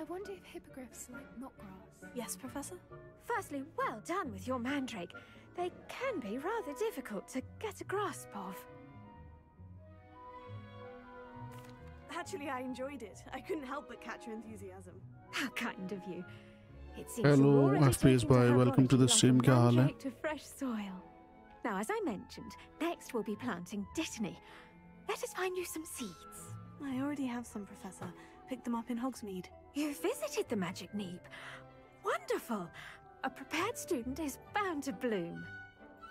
I wonder if hippogriffs like knotgrass. Yes, Professor? Firstly, well done with your mandrake. They can be rather difficult to get a grasp of. Actually, I enjoyed it. I couldn't help but catch your enthusiasm. How kind of you. It seems Hello, FPS by Welcome to the Sim gala. To fresh soil. Now, as I mentioned, next we'll be planting Dittany. Let us find you some seeds. I already have some, Professor. Picked them up in Hogsmeade. You visited the Magic Neep. Wonderful. A prepared student is bound to bloom.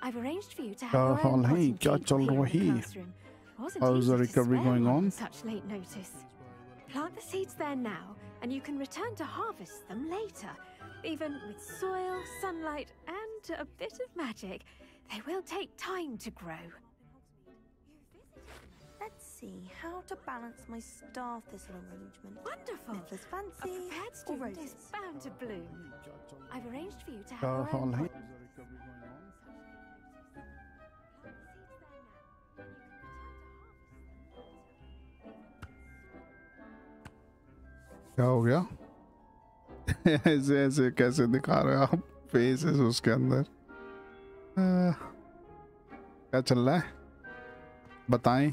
I've arranged for you to have uh, your own of got. How's the recovery going on? Such late notice. Plant the seeds there now, and you can return to harvest them later. Even with soil, sunlight, and a bit of magic, they will take time to grow Let's see, how to balance my star thistle arrangement. Wonderful. Niffler's A fancy, prepared or student is roses. bound to bloom. I've arranged for you to have क्या your own हाल है? pot- क्या हो गया ऐसे ऐसे कैसे दिखा रहे हो आप फेसेस उसके अंदर आ, क्या चल रहा है बताएं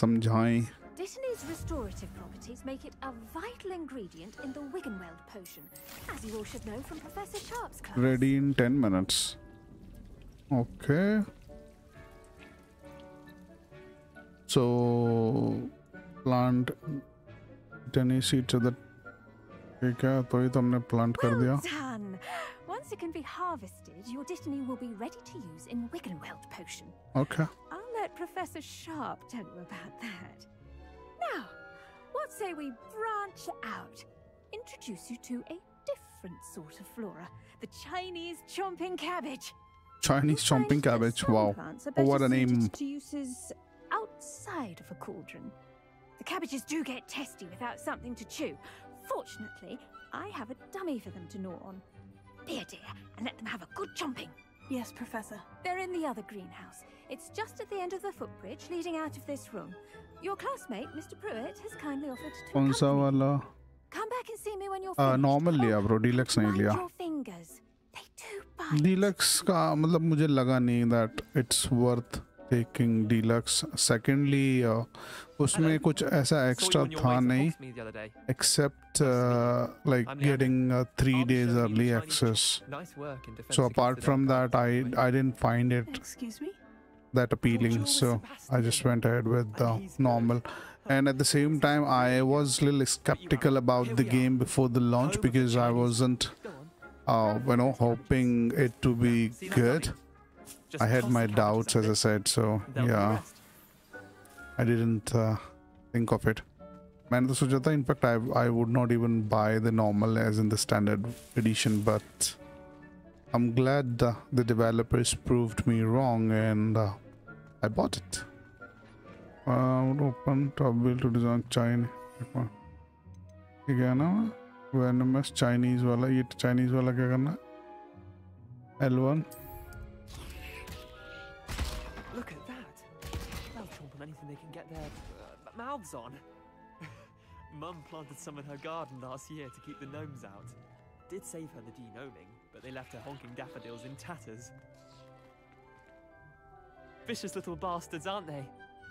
समझाएं Dittany's restorative properties make it a vital ingredient in the Wiggenweld potion, as you all should know from Professor Sharp's class. Ready in 10 minutes. Okay. So, plant Dittany seeds at the... ठीक है तो ये तो हमने plant done. Once it can be harvested, your Dittany will be ready to use in Wiggenweld potion. Okay. Ah, let Professor Sharp tell you about that. Now, what say we branch out? Introduce you to a different sort of flora, the Chinese chomping cabbage. Chinese chomping cabbage wow Oh, what a name. To uses outside of a cauldron. The cabbages do get testy without something to chew. Fortunately, I have a dummy for them to gnaw on. Be a dear and let them have a good chomping. Yes, Professor. They're in the other greenhouse. It's just at the end of the footbridge leading out of this room. Your classmate, Mr. Prewett, has kindly offered to wala? Come back and see me when you're ah, finished. Normal liya bro, deluxe nahi liya. Your fingers. They do bite. Deluxe ka matlab mujhe laga nahi that it's worth taking deluxe. Secondly, uh, उसमें कुछ ऐसा extra था नहीं except like getting three days early So apart from that, I I didn't find it. Excuse me that appealing. So I just went ahead with the normal. And at the same time I was a little skeptical about the game before the launch because I wasn't uh, you know hoping it to be good. I had my doubts as I said so yeah. I didn't uh, think of it. Man the Sujata in fact I, I would not even buy the normal as in the standard edition but I'm glad the, the developers proved me wrong and uh, I bought it. Uh, open top build to design China. ठीक है ना venomous Chinese वाला ये Chinese वाला क्या Look at that. They'll chomp on anything they can get their uh, mouths on. Mum planted some in her garden last year to keep the gnomes out. Did save her the degnoming, but they left her honking daffodils in tatters. Vicious little bastards, aren't they?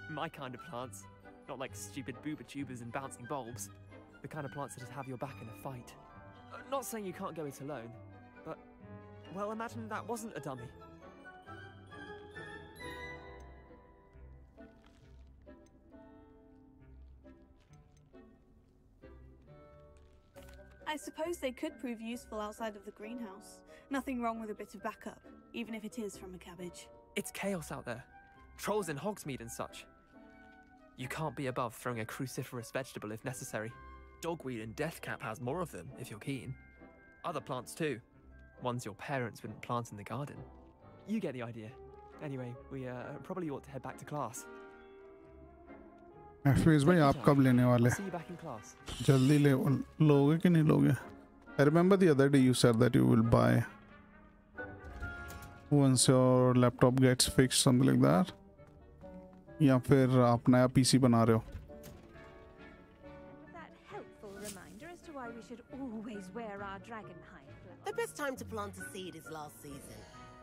My kind of plants. Not like stupid bubotubers and bouncing bulbs. The kind of plants that just have your back in a fight. Uh, not saying you can't go it alone, but, well, imagine that wasn't a dummy. I suppose they could prove useful outside of the greenhouse. Nothing wrong with a bit of backup, even if it is from a cabbage. It's chaos out there. Trolls in Hogsmeade and such. You can't be above throwing a cruciferous vegetable if necessary. Dogweed and deathcap has more of them, if you're keen. Other plants too. Ones your parents wouldn't plant in the garden. You get the idea. Anyway, we uh, probably ought to head back to class. FS भाई आप कब लेने वाले See you back in class. जल्दी ले लोगे कि नहीं लोगे I remember the other day you said that you will buy once your laptop gets fixed something like that या फिर आप नया पीसी बना रहे हो That helpful reminder as to why why we should always wear our dragon hide clothes. The best time to plant a seed is last season.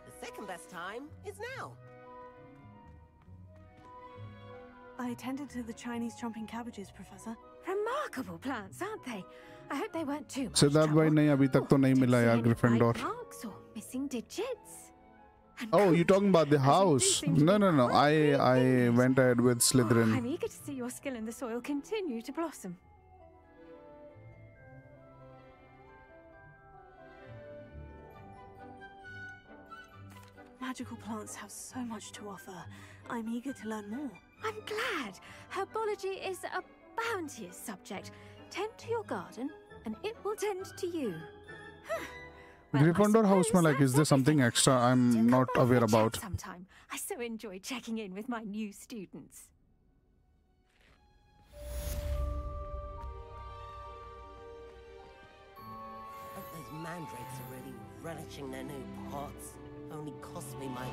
The second best time is now. I tended to the Chinese chomping cabbages, Professor. Remarkable plants, aren't they? I hope they weren't too much Siddharth भाई trouble. नहीं अभी तक तो Oh, नहीं did you मिला see यार any bite Gryffindor marks or missing digits? And Oh, you're talking about the as you do house? No, no, no. I I went ahead with Oh, Slytherin. I'm eager to see your skill in the soil continue to blossom. Magical plants have so much to offer. I'm eager to learn more. I'm glad. Herbology is a bounteous subject. Tend to your garden, and it will tend to you. Well, I Gryffindor house suppose में like is there something extra I'm not by for a aware about? Sometime. I so enjoy checking in with my new students. Hope those mandrakes are really relishing their new pots. Only cost me my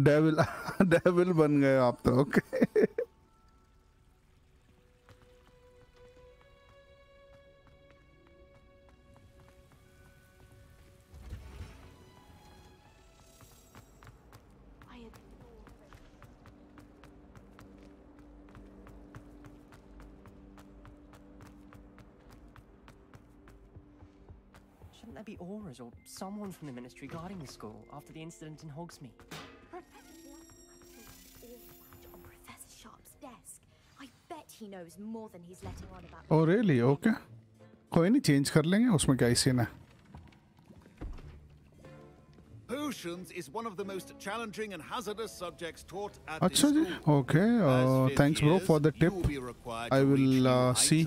devil devil बन गए आप तो okay okay. Shouldn't there be Aurors or someone from the ministry guarding the school after the incident in Hogsmeade? knows more than he's letting on about. Oh really? Okay. कोई नहीं change कर लेंगे उसमें क्या सीन है Potions is one of the most challenging and hazardous subjects taught at अच्छा जी okay thanks bro for the tip I will see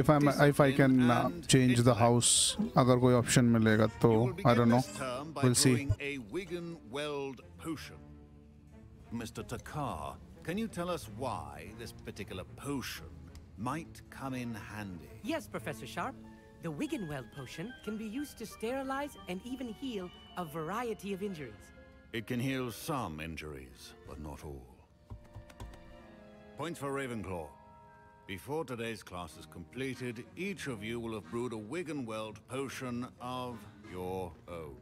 if I if I can change the house अगर कोई option मिलेगा तो I don't know will see Mr. Takar can you tell us why this particular potion might come in handy? Yes, Professor Sharp. The Wiggenweld potion can be used to sterilize and even heal a variety of injuries. It can heal some injuries, but not all. Points for Ravenclaw. Before today's class is completed, each of you will have brewed a Wiggenweld potion of your own.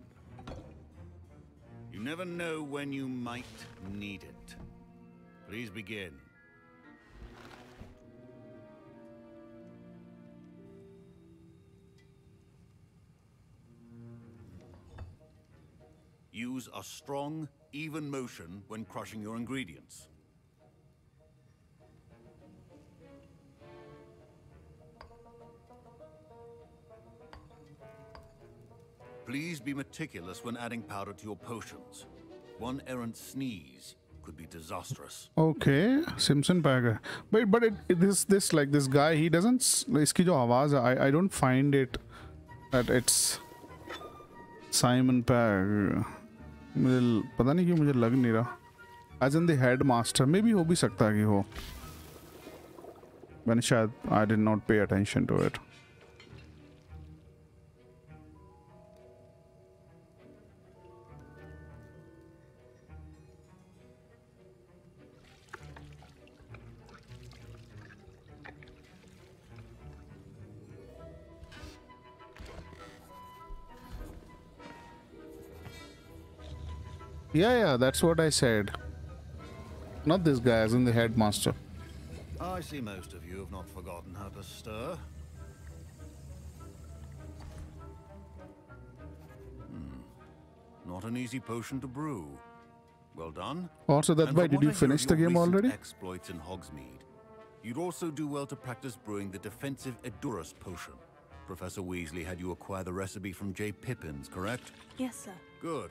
You never know when you might need it. Please begin. Use a strong, even motion when crushing your ingredients. Please be meticulous when adding powder to your potions. One errant sneeze could be disastrous. Okay, Simpson peg है but but it, it this this like this guy he doesn't s- इसकी जो आवाज है I I don't find it that it's Simon Pegg मुझे ल- पता नहीं क्यों मुझे लग नहीं रहा as in the headmaster maybe हो भी सकता है कि हो मैंने शायद I did not pay attention to it Yeah yeah that's what I said not this guy as in the headmaster I see most of you have not forgotten how to stir. Hmm. Not an easy potion to brew. Well done. also that And why did you finish the game already Exploits in Hogsmeade. You'd also do well to practice brewing the defensive Edurus potion. Professor Weasley had you acquire the recipe from J. Pippin's, correct? Yes, sir. Good.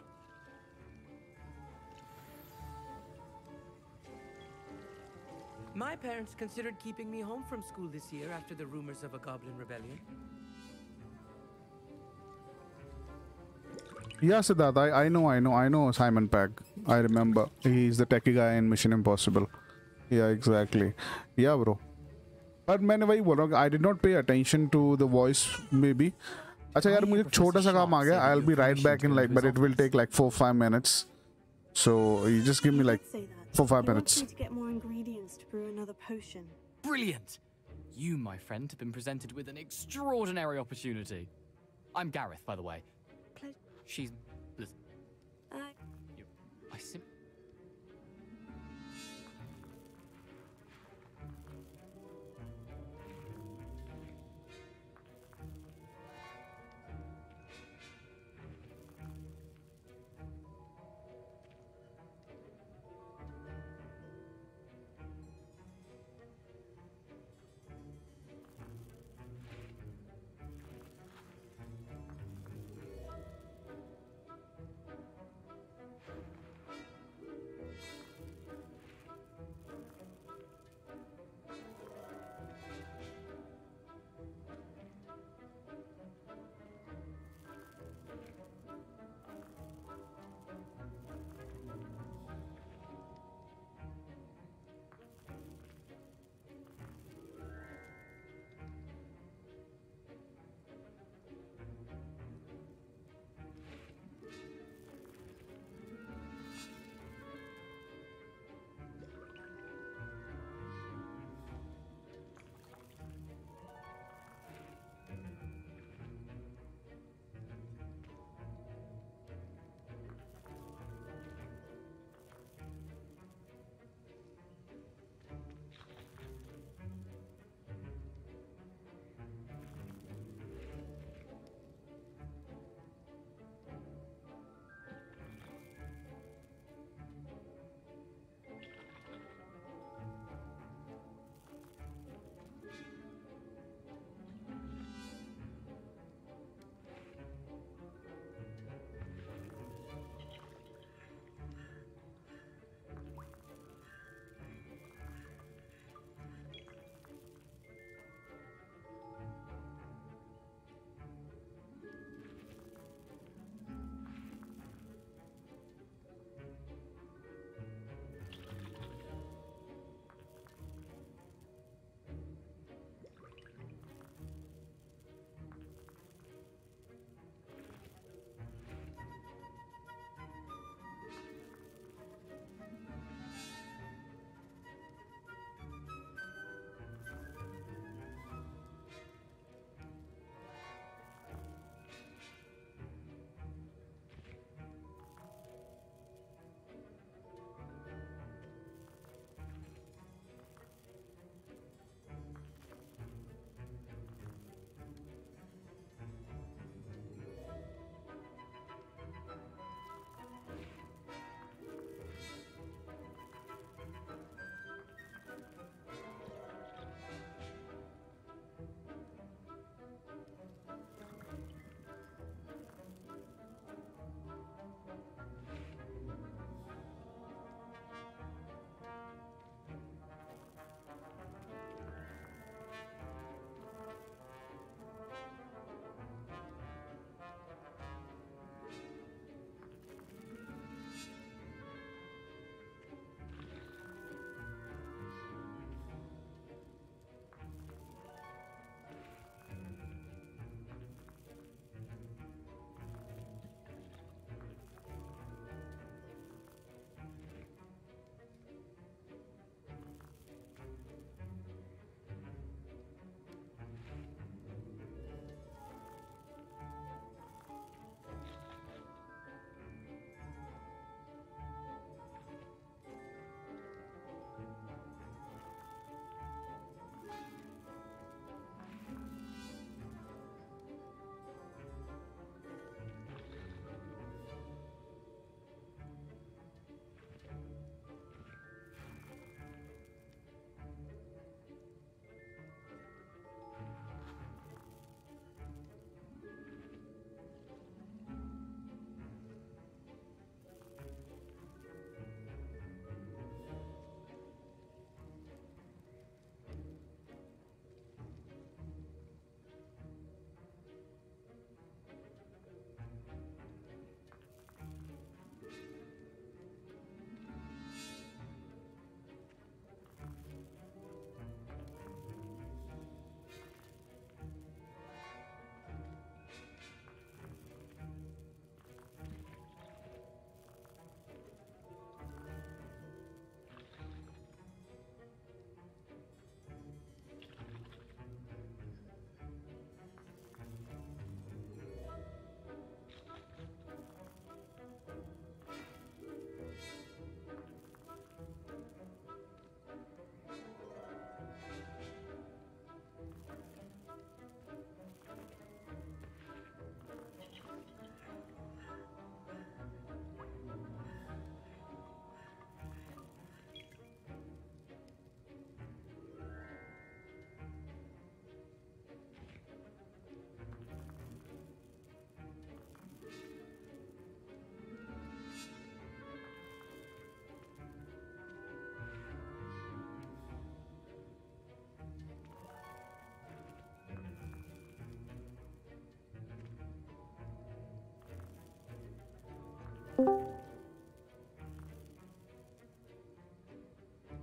My parents considered keeping me home from school this year after the rumors of a goblin rebellion. Yeah, Siddharth, I, I know, I know, I know Simon Pegg. I remember. He's the techie guy in Mission Impossible. Yeah, exactly. Yeah, bro. But मैंने वही बोल रहा हूँ I did not pay attention to the voice maybe. अच्छा यार मुझे एक छोटा सा काम आ गया. I'll be right back in like, but it will take like four five minutes. So you just give me like Say that. four five He minutes. wants me to get more ingredients to brew another potion. Brilliant! You, my friend, have been presented with an extraordinary opportunity. I'm Gareth, by the way. Ple- She's. Liz- Uh, I sim-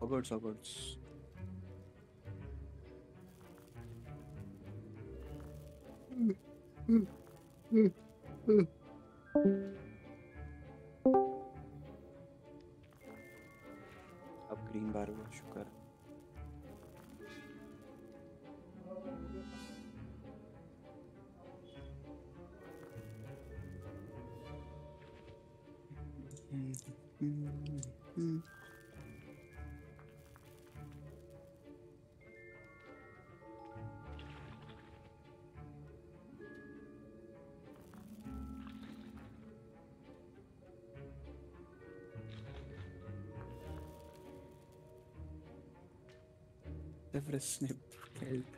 Hogwarts, Hogwarts. अब Severus Snape.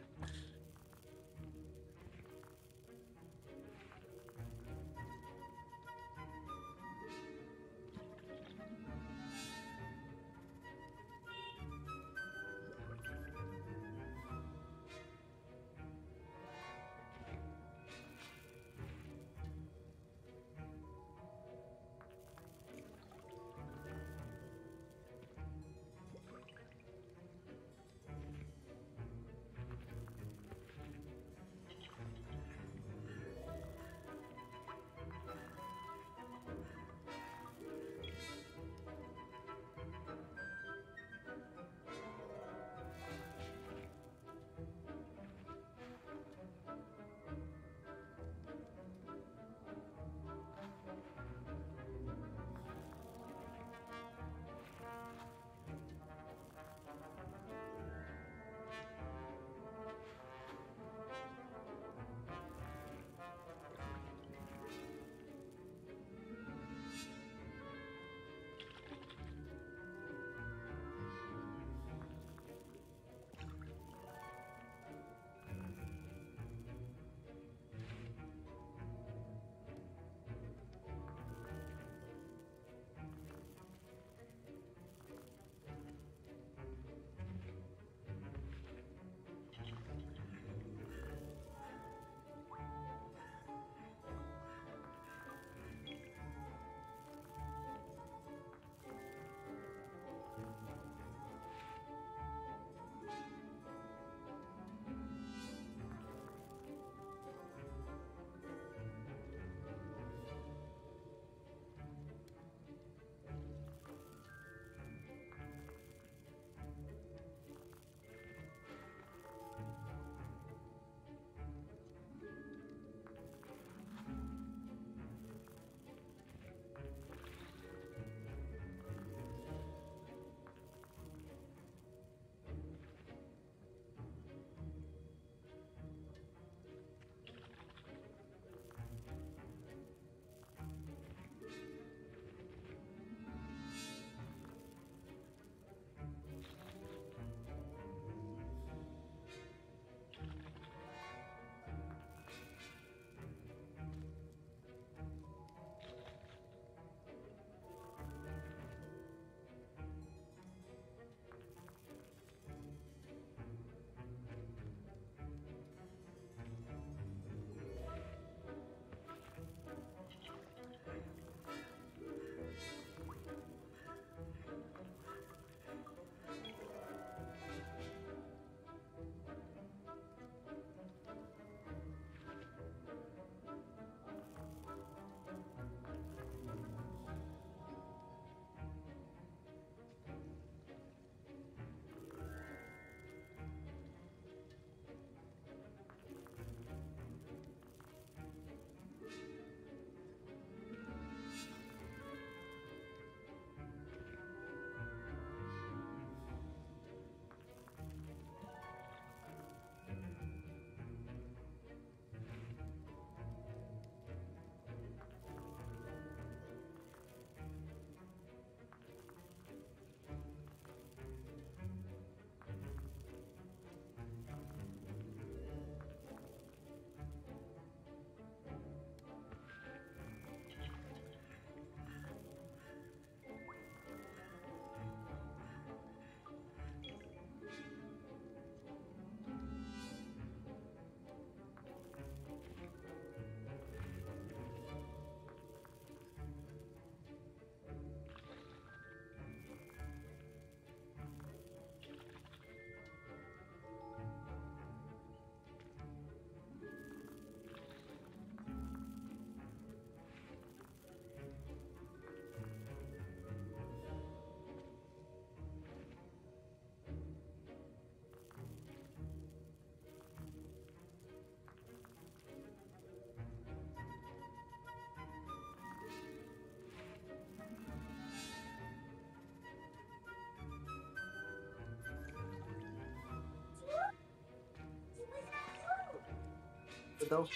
Though.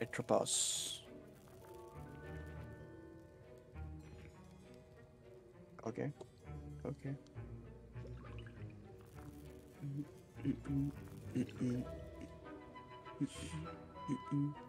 Atropos. Okay. Okay. Mm, mm, mm,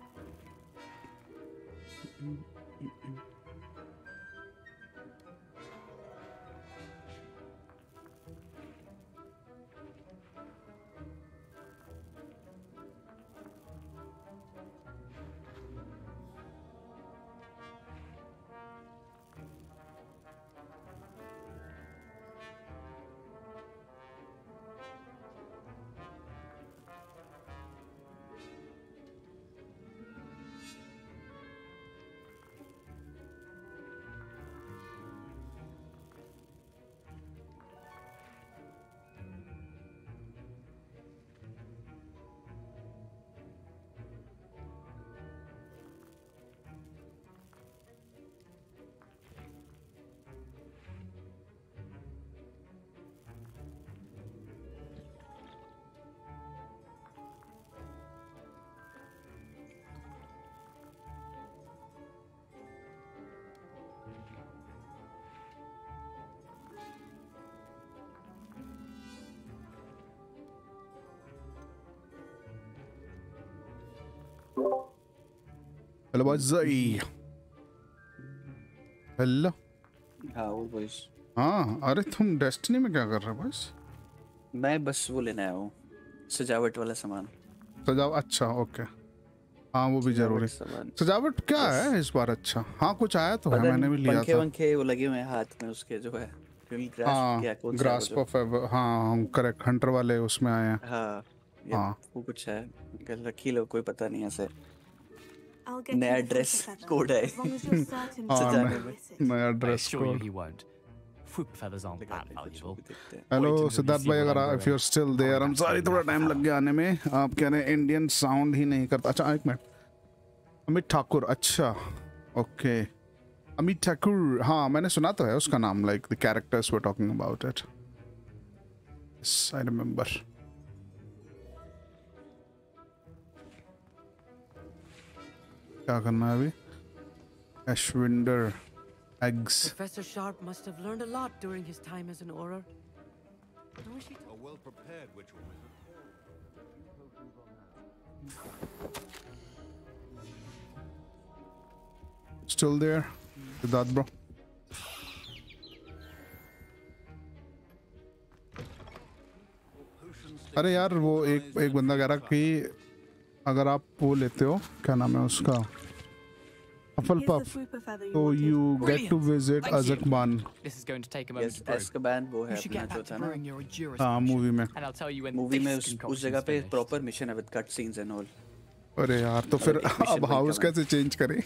boy जई hello हाँ वो boys हाँ अरे तुम destiny में क्या कर रहे हो बॉयस मैं बस वो लेने आया हूँ सजावट वाला सामान। सजावट अच्छा ओके हाँ वो भी ज़रूरी। सामान। सजावट क्या है इस बार अच्छा? हाँ कुछ आया तो है मैंने भी लिया पंखे था। वंखे वो लगे हुए हैं हाथ में उसके जो है ग्रास हाँ क्या कौन सा वो ग्रास्प जो- ऑफ़ हाँ हम करेक्ट हंटर वाले उसमें आए हैं। हाँ हाँ। वो कुछ है कल रखी लो कोई पता नहीं ऐसे। नया you the full dress code है। हाँ नया- में ड्रेस कोड हेलो सिद्धार्थ भाई अगर if you are still there I am sorry थोड़ा टाइम लग गया आने में। आप कह रहे हैं इंडियन साउंड ही नहीं करता। अच्छा एक मिनट अमित ठाकुर अच्छा। ओके अमित ठाकुर हाँ मैंने सुना तो है उसका नाम like the characters were talking about it I remember क्या करना है अभी ashwinder eggs Professor Sharp must have learned a lot during his time as an Auror. How is she A well-prepared witch woman. Still there? Siddharth bro? अरे यार वो एक एक बंदा कह रहा कि अगर आप वो लेते हो क्या नाम है उसका पफ तो you get to visit Azkaban This is going to take a moment. Yes to brew. Azkaban वो है अपना जो था ना हाँ मूवी में and I'll tell you when movie में this उस उस जगह पे. प्रॉपर मिशन है with cut scenes and all अरे यार तो फिर अब हाउस कैसे चेंज करें?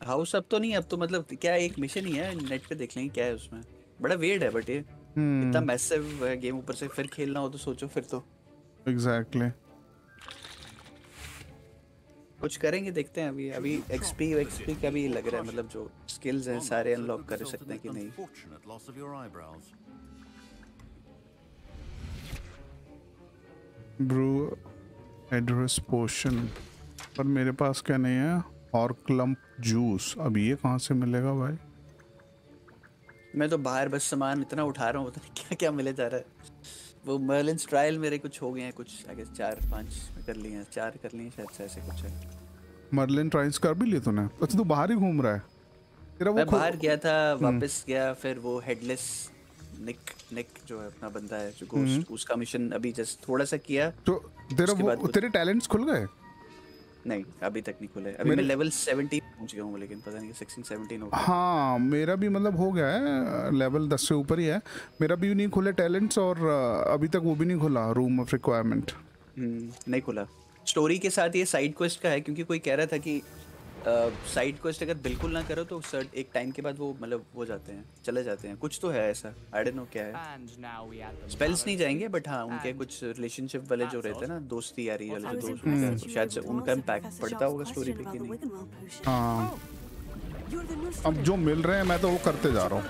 हाउस अब तो नहीं अब तो मतलब क्या एक मिशन ही है नेट पे देख लेंगे क्या है उसमें। बड़ा वेird है बट ये हम्म इतना मैसिव गेम ऊपर से फिर खेलना हो तो सोचो फिर तो। एग्जैक्टली कुछ करेंगे देखते हैं अभी अभी एक्सपी एक्सपी का भी लग रहा है मतलब जो स्किल्स हैं सारे अनलॉक कर सकते हैं कि नहीं. ब्रू एड्रेस पोशन पर मेरे पास क्या नहीं है? और क्लम्प जूस अब ये कहाँ से मिलेगा भाई? मैं तो बाहर बस सामान इतना उठा रहा हूँ पता नहीं क्या क्या मिले जा रहा है। वो मर्लिन्स ट्रायल मेरे कुछ हो गए हैं कुछ आई गेस चार पाँच कर लिए हैं चार कर लिए हैं शायद से ऐसे कुछ है। मर्लिन ट्रायल्स कर भी लिए तूने? अच्छा तू बाहर ही घूम रहा है। तेरा वो मैं बाहर गया था वापस गया फिर वो हेडलेस निक निक जो है अपना बंदा है जो गोस्ट उसका मिशन अभी जस्ट थोड़ा सा किया। तो तेरा वो तेरे टैलेंट्स खुल गए? नहीं अभी तक नहीं खुले। अभी मैं लेवल 17 पहुँच गया हूँ लेकिन पता नहीं 16 17 हो गया। हाँ मेरा भी मतलब हो गया है लेवल दस से ऊपर ही है। मेरा भी नहीं खुले टैलेंट्स और अभी तक वो भी नहीं खुला रूम ऑफ़ रिक्वायरमेंट नहीं खुला। स्टोरी के साथ ये साइड क्वेस्ट का है क्योंकि कोई कह रहा था कि साइड क्वेस्ट अगर बिल्कुल ना करो तो सर्ट एक टाइम के बाद वो मतलब हो जाते हैं चले जाते हैं। कुछ तो है ऐसा। आई डोंट नो क्या है। स्पेल्स नहीं जाएँगे बट हाँ उनके कुछ रिलेशनशिप वाले जो रहते हैं ना दोस्ती यारी वाले जो दोस्त you शायद उनका इम्पैक्ट पड़ता होगा स्टोरी पे कि नहीं। हाँ अब जो मिल रहे हैं मैं तो वो करते जा रहा हूँ।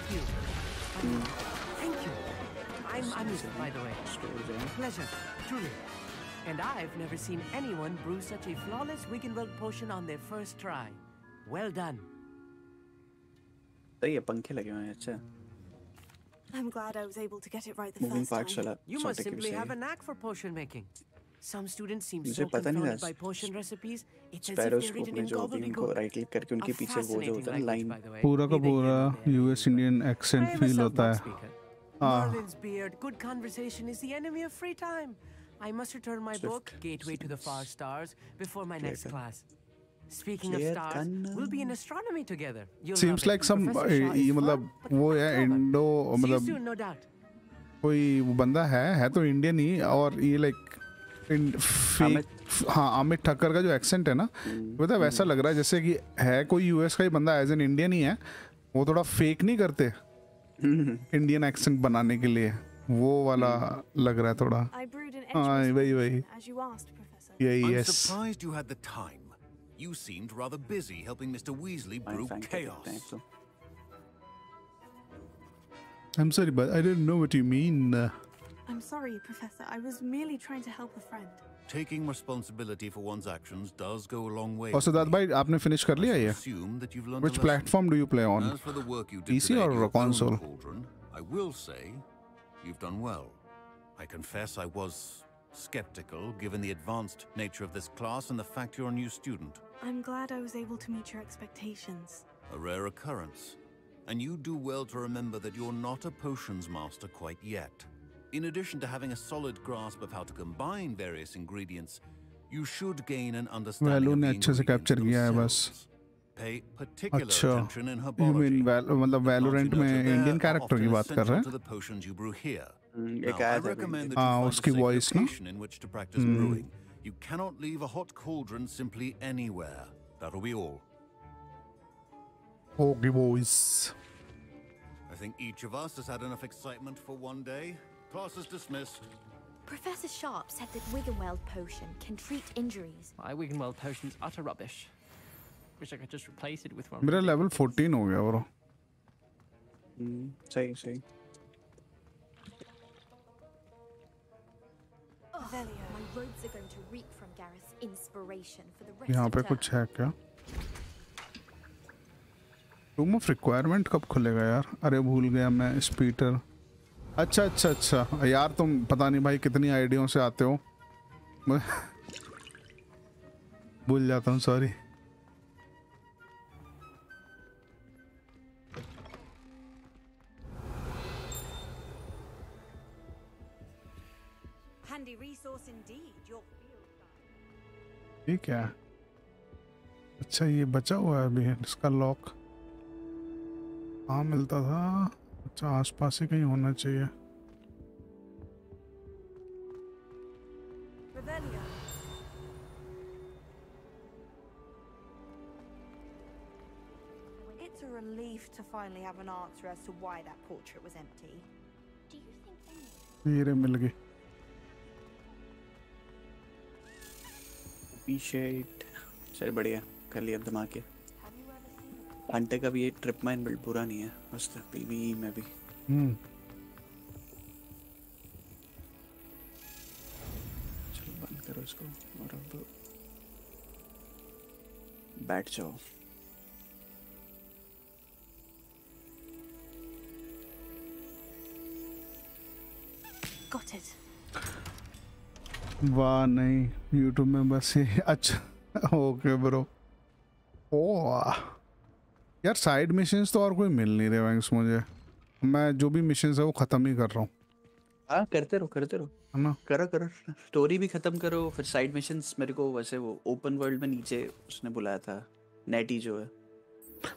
And I've never seen anyone brew such a flawless Wiggenweld potion on their first try. Well done. I'm glad I was able to get it right the Moving first time. You must simply have a knack for potion making. Some students seem so confounded by potion recipes. It's as if they're written in gobbledygook. Right click करके उनके पीछे वो जो होता है line पूरा का पूरा यूएस इंडियन एक्सेंट फील होता है. Ah. Merlin's beard, good conversation is the enemy of free time. I must return my book, Gateway to the Far Stars, before my next class. Speaking of stars, we'll be in astronomy together. You'll. Some Professor Shah ये मतलब वो है Indo See you मतलब soon, no doubt. कोई वो बंदा है है तो इंडियन ही और ये लाइक हाँ अमित ठक्कर का जो एक्सेंट है ना पता है वैसा लग रहा है जैसे कि है कोई यूएस का ही बंदा एज एन इंडियन ही है वो थोड़ा फेक नहीं करते इंडियन एक्सेंट बनाने के लिए वो वाला लग रहा है थोड़ा I brewed an हाँ entrance वही वही as you asked, Professor. यही I'm yes surprised you had the time. You seemed rather busy helping Mr. Weasley brew fine fine कर सकते हैं chaos. तो I'm sorry but I don't know what you mean I'm sorry, Professor. I was merely trying to help a friend. Taking responsibility for one's actions does go a long way. और सिद्धार्थ भाई आपने finish कर लिया ये Assume that you've learned Which a lesson. platform do you play on? As for the work you did PC today or at your own console? cauldron, I will say You've done well. I confess I was skeptical, given the advanced nature of this class and the fact you're a new student. I'm glad I was able to meet your expectations. A rare occurrence. And you do well to remember that you're not a potions master quite yet. In addition to having a solid grasp of how to combine various ingredients, you should gain an understanding well, of the ingredients themselves. अच्छा you mean मतलब Valorant में Indian character की बात कर रहे हैं हाँ उसकी वॉइस ना hmm. You cannot leave a hot cauldron simply anywhere. That'll be all. Okay, boys. I think each of us has had enough excitement for one day. Class is dismissed. Professor Sharp said that Wiggenweld potion can treat injuries. My Wiggenweld potion's utter rubbish. Wish I could just replace it with one. मेरा level 14 हो गया bro सही सही। My robes are going to reek from Gareth's inspiration for the rest यहाँ पे कुछ है क्या? रूम ऑफ़ रिक्वायरमेंट कब खुलेगा यार? अरे भूल गया मैं स्पीटर अच्छा अच्छा अच्छा। यार तुम पता नहीं भाई कितनी आइडियों से आते हो। मैं भूल जाता हूँ सॉरी ठीक है अच्छा ये बचा हुआ है अभी इसका लॉक हाँ मिलता था अच्छा आसपास ही कहीं होना चाहिए to finally have an answer as to why that portrait was empty. Do you think any हीरे मिल गई पीशेट चल बढ़िया कर लिया दिमाग के अंटे का भी ये ट्रिप माइन बिल्ड पूरा नहीं है मस्त पीवी में भी। हम्म। चलो बंद करो इसको और अब बैठ जाओ। Got it. वाह नहीं यूट्यूब में बस ये अच्छा ओके ब्रो ओ यार साइड मिशंस तो और कोई मिल नहीं रहे वैंक्स मुझे। मैं जो भी मिशंस है वो ख़त्म ही कर रहा हूँ। हाँ करते रहो करते रहो। है ना? करो करो स्टोरी भी खत्म करो फिर साइड मिशंस मेरे को वैसे वो ओपन वर्ल्ड में नीचे उसने बुलाया था नेटी जो है।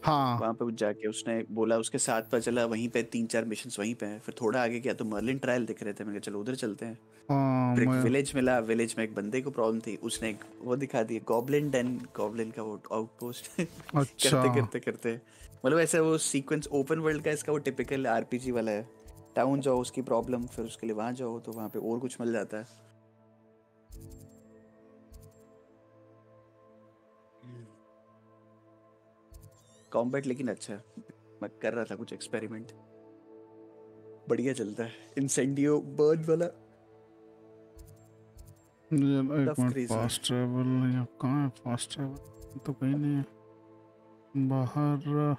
हाँ। वहाँ पे जाके उसने बोला उसके साथ पता चला वहीं पे तीन चार मिशन वहीं पे हैं। फिर थोड़ा आगे गया तो मर्लिन ट्रायल दिख रहे थे। मैंने चलो उधर चलते हैं। हाँ, फिर एक विलेज मिला। विलेज में एक बंदे को प्रॉब्लम थी। उसने एक वो दिखा दिया गॉबलिन डेन गॉबलिन का वो आउटपोस्ट अच्छा। करते करते करते। मतलब ऐसे वो सीक्वेंस ओपन वर्ल्ड का इसका वो टिपिकल आरपीजी वाला है। टाउन जाओ उसकी प्रॉब्लम फिर उसके लिए वहाँ जाओ तो वहाँ पे और कुछ मिल जाता है। कॉम्बैट लेकिन अच्छा है। मैं कर रहा था कुछ एक्सपेरिमेंट बढ़िया चलता है। इंसेंडियो बर्ड वाला। फास्ट ट्रेवल या कहाँ है फास्ट ट्रेवल तो कहीं नहीं है। बाहर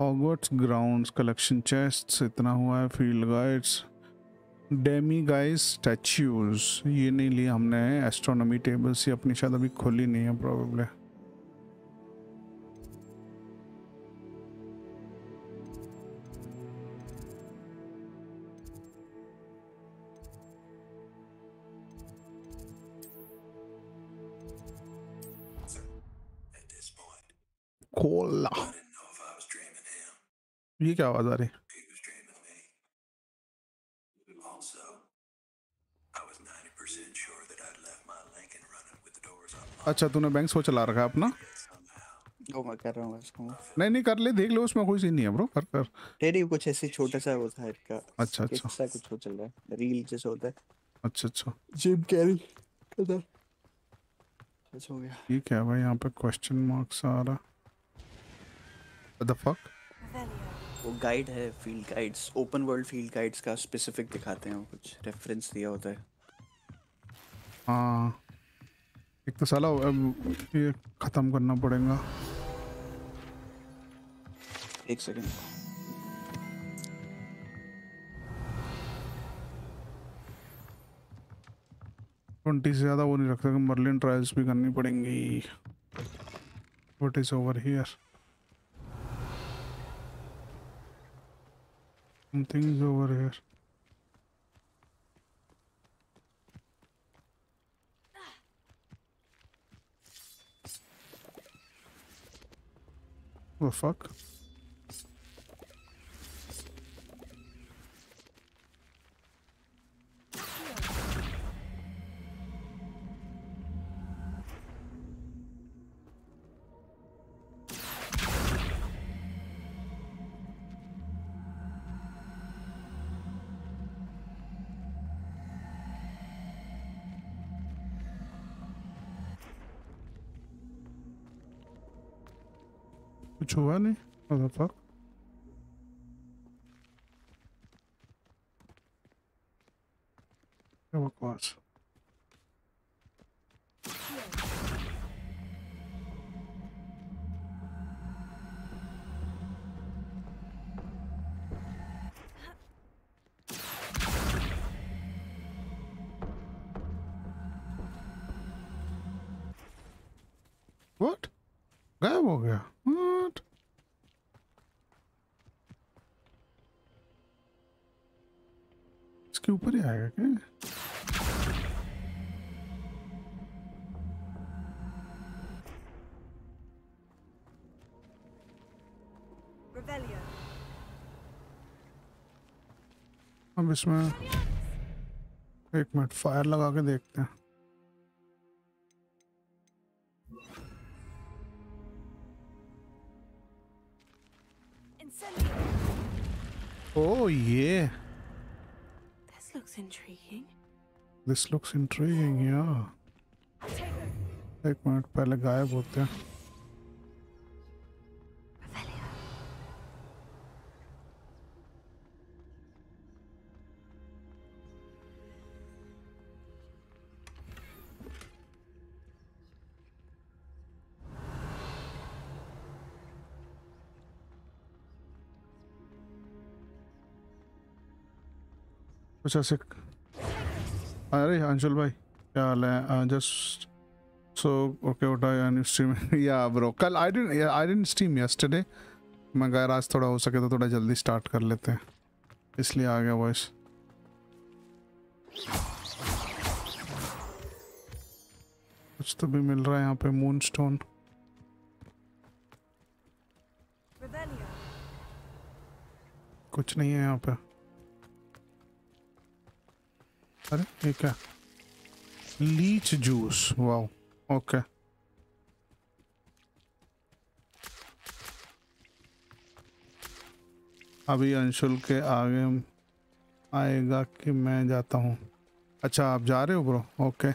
हॉगवर्ट्स ग्राउंड्स कलेक्शन चेस्ट्स इतना हुआ है। Field guides demiguise statues ये नहीं लिया हमने एस्ट्रोनॉमी टेबल्स ये अपनी शायद अभी खोली नहीं है प्रॉब्लम ये क्या आवाज़ आ रही? अच्छा तूने बैंक वो चला रखा है अपना? वो मैं कर रहा हूँ इसको नहीं नहीं कर ले देख लो उसमें कोई सीन नहीं है ब्रो कर कर। तेरी कुछ ऐसे छोटा सा वो था इनका अच्छा, अच्छा। सा कुछ वो चल रहा है रील जैसा होता है। अच्छा अच्छा। जिम कैरी कदर अच्छा हो गया। ये क्या है भाई यहाँ पे क्वेश्चन मार्क्स आ रहा। द फक वो गाइड है field guides open world field guides का स्पेसिफिक दिखाते हैं वो कुछ रेफरेंस दिया होता है। हाँ। एक तो साला अब ये खत्म करना पड़ेगा। एक सेकंड ट्वेंटी से ज़्यादा वो नहीं रख सकते मर्लिन ट्रायल्स भी करनी पड़ेंगी। What is over here something is over here The fuck? too early? What the fuck? What God. America. Revelio. अब इसमें एक मिनट फायर लगा के देखते हैं ओ ये looks intriguing. this looks intriguing. Yeah. एक मिनट पहले गायब होते हैं कुछ ऐसे अरे अंशुल भाई, क्या हाल है? जस्ट सो ओके उठा यानी स्ट्रीम या ब्रो कल I didn't I didn't stream yesterday मैं गैर आज थोड़ा हो सके तो थोड़ा जल्दी स्टार्ट कर लेते हैं। इसलिए आ गया वॉइस कुछ तो भी मिल रहा है यहाँ पे मून स्टोन कुछ नहीं है यहाँ पे। अरे ये क्या लीच जूस वाओ ओके अभी अंशुल के आगे आएगा कि मैं जाता हूँ। अच्छा आप जा रहे हो ब्रो ओके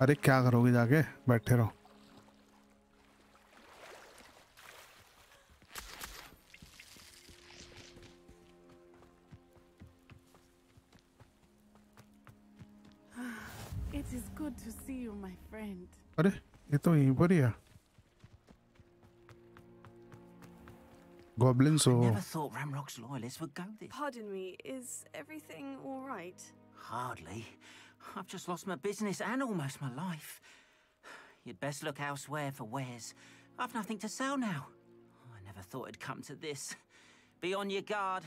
अरे, क्या करोगे जाके? बैठे रहो। Ωραία, ito eh, here? Goblins or... I never thought Ranrok's loyalists would go this... Pardon me, is everything all right? Hardly. I've just lost my business and almost my life. You'd best look elsewhere for wares. I've nothing to sell now. I never thought it'd come to this. Be on your guard.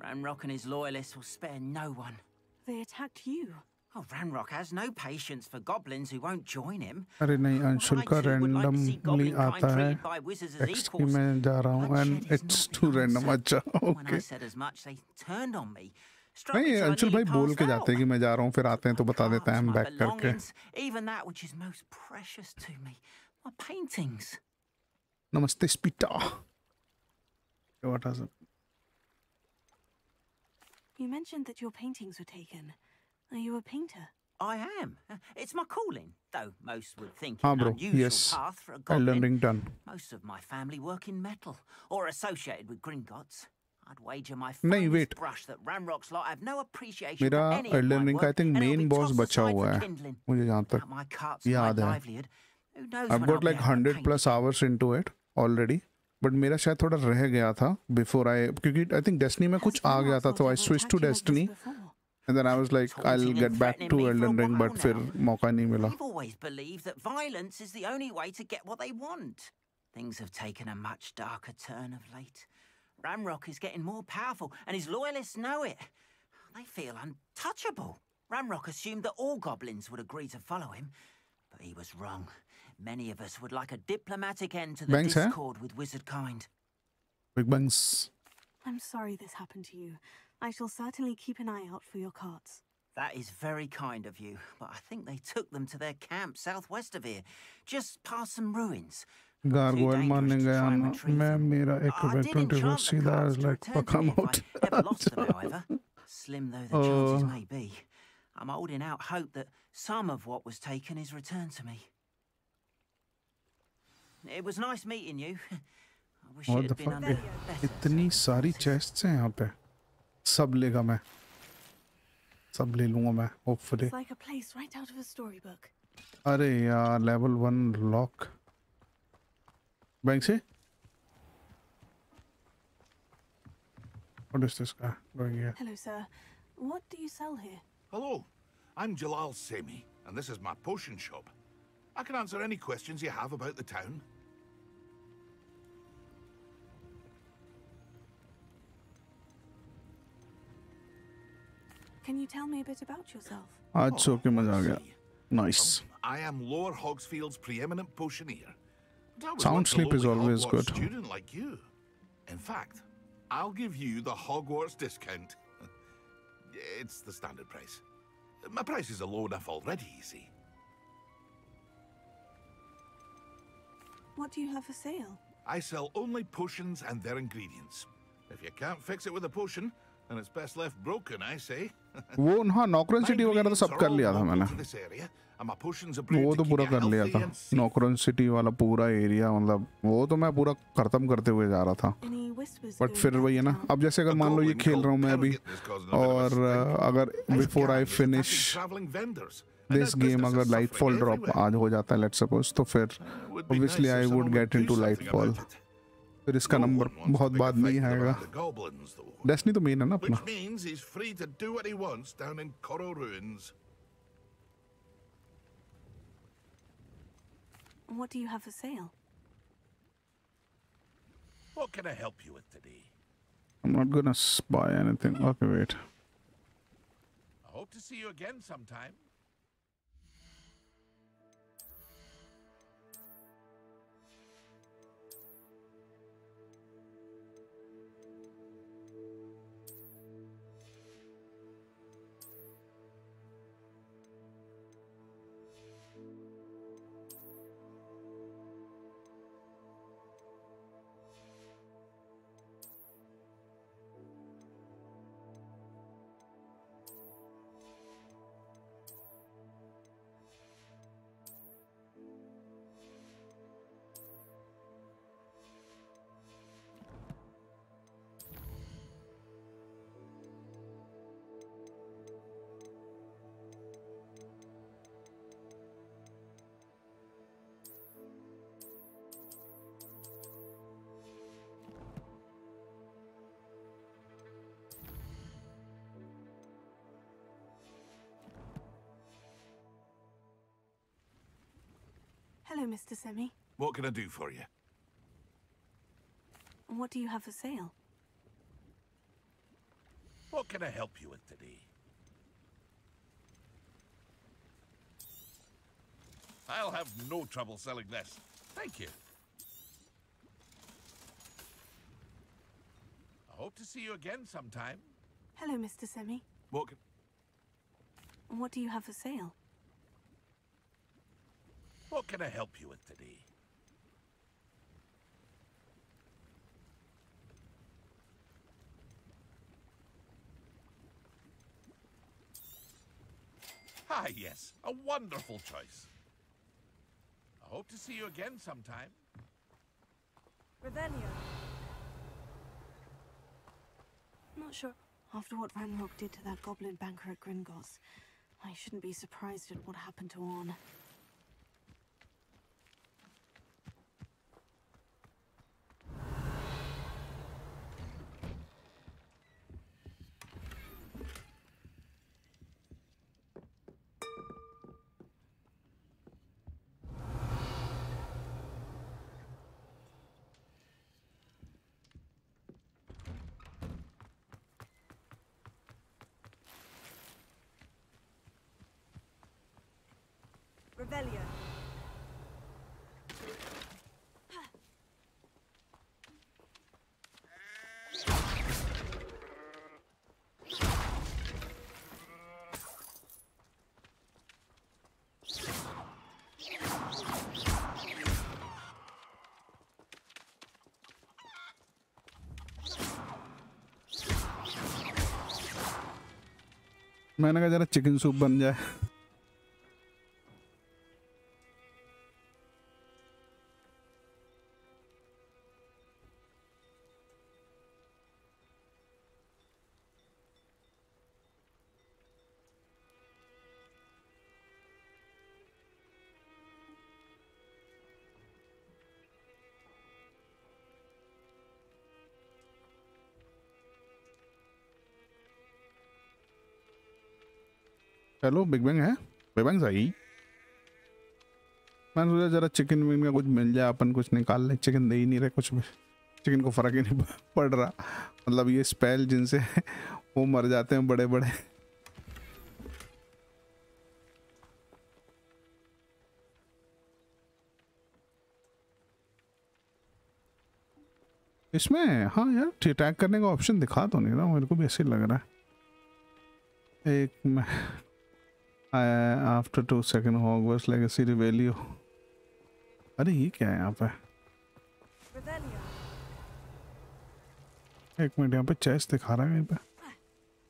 Ranrok and his loyalists will spare no one. They attacked you? Oh, Ranrok has no patience for goblins who won't join him. अरे नहीं अंशुल्का randomly आता है XP में जा रहा हूँ and it's too random अच्छा okay नहीं अंशुल भाई बोल के जाते हैं कि मैं जा रहा हूँ फिर आते हैं तो बता देते हैं हम बैक करके even that which is most precious to me my paintings. नमस्ते स्पीटा what has You mentioned that your paintings were taken. Are you a painter? I am. It's my calling, though most would think हाँ bro an unusual yes path for a goblin. Done Most of my family work in metal or associated with Gringotts. I'd wager my नहीं finest wait brush that Ramrock's lot have no appreciation मेरा for any of my Elden Ring का tossed बचा aside हुआ for है kindling. मुझे जहाँ तक याद है livelihood. Who knows I've got like able to 100 paint plus hours into it already but मेरा शायद थोड़ा रह गया था बिफोर आई क्योंकि आई थिंक डेस्टिनी में कुछ आ गया था तो I switch to Destiny And then I was like, I'll get back to Elden Ring, but fir mauka nahi mila. I've always believed that violence is the only way to get what they want. Things have taken a much darker turn of late. Ranrok is getting more powerful, and his loyalists know it. They feel untouchable. Ranrok assumed that all goblins would agree to follow him, but he was wrong. Many of us would like a diplomatic end to the Banks, eh? discord eh? with wizard kind. Big Bangs. I'm sorry this happened to you. I shall certainly keep an eye out for your carts. That is very kind of you, but I think they took them to their camp southwest of here, just past some ruins. गारगोयल मारने गया ना मैं मेरा एक I did twenty enchant the सीधा carts is to like return fuck to I'm me if out I ever lost them, however. Slim though the chances Oh. may be, I'm holding out hope that some of what was taken is returned to me. It was nice meeting you. I wish it What had the been fuck under इत- इतनी सारी chests हैं यहाँ पे सब लेगा मैं सब ले लूंगा मैं hopefully It's like a place right out of a storybook. अरे यार लेवल वन लॉक बैंक से What is this guy doing here? Hello, sir. What do you sell here? Hello, I'm Jalal Semi, and this is my potion shop. I can answer any questions you have about the town. Can you tell me a bit about yourself? I oh, took him as I got. Nice. Oh, I am Lower Hogsfield's preeminent potioneer. Sound sleep is always Hogwarts good. Student like you. In fact, I'll give you the Hogwarts discount. It's the standard price. My prices are low enough already, you see. What do you have for sale? I sell only potions and their ingredients. If you can't fix it with a potion, then it's best left broken, I say. वो हाँ नौकरन city वगैरह तो सब कर लिया था मैंने। and वो तो पूरा कर लिया था। and नौकरन सिटी वाला पूरा एरिया मतलब वो तो मैं पूरा खत्म करते हुए जा रहा था। बट फिर वही है ना अब जैसे अगर मान लो ये खेल रहा हूँ मैं अभी और अगर before I finish. This game अगर लाइट फॉल ड्रॉप आज हो जाता है लेट्स सपोज़ तो फिर obviously I would get into Lightfall फिर इसका नंबर बहुत बाद में ही आएगा. डेस्टनी तो मेन है ना अपना Which means he's free to do what he wants down in Corro Ruins. What do you have for sale? What can I help you with today? I'm not gonna buy anything okay wait I hope to see you again sometime. Hello, Mr. Semi. What can I do for you? What do you have for sale? What can I help you with today? I'll have no trouble selling this. Thank you. I hope to see you again sometime. Hello, Mr. Semi. What can... What do you have for sale? What can I help you with today? Ah, yes, a wonderful choice. I hope to see you again sometime. Revelio. Not sure. After what Van Ranrok did to that goblin banker at Gringotts, I shouldn't be surprised at what happened to Arn. मैंने कहा जरा chicken soup बन जाए। Hello big bang है। Big bang सही। मैंने सोचा जरा चिकन विन का कुछ मिल जाए, अपन कुछ निकाल ले। चिकन दे ही नहीं रहे कुछ भी। चिकन को फ़र्क ही नहीं पड़ रहा। मतलब ये स्पेल जिनसे वो मर जाते हैं बड़े बड़े इसमें हाँ यार अटैक करने का ऑप्शन दिखा तो नहीं रहा मेरे को भी ऐसे लग रहा है। एक मैं after two second Hogwarts Legacy revelio अरे, ये क्या है यहाँ पे? एक मिनट, यहाँ पे चेस्ट दिखा रहा है कहीं पे।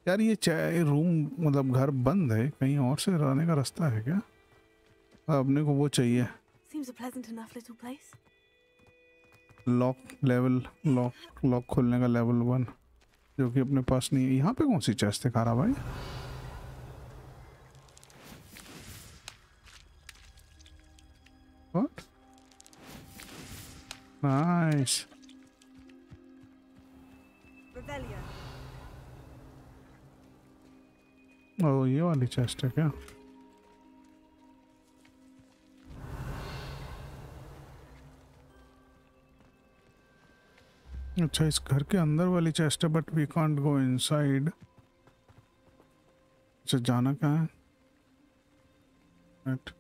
यार, ये चे रूम मतलब घर बंद है, कहीं और से रहने का रास्ता है क्या? अपने को वो चाहिए. लॉक लेवल लॉक लॉक खोलने का लेवल वन जो कि अपने पास नहीं है। यहाँ पे कौन सी चेस्ट दिखा रहा भाई? Nice. Revelio. ओ ये वाली चेस्ट है क्या अच्छा इस घर के अंदर वाली चेस्ट है but we can't go inside अच्छा जाना कहाँ है Right.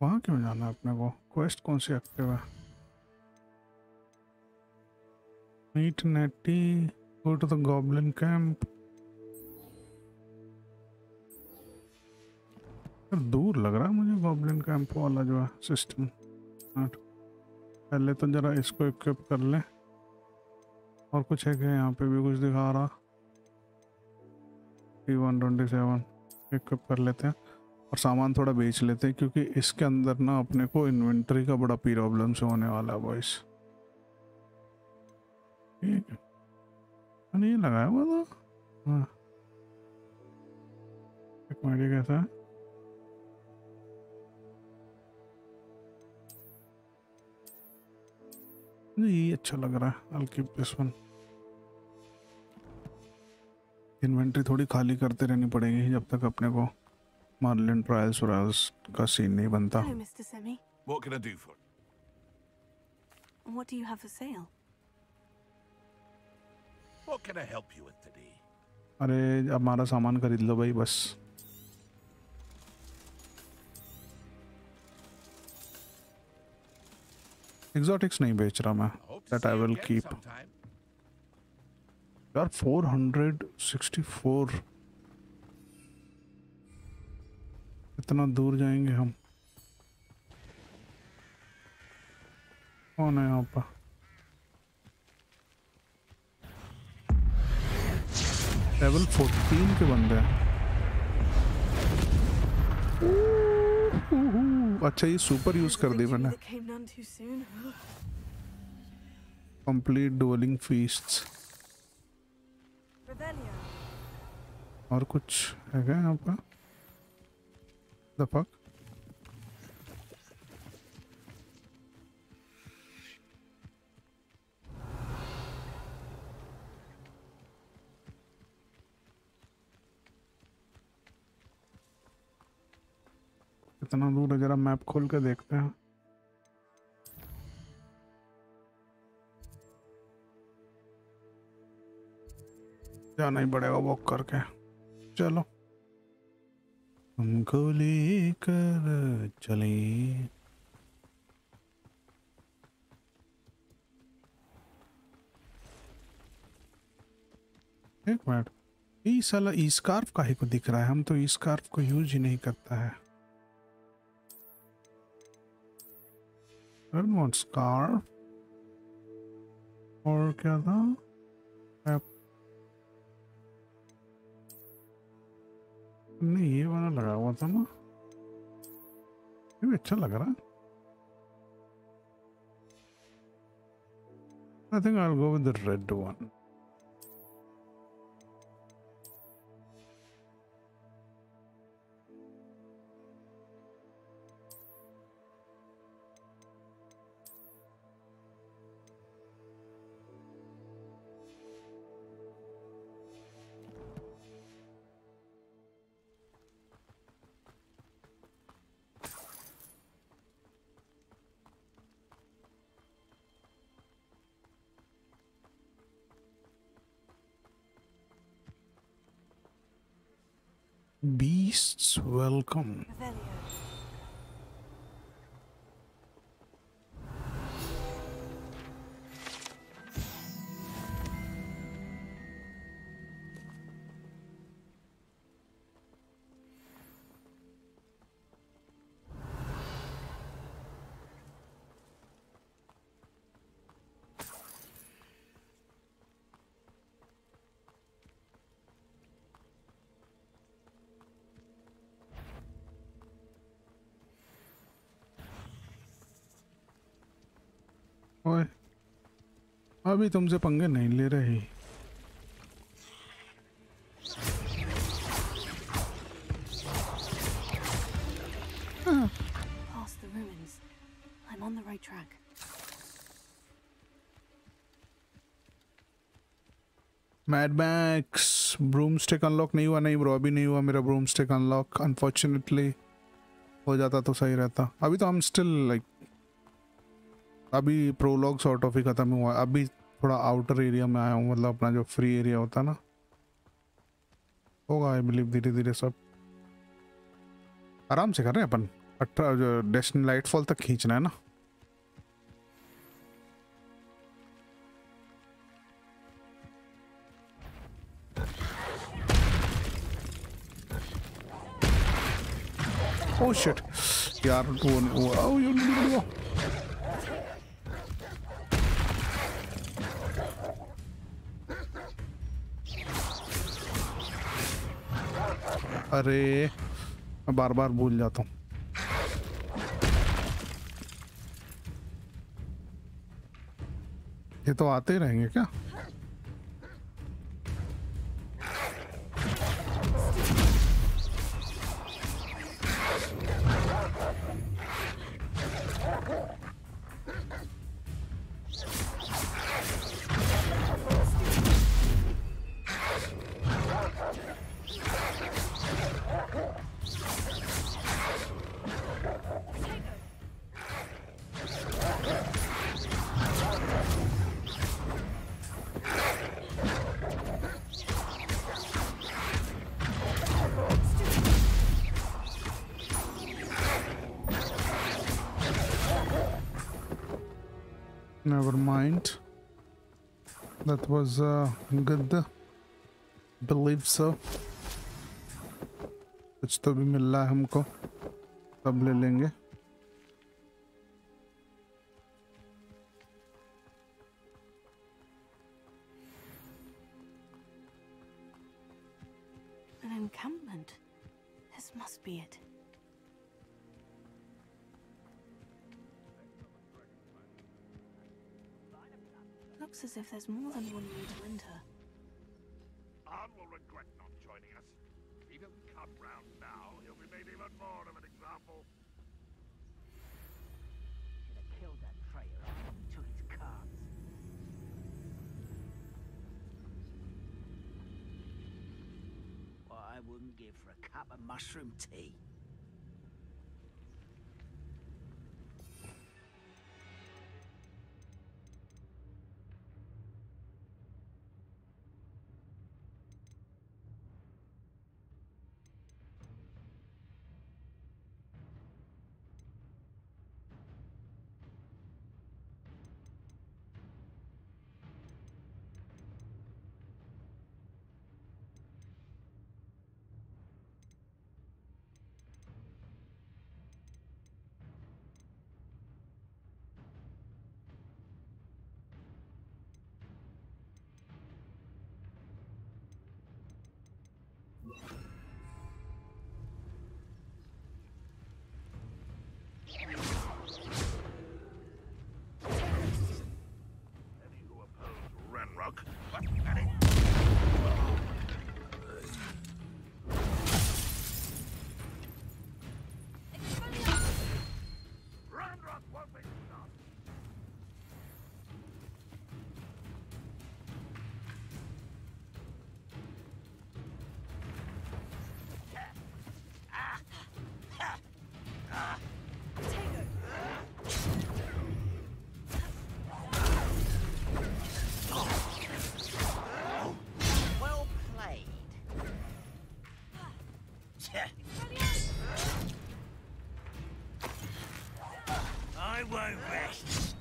वहाँ क्यों जाना है अपने को। क्वेस्ट कौन सी एक्टिव है meet Natty go to the goblin camp दूर लग रहा है मुझे गॉबलिन कैंप वाला जो है सिस्टम पहले तो जरा इसको इक्विप कर ले। और कुछ है क्या यहाँ पे भी कुछ दिखा रहा? T one twenty seven equip कर लेते हैं। और सामान थोड़ा बेच लेते हैं, क्योंकि इसके अंदर ना अपने को इन्वेंटरी का बड़ा प्रॉब्लम से होने वाला है बॉइस ठीक है। ये लगाया हुआ था। हाँ। कैसा है? ये अच्छा लग रहा है। This one इन्वेंटरी थोड़ी खाली करते रहनी पड़ेगी जब तक अपने को मार्लिन ट्रायल्स व्रायल्स का सीन नहीं बनता Hello, Mr. Semi. What can I do for you? What do you have for sale? What can I help you with today? अरे अब हमारा सामान खरीद लो भाई बस एग्जॉटिक्स नहीं बेच रहा मैं दैट आई विल कीप यार 464 इतना दूर जाएँगे हम। कौन है यहाँ पर? लेवल 14 के बंदे हैं। अच्छा ये सुपर यूज़ कर दी मैंने. कंप्लीट डुअलिंग फीस्ट्स और कुछ है क्या यहाँ पर? द फक कितना दूर है जरा मैप खोल के देखते हैं। जाना ही पड़ेगा वॉक करके। चलो। हमको लेकर चले। एक मिनट। ये साला ई स्कार्फ काहे को दिख रहा है? हम तो ई स्कार्फ को यूज़ ही नहीं करता है। Scarf और क्या था? नहीं ये वाला लगा हुआ था ना ये भी अच्छा लग रहा है I think I'll go with the red one. Beasts welcome. ओए अभी तुमसे पंगे नहीं ले रही Past the ruins. I'm on the right track. Mad Max broomstick unlock नहीं हुआ नहीं ब्रो अभी नहीं हुआ मेरा ब्रूम स्टिक अनलॉक अनफॉर्चुनेटली हो जाता तो सही रहता अभी तो हम स्टिल लाइक अभी प्रोलॉग सॉर्ट ऑफ़ ही ख़त्म हुआ है। अभी थोड़ा आउटर एरिया में आया हूँ मतलब अपना जो फ्री एरिया होता है ना। होगा आई बिलीव धीरे धीरे सब। आराम से कर रहे हैं अपन। अठारह जो डेस्टिनी लाइटफॉल तक खींचना है ना। Oh shit. यार, वो वो अरे मैं बार बार भूल जाता हूँ। ये तो आते ही रहेंगे क्या? Never mind. That was uh, good. Believe so. कुछ तो भी मिल रहा है हमको सब ले लेंगे Looks as if there's more than one way to enter. Arn will regret not joining us. If he doesn't come round now, he'll be made even more of an example. Should have killed that traitor after he took his cards. What I wouldn't give for a cup of mushroom tea. won't rest.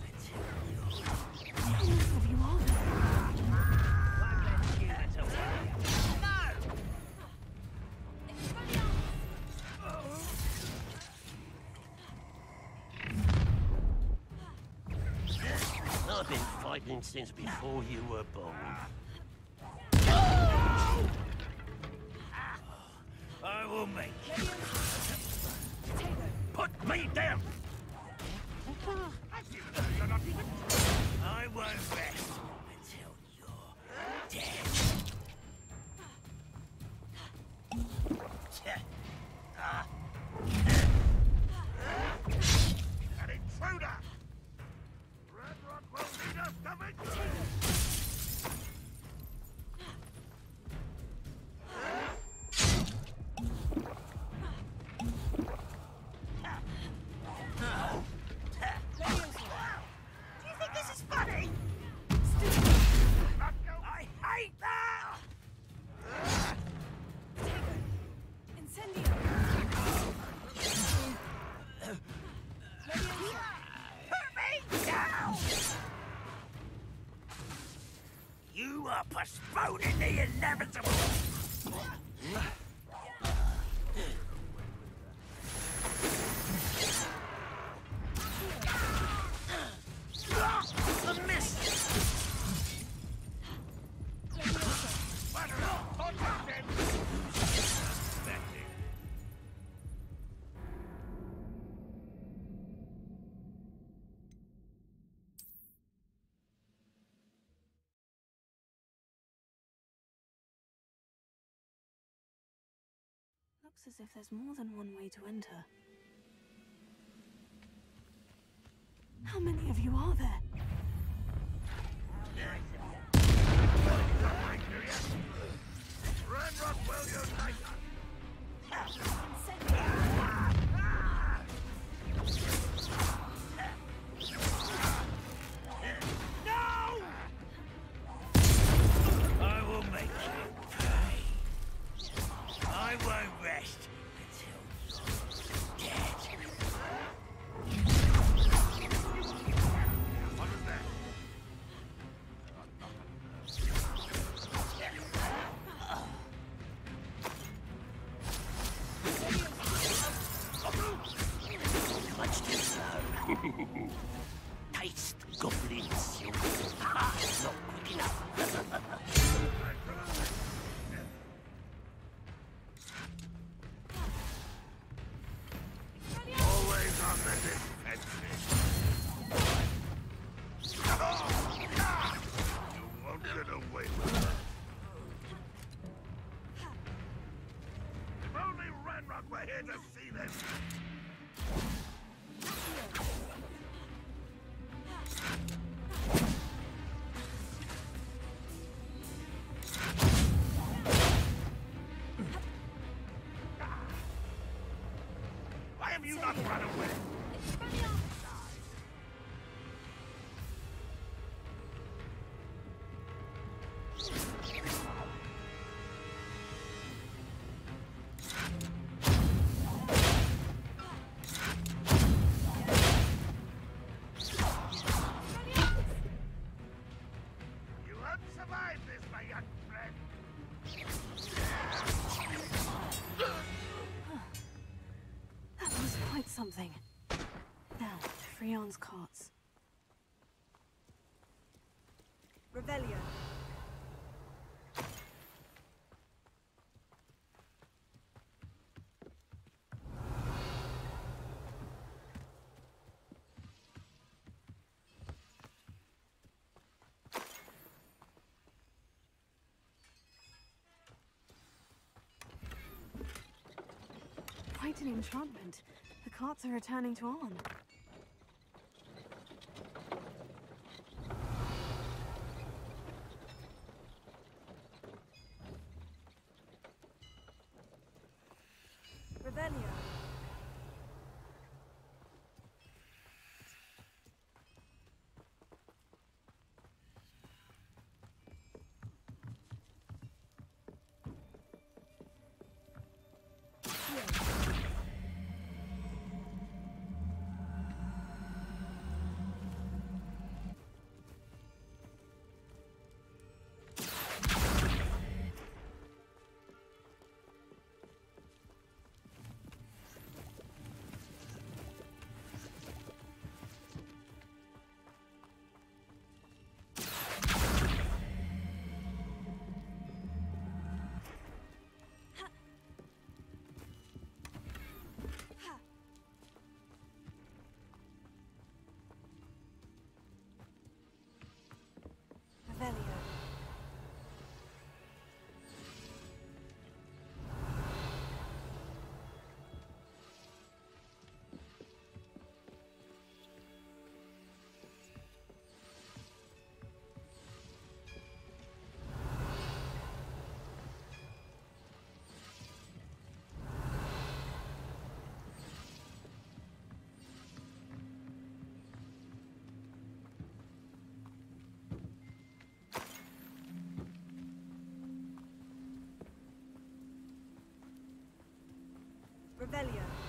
I've been fighting since before you were born. postponing the inevitable. Looks as if there's more than one way to enter. How many of you are there? Marion's carts. Revelio. Quite an enchantment. The carts are returning to Arn. Revelio.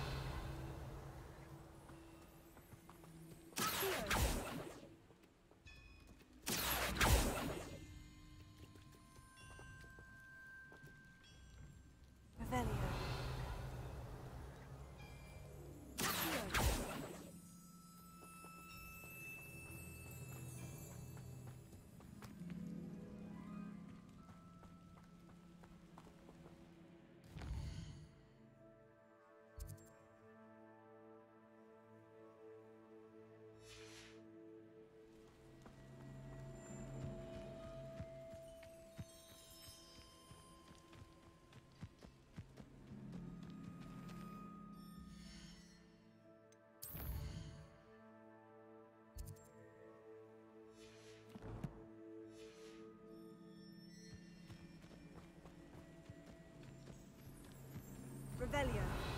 Revelio.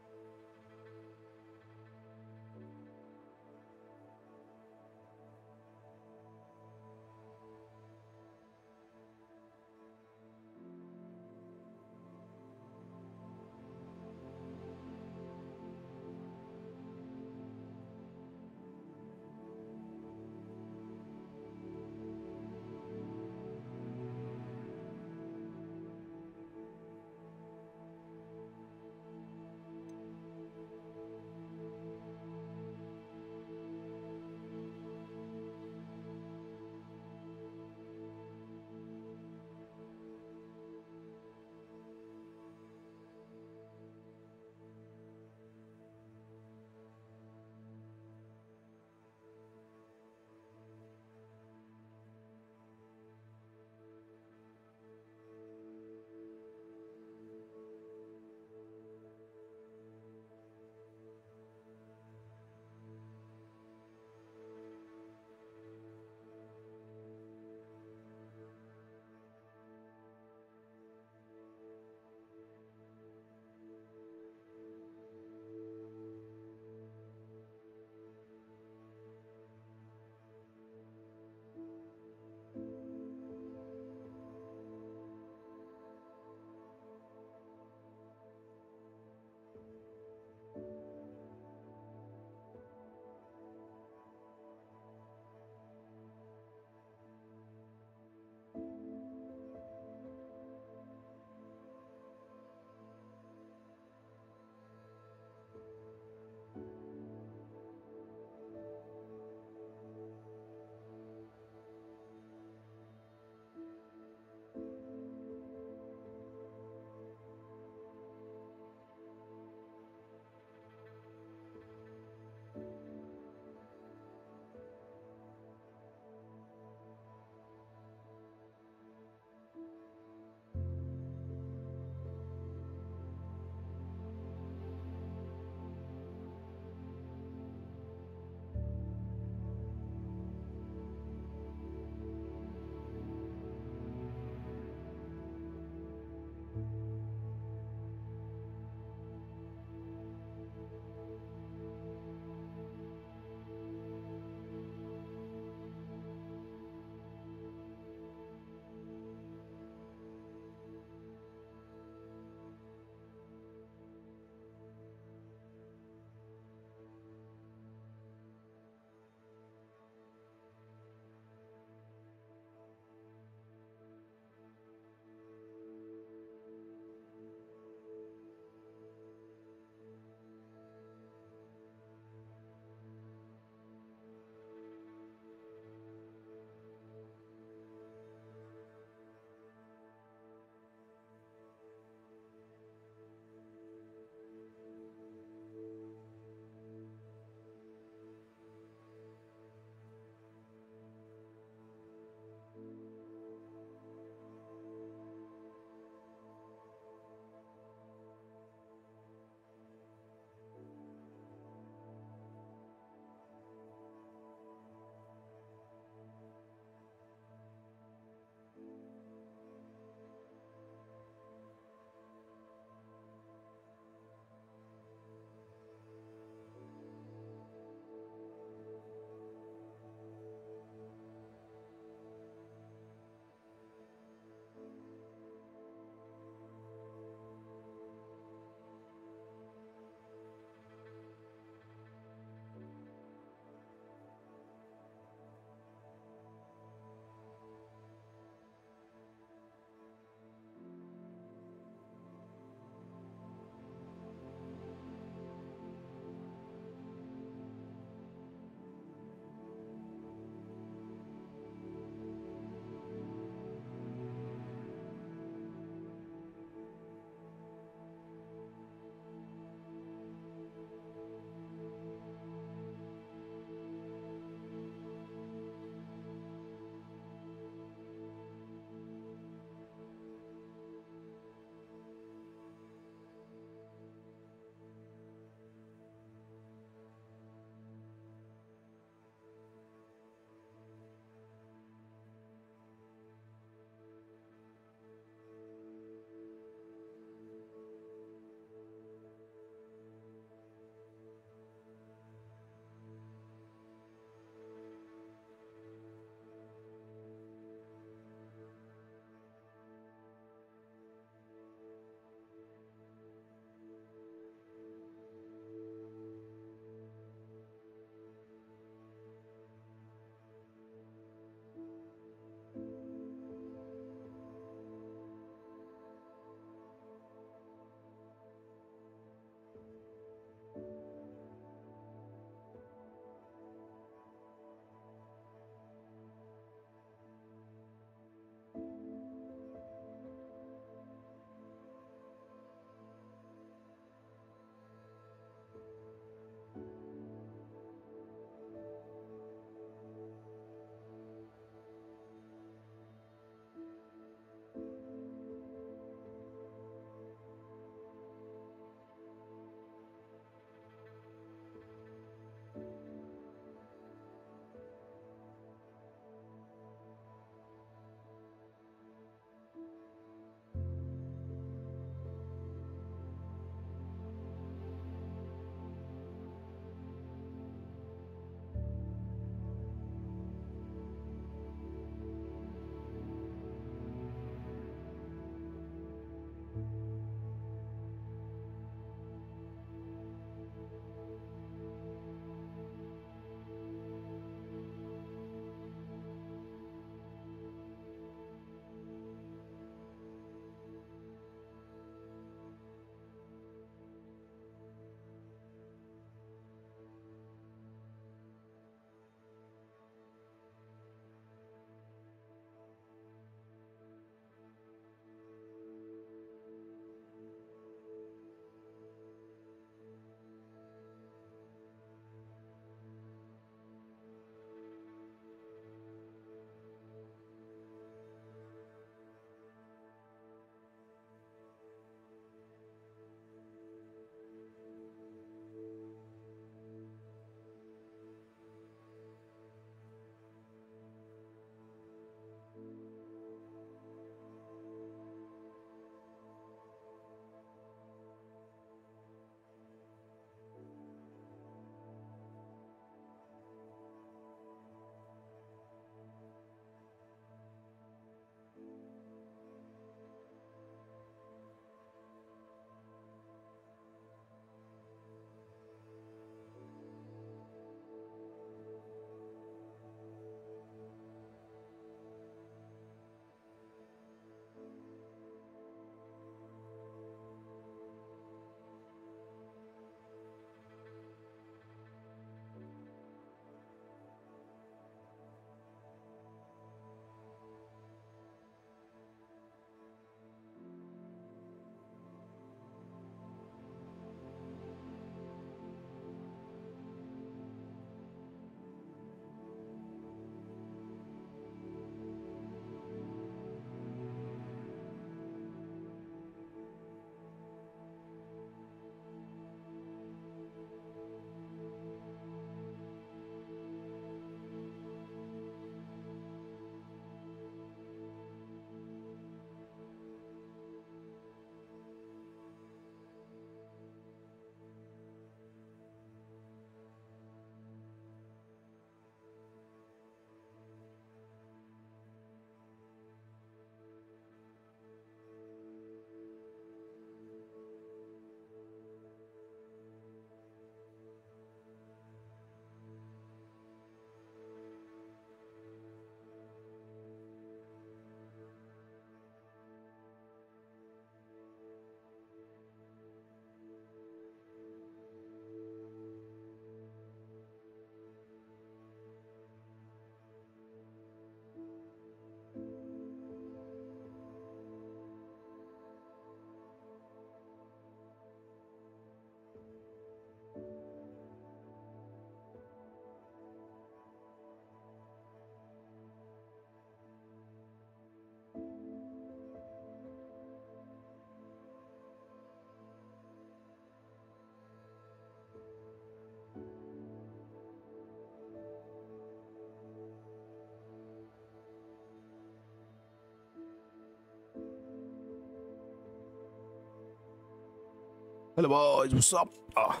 Hello, boys. What's up? Ah.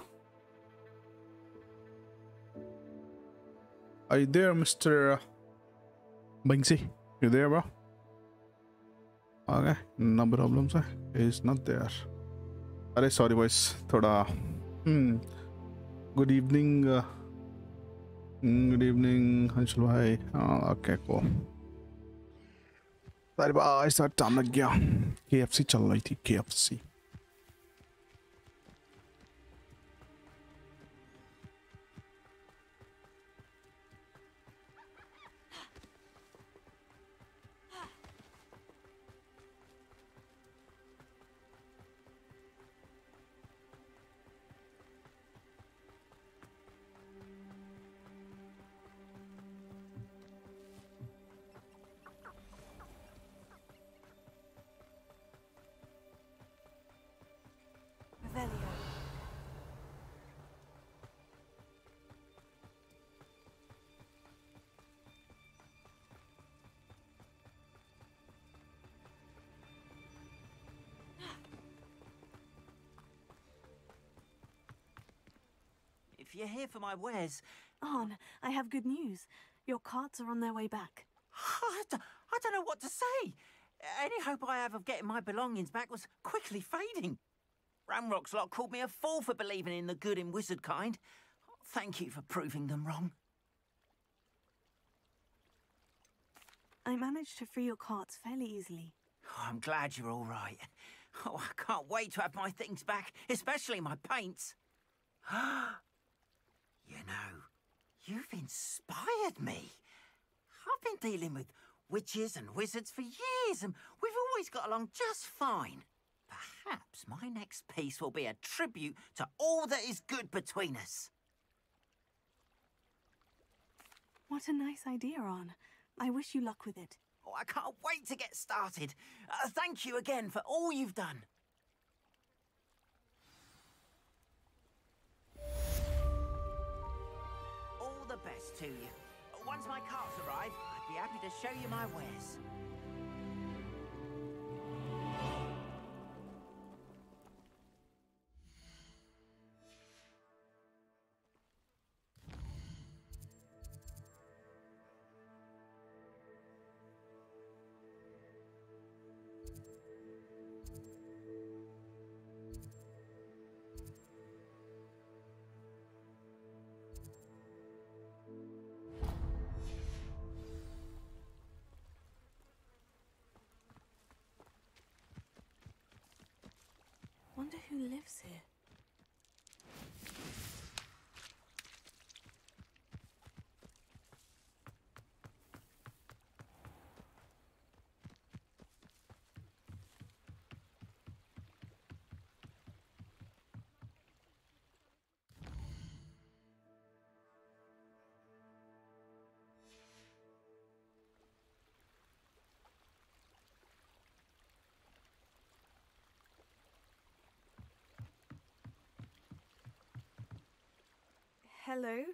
Are you there, Mr. Banksy? You there, bro? Okay, no problems. है He's not there. अरे sorry boys, थोड़ा hmm. Uh, hmm, good evening, Anshul भाई. Oh, okay, cool. अरे भाई sir time लग गया KFC चल रही थी KFC. Here for my wares, Arn, I have good news. Your carts are on their way back. I d- I don't know what to say. Any hope I have of getting my belongings back was quickly fading. Ranrok's lot called me a fool for believing in the good in wizard kind. Thank you for proving them wrong. I managed to free your carts fairly easily. Oh, I'm glad you're all right. Oh, I can't wait to have my things back, especially my paints. you know, you've inspired me. I've been dealing with witches and wizards for years, and we've always got along just fine. Perhaps my next piece will be a tribute to all that is good between us. What a nice idea, Arn. I wish you luck with it. Oh, I can't wait to get started. Uh, thank you again for all you've done. To you. Once my carts arrive, I'd be happy to show you my wares. Who lives here. Hello,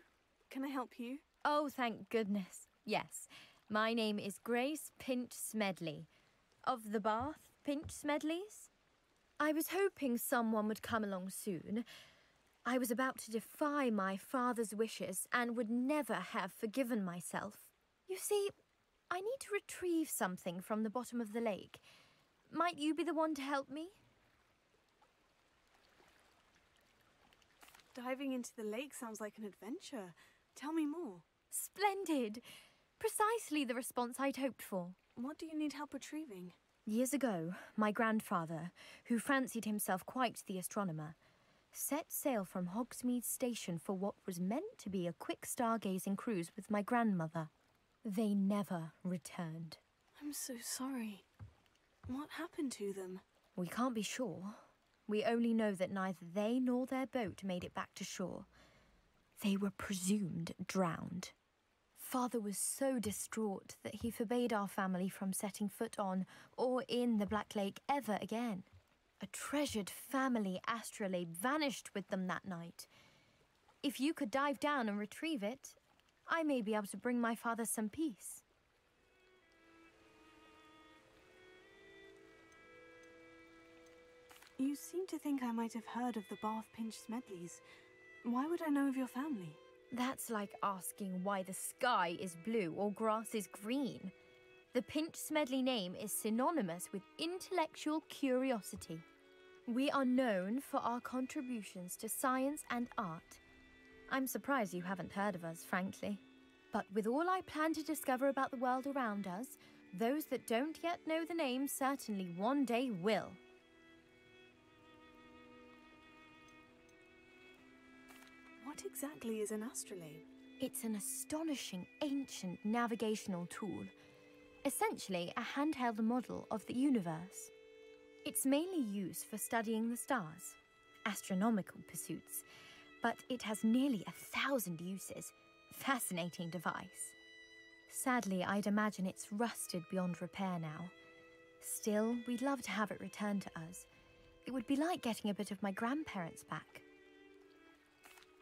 can I help you? Oh, thank goodness. Yes. My name is Grace Pinch Smedley. Of the Bath Pinch Smedleys? I was hoping someone would come along soon. I was about to defy my father's wishes and would never have forgiven myself. You see, I need to retrieve something from the bottom of the lake. Might you be the one to help me? Diving into the lake sounds like an adventure. Tell me more. Splendid! Precisely the response I'd hoped for. What do you need help retrieving? Years ago, my grandfather, who fancied himself quite the astronomer, set sail from Hogsmeade Station for what was meant to be a quick stargazing cruise with my grandmother. They never returned. I'm so sorry. What happened to them? We can't be sure. We only know that neither they nor their boat made it back to shore. They were presumed drowned. Father was so distraught that he forbade our family from setting foot on or in the Black Lake ever again. A treasured family astrolabe vanished with them that night. If you could dive down and retrieve it, I may be able to bring my father some peace. You seem to think I might have heard of the Bath Pinch Smedleys. Why would I know of your family? That's like asking why the sky is blue or grass is green. The Pinch Smedley name is synonymous with intellectual curiosity. We are known for our contributions to science and art. I'm surprised you haven't heard of us, frankly. But with all I plan to discover about the world around us, those that don't yet know the name certainly one day will. What exactly is an astrolabe? It's an astonishing ancient navigational tool, essentially a handheld model of the universe. It's mainly used for studying the stars, astronomical pursuits, but it has nearly a thousand uses. Fascinating device. Sadly, I'd imagine it's rusted beyond repair now. Still, we'd love to have it returned to us. It would be like getting a bit of my grandparents back.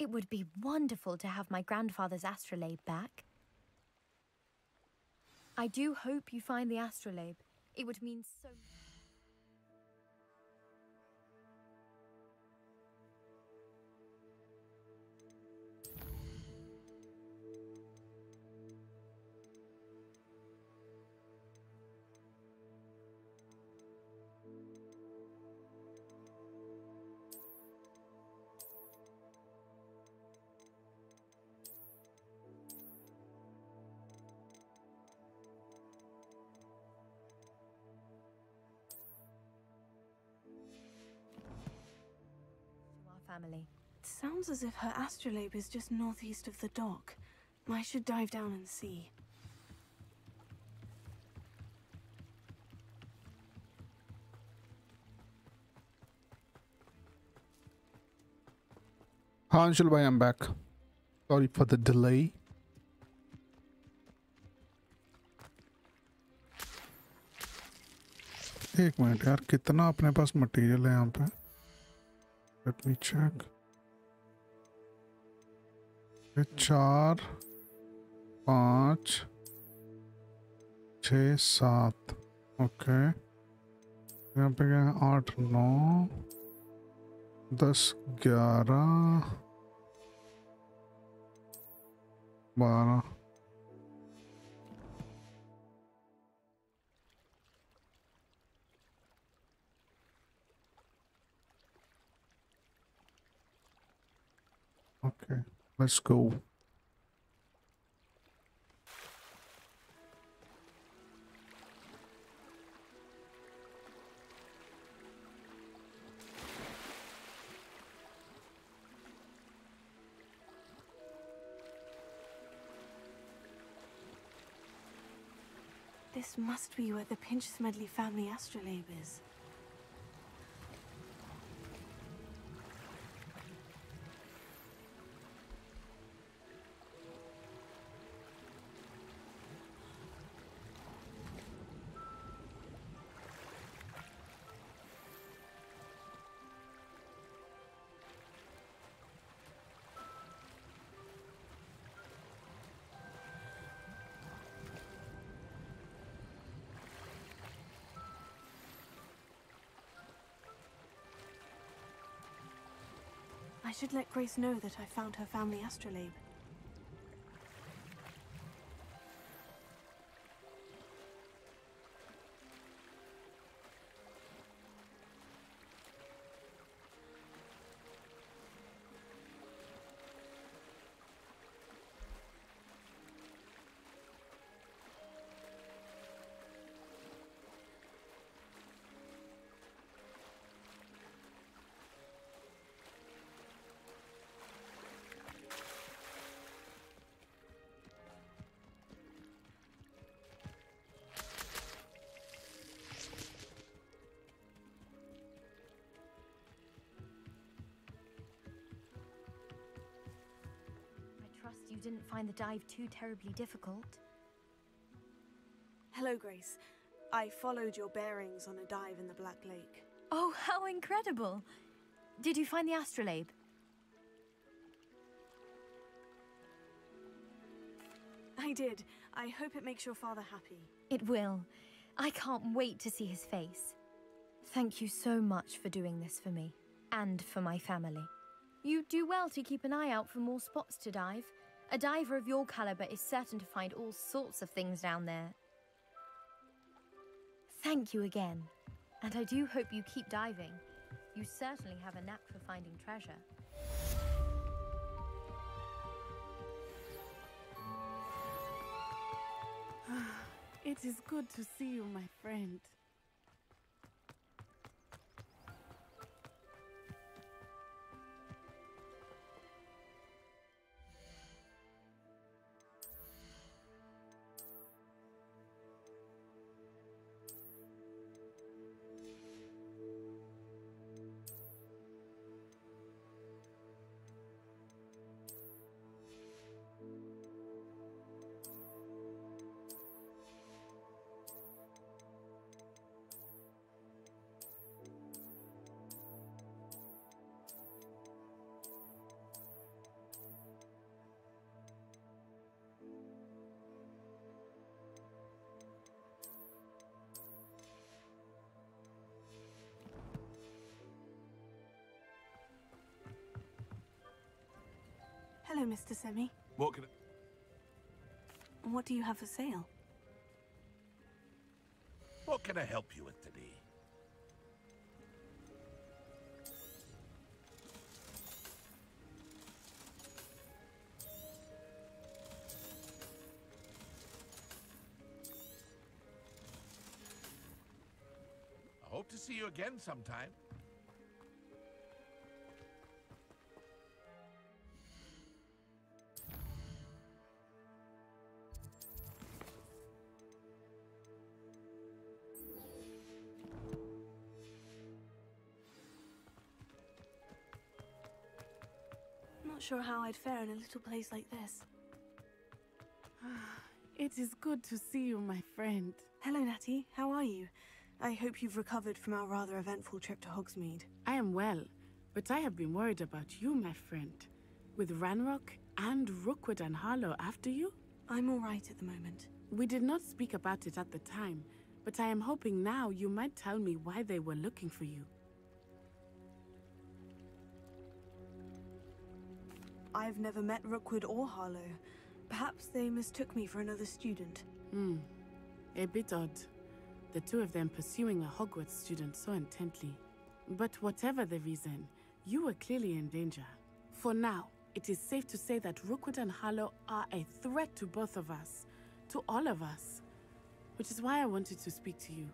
It would be wonderful to have my grandfather's astrolabe back. I do hope you find the astrolabe. It would mean so to sounds as if her astrolabe is just northeast of the dock. I should dive down and see. Anshul bhai, I'm back. Sorry for the delay. एक minute यार कितना अपने पास material है यहाँ पे let me check ये चार पाँच छ सात। ओके। यहाँ पे है आठ नौ दस ग्यारह बारह। Let's go. This must be where the Pinch Smedley family astrolabe is. Should let Grace know that I found her family astrolabe. You didn't find the dive too terribly difficult. Hello, Grace. I followed your bearings on a dive in the Black Lake. Oh, how incredible! Did you find the astrolabe? I did. I hope it makes your father happy. It will. I can't wait to see his face. Thank you so much for doing this for me, and for my family. You do well to keep an eye out for more spots to dive. A diver of your caliber is certain to find all sorts of things down there. Thank you again. And I do hope you keep diving. You certainly have a knack for finding treasure. It is good to see you, my friend. Mr. Semi. What can I... What do you have for sale? what can I help you with today? I hope to see you again sometime. Not sure how I'd fare in a little place like this. It is good to see you, my friend. Hello, Natty. How are you? I hope you've recovered from our rather eventful trip to Hogsmeade. I am well, but I have been worried about you, my friend. With Ranrok and Rookwood and Harlow after you? I'm all right at the moment. We did not speak about it at the time, but I am hoping now you might tell me why they were looking for you. I've never met Rookwood or Harlow. Perhaps they mistook me for another student. Hmm. A bit odd. The two of them pursuing a Hogwarts student so intently. But whatever the reason, you were clearly in danger. For now, it is safe to say that Rookwood and Harlow are a threat to both of us. To all of us. Which is why I wanted to speak to you.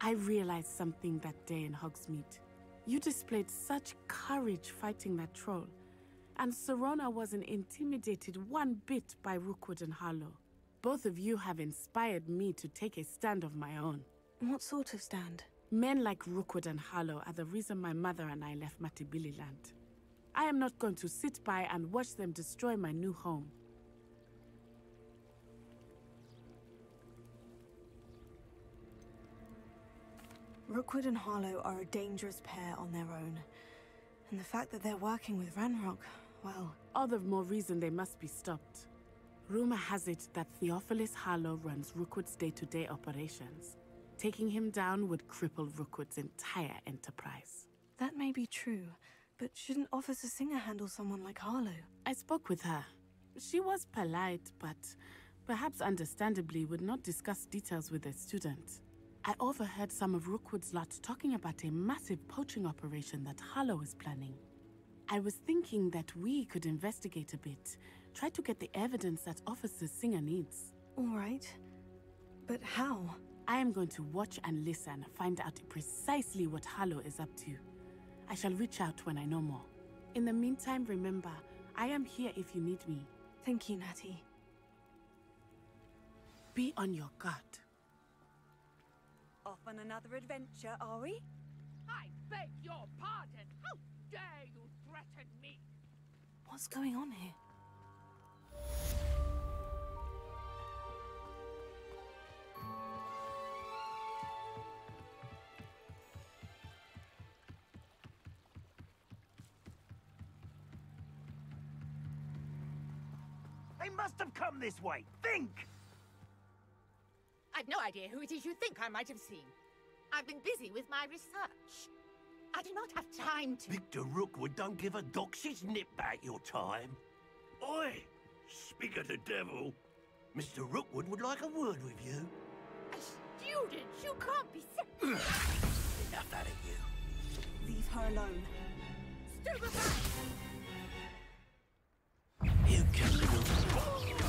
I realized something that day in Hogsmeade. You displayed such courage fighting that troll. And Sirona wasn't intimidated one bit by Rookwood and Harlow. Both of you have inspired me to take a stand of my own. What sort of stand? Men like Rookwood and Harlow are the reason my mother and I left Matibili land. I am not going to sit by and watch them destroy my new home. Rookwood and Harlow are a dangerous pair on their own. And the fact that they're working with Ranrok, well... All the more reason they must be stopped. Rumor has it that Theophilus Harlow runs Rookwood's day-to-day operations. Taking him down would cripple Rookwood's entire enterprise. That may be true, but shouldn't Officer Singer handle someone like Harlow? I spoke with her. She was polite, but perhaps understandably would not discuss details with a student. I overheard some of Rookwood's lot talking about a massive poaching operation that Harlow is planning. I was thinking that we could investigate a bit, try to get the evidence that Officer Singer needs. All right. But how? I am going to watch and listen, find out precisely what Harlow is up to. I shall reach out when I know more. In the meantime, remember, I am here if you need me. Thank you, Natty. Be on your guard. Off on another adventure, are we? I beg your pardon. How dare you threaten me? What's going on here? They must have come this way. Think! I've no idea who it is you think I might have seen. I've been busy with my research. I do not have time to. Victor Rookwood don't give a doxy's nip back your time. Oi! Speak of the devil. Mr. Rookwood would like a word with you. A student! You can't be se- Enough out of you. Leave her alone. Stupefy! You criminal. Ready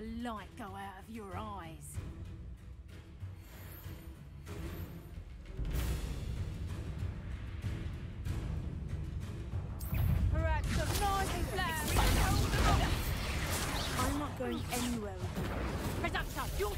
the light go out of your eyes. Perhaps some nice flowers. I'm not going anywhere. Presumption, you'll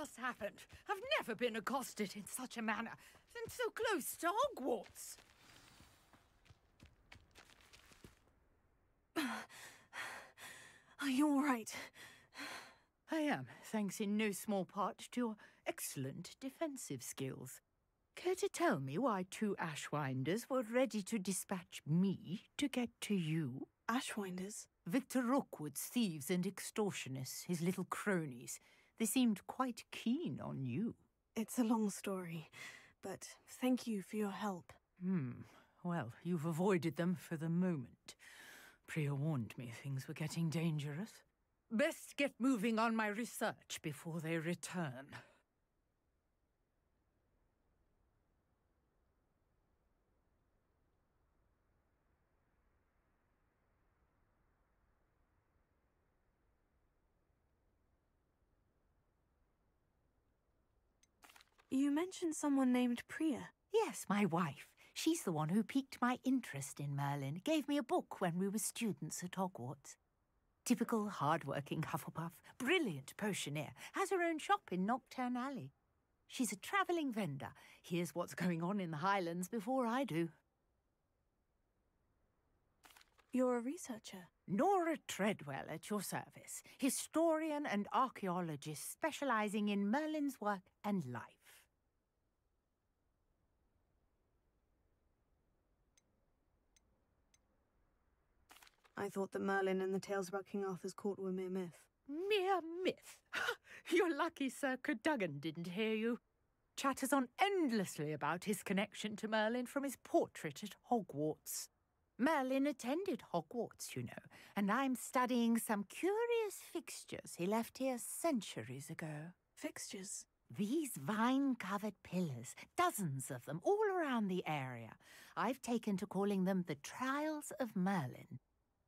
just happened? I've never been accosted in such a manner, and so close to Hogwarts. Are you all right? I am, thanks in no small part to your excellent defensive skills. Care to tell me why two Ashwinders were ready to dispatch me to get to you? Ashwinders? Victor Rookwood's thieves and extortionists, his little cronies. They seemed quite keen on you. It's a long story, but thank you for your help. Hmm. Well, you've avoided them for the moment. Priya warned me things were getting dangerous. Best get moving on my research before they return. You mentioned someone named Priya. Yes, my wife. She's the one who piqued my interest in Merlin, gave me a book when we were students at Hogwarts. Typical hard-working Hufflepuff, brilliant potioneer, has her own shop in Knockturn Alley. She's a travelling vendor, hears what's going on in the Highlands before I do. You're a researcher. Nora Treadwell at your service, historian and archaeologist specialising in Merlin's work and life. I thought that Merlin and the tales about King Arthur's court were mere myth. Mere myth. You're lucky Sir Cadogan didn't hear you. Chatters on endlessly about his connection to Merlin from his portrait at Hogwarts. Merlin attended Hogwarts, you know, and I'm studying some curious fixtures he left here centuries ago. Fixtures? These vine covered pillars, dozens of them, all around the area. I've taken to calling them the Trials of Merlin.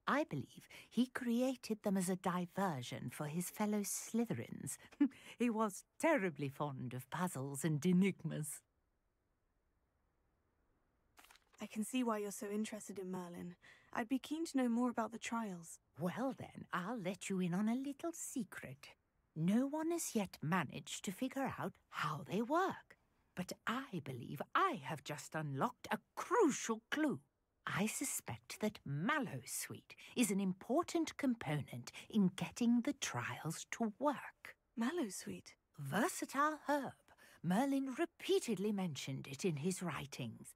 I believe he created them as a diversion for his fellow Slytherins. he was terribly fond of puzzles and enigmas. I can see why you're so interested in Merlin. I'd be keen to know more about the trials. Well, then, I'll let you in on a little secret. No one has yet managed to figure out how they work. But I believe I have just unlocked a crucial clue. I suspect that mallow sweet is an important component in getting the trials to work. Mallow sweet? Versatile herb. Merlin repeatedly mentioned it in his writings.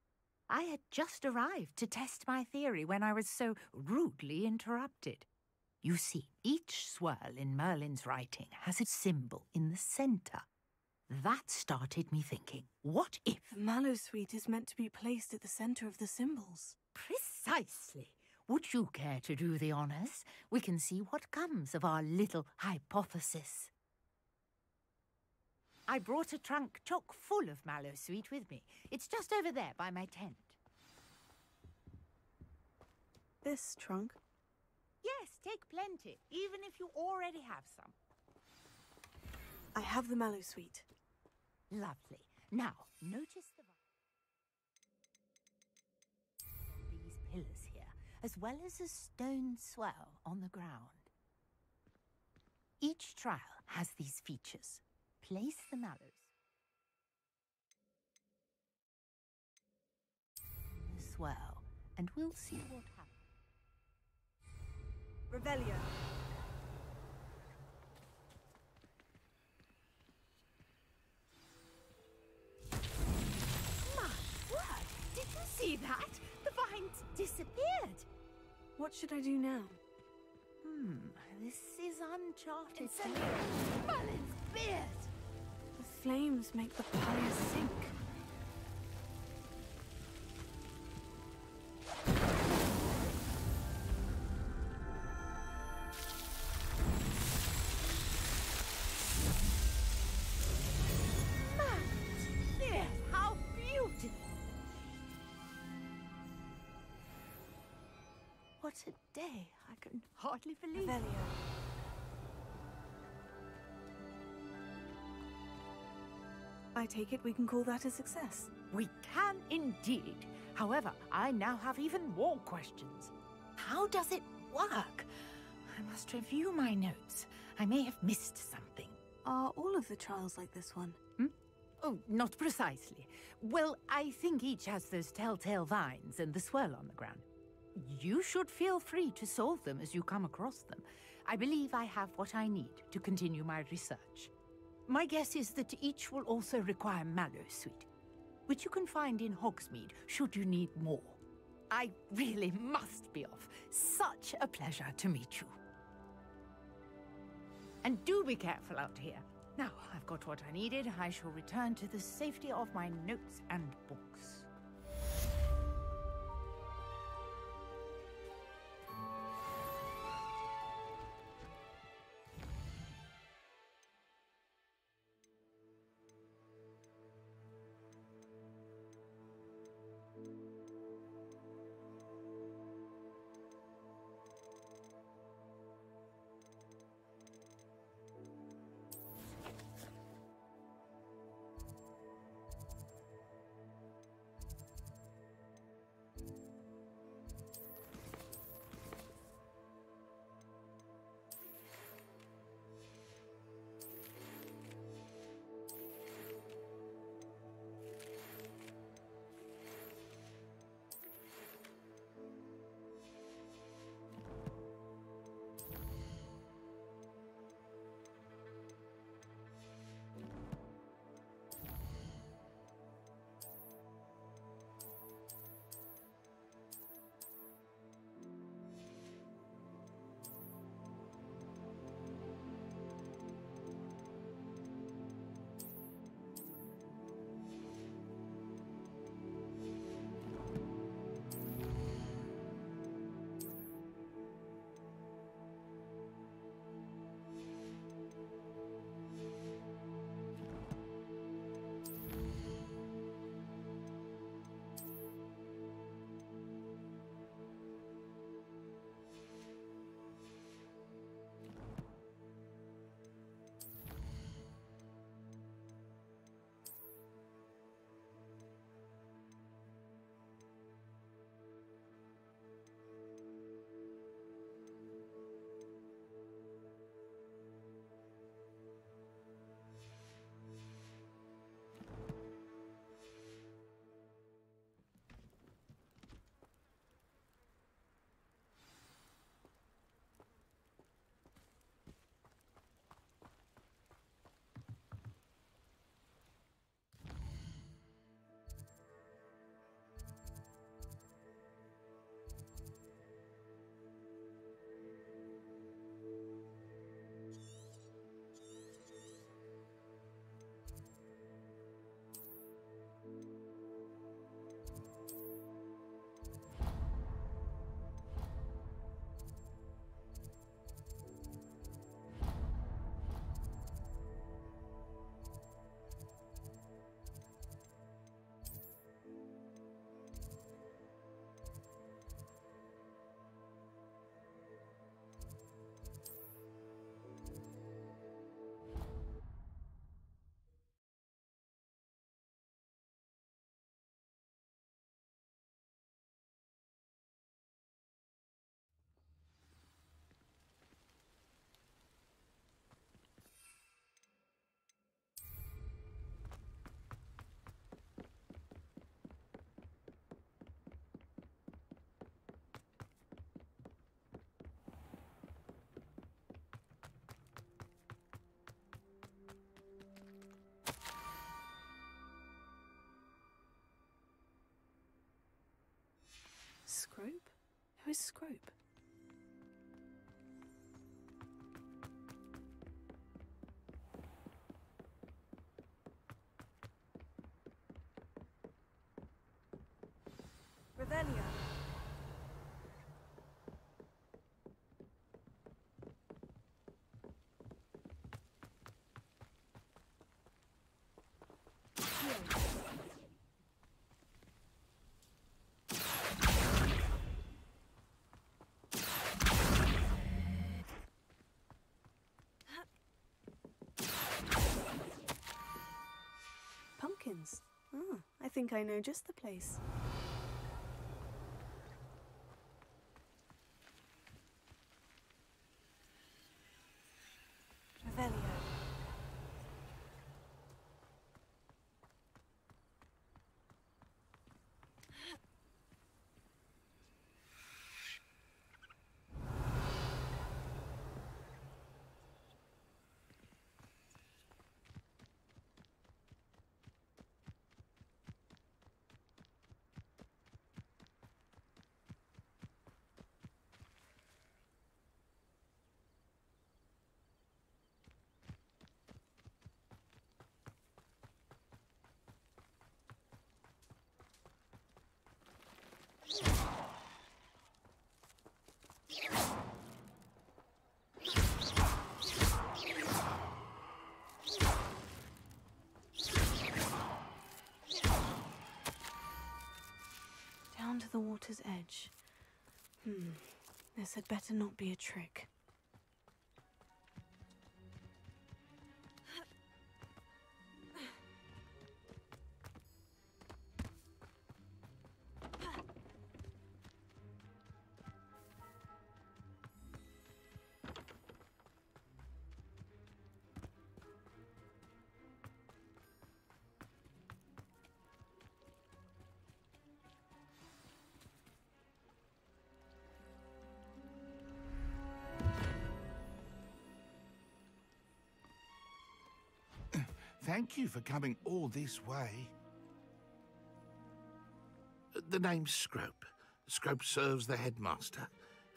I had just arrived to test my theory when I was so rudely interrupted. You see, each swirl in Merlin's writing has a symbol in the center. That started me thinking, what if... The mallow sweet is meant to be placed at the center of the symbols. Precisely. Would you care to do the honors? We can see what comes of our little hypothesis. I brought a trunk chock full of mallow sweet with me. It's just over there by my tent. This trunk? Yes, take plenty, even if you already have some. I have the mallow sweet. Lovely. Now, notice the pillars here, as well as a stone swell on the ground. Each trial has these features. Place the mallows. Swell, and we'll see what happens. Revelio. My word! Did you see that? Disappeared. What should I do now? Hmm, this is uncharted. Merlin's beard! The flames make the pyre sink. What a day! I can hardly believe it. I take it we can call that a success. We can indeed. However, I now have even more questions. How does it work? I must review my notes. I may have missed something. Are all of the trials like this one? Hmm? Oh, not precisely. Well, I think each has those telltale vines and the swirl on the ground. You should feel free to solve them as you come across them. I believe I have what I need to continue my research. My guess is that each will also require mallow sweet, which you can find in Hogsmeade should you need more. I really must be off. Such a pleasure to meet you. And do be careful out here. Now, I've got what I needed. I shall return to the safety of my notes and books. Scrope? Think I know just the place. Revelio. Down to the water's edge. Hmm. This had better not be a trick. Thank you for coming all this way. The name's Scrope. Scrope serves the headmaster.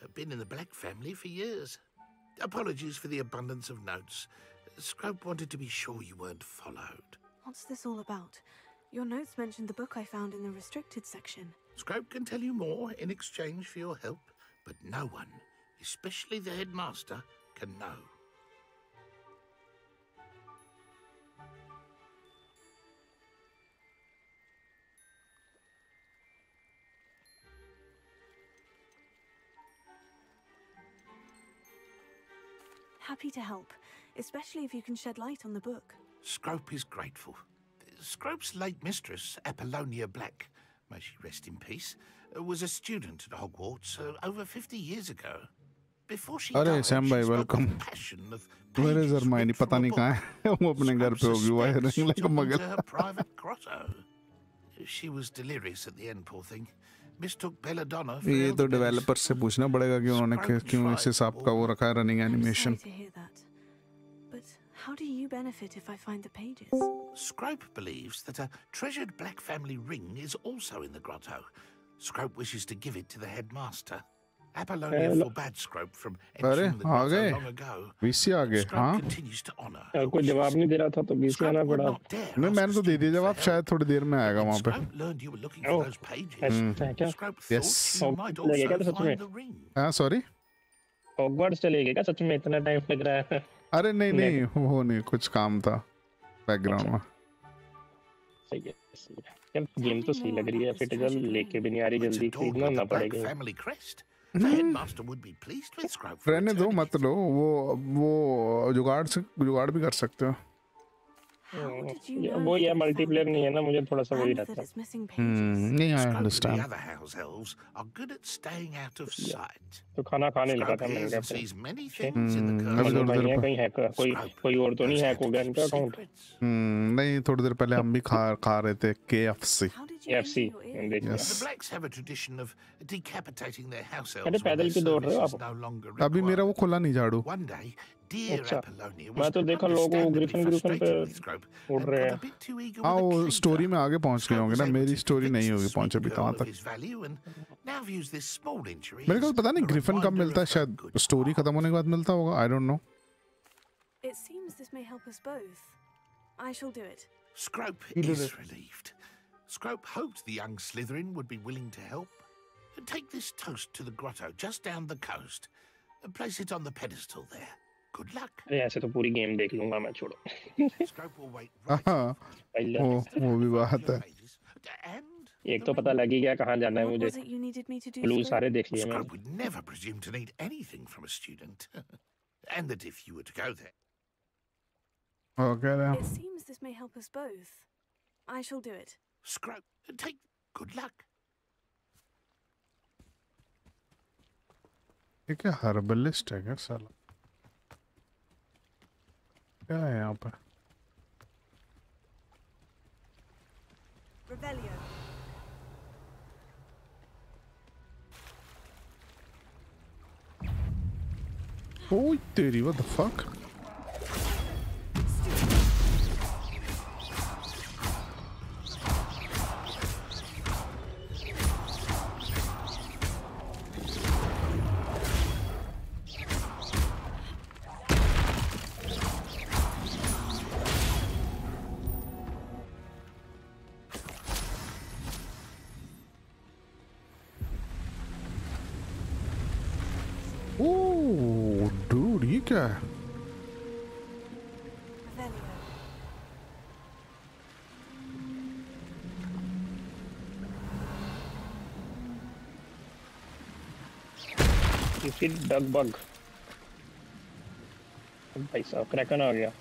I've been in the Black family for years. Apologies for the abundance of notes. Scrope wanted to be sure you weren't followed. What's this all about? Your notes mentioned the book I found in the restricted section. Scrope can tell you more in exchange for your help, but no one, especially the headmaster, can know. Happy to help, especially if you can shed light on the book. Scrope is grateful. Scrope's late mistress, Apollonia Black, may she rest in peace, uh, was a student at Hogwarts uh, over 50 years ago. Before she अरे died, Sam she भाई spoke welcome with passion of where is Hermione पता नहीं कहाँ है वो अपने घर पे होगी why running like a to मगर her private grotto. She was delirious at the end, poor thing. Mistook Belladonna for ये तो Elder डेवलपर से पूछना पड़ेगा कि उन्होंने क्यों- क्यों इस हिसाब का वो रखा है running animation Sorry to hear that. But how do you benefit if I find the pages? Scrope believes that a treasured black family ring is also in the grotto. Scrope wishes to give it to the headmaster. Apollonia Hello. forbade Scrope from अरे entering the आ गए long ago. VC आ गए हाँ continues to honor. कोई जवाब नहीं दे रहा था तो बीच आना पड़ा नहीं मैंने तो दे दिया जवाब शायद थोड़ी देर में आएगा वहाँ पे Learned you were looking for those pages. ऐसा यस you might लगेगा also find the ring. हाँ सॉरी हॉगवार्ट्स चलेगा क्या सच में इतना टाइम लग रहा है अरे नहीं नहीं वो नहीं कुछ काम था बैकग्राउंड में सही है सही है गेम तो सही लग रही है फिर जल लेके भी नहीं आ रही जल्दी खरीदना ना पड़ेगा रहने दो मत लो वो वो जुगाड़ से जुगाड़ भी कर सकते हो। oh, वो ये मल्टीप्लेयर नहीं है ना मुझे थोड़ा सा वही रहता है। hmm, नहीं आई अंडरस्टैंड तो खाना खाने लगा था मैंने अपने। hmm, कहीं हैक कोई कोई और तो नहीं हैक हो गया इनका अकाउंट hmm, नहीं थोड़ी देर पहले हम भी खा खा रहे थे केएफसी एफसी yes. अरे पैदल क्यों दौड़ रहे हो आप अभी मेरा वो खुला नहीं झाड़ू अच्छा मैं तो देखा लोग ग्रिफिन ग्रिफिन पे उड़ रहे हैं हाँ वो स्टोरी में आगे पहुँच गए होंगे ना मेरी स्टोरी नहीं होगी पहुँचे अभी कहाँ तक मेरे को पता नहीं ग्रिफिन कब मिलता है शायद स्टोरी खत्म होने के बाद मिलता होगा I don't know It seems this may help us both. I shall do it. Scrope is relieved. Scrope hoped the young Slytherin would be willing to help. Take this toast to the grotto just down the coast and place it on the pedestal there. Good luck. अरे ऐसे तो पूरी game देख लूंगा मैं छोड़ो Scrope will wait हाँ पहले वो वो भी बात है एक तो पता लग ही गया कहाँ जाना है What मुझे was it you needed me to do? Clue Scrope? सारे देख लिए Scrope मैंने would never presume to need anything from a student. and that if you were to go there, वो कह रहे It हैं seems this may help us both. I shall do it. Scrope, take good luck. ये क्या herbalist है क्या साला क्या है यहाँ पे Revelio. ओह तेरी व्हाट द फक डग बग भाई साहब क्रैकन आ गया।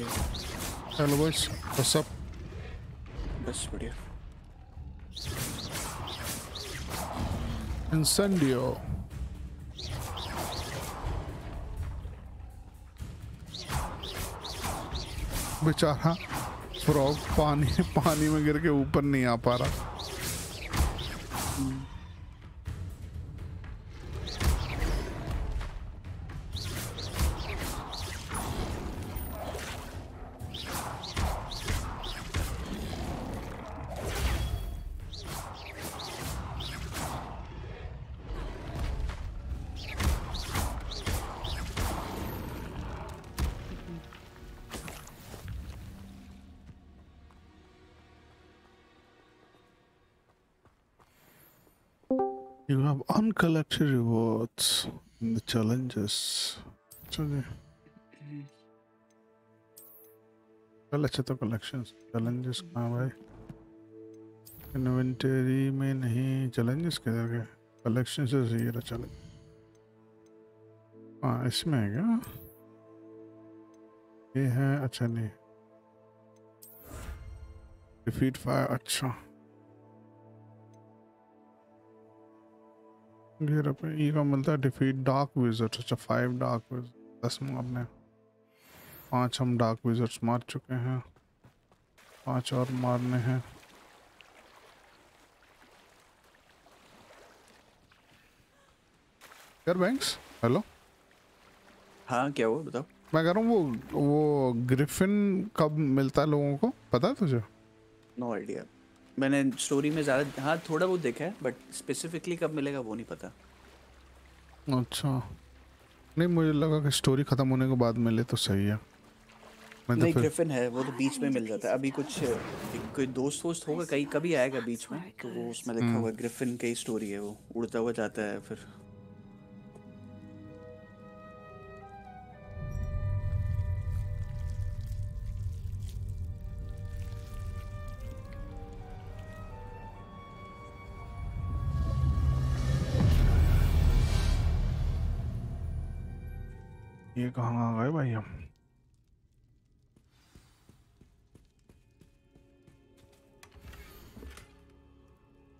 हेलो boys, व्हाट्स अप बस बढ़िया इंसेंडियो बेचारा फ्रॉग पानी पानी में गिर के ऊपर नहीं आ पा रहा। अच्छा तो कलेक्शंस challenges कहाँ भाई? इन्वेंटरी में नहीं, challenges किधर गए कलेक्शन से ये रहा चैलेंज हाँ इसमें है क्या? ये है अच्छा नहीं। डिफीट फायर अच्छा। ई का मिलता है? डिफीट डार्क विजर्स अच्छा फाइव डार्क विजर्स दस मारने पाँच हम डार्क विजर्स मार चुके हैं। पाँच और मारने हैं। यार बैंक्स हेलो हाँ क्या हुआ बताओ? मैं कह रहा हूँ वो वो ग्रिफिन कब मिलता है लोगों को? पता है तुझे? नो no आइडिया मैंने स्टोरी में ज़्यादा हाँ थोड़ा बहुत देखा है बट स्पेसिफिकली कब मिलेगा वो नहीं पता। अच्छा। नहीं मुझे लगा कि स्टोरी खत्म होने के बाद मिले तो सही है। नहीं फिर ग्रिफिन है वो तो बीच में मिल जाता है। अभी कुछ कोई दोस्त वोस्त होगा कहीं कभी आएगा बीच में तो वो उसमें लिखा हुआ ग्रिफिन की स्टोरी है वो उड़ता हुआ जाता है फिर। ये कहाँ आ गए भाई हम?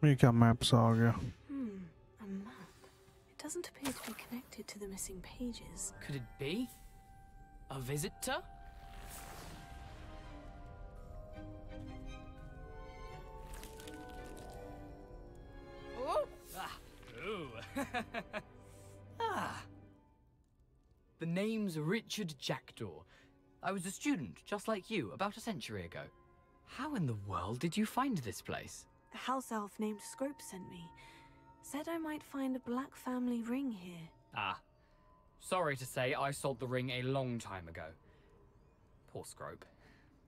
We got maps, Saga. Hmm, a map. It doesn't appear to be connected to the missing pages. Could it be? A visitor? Oh! Ah, ooh. ah! The name's Richard Jackdaw. I was a student, just like you, about a century ago. How in the world did you find this place? A house elf named Scrope sent me. Said I might find a black family ring here. Ah. Sorry to say, I sold the ring a long time ago. Poor Scrope.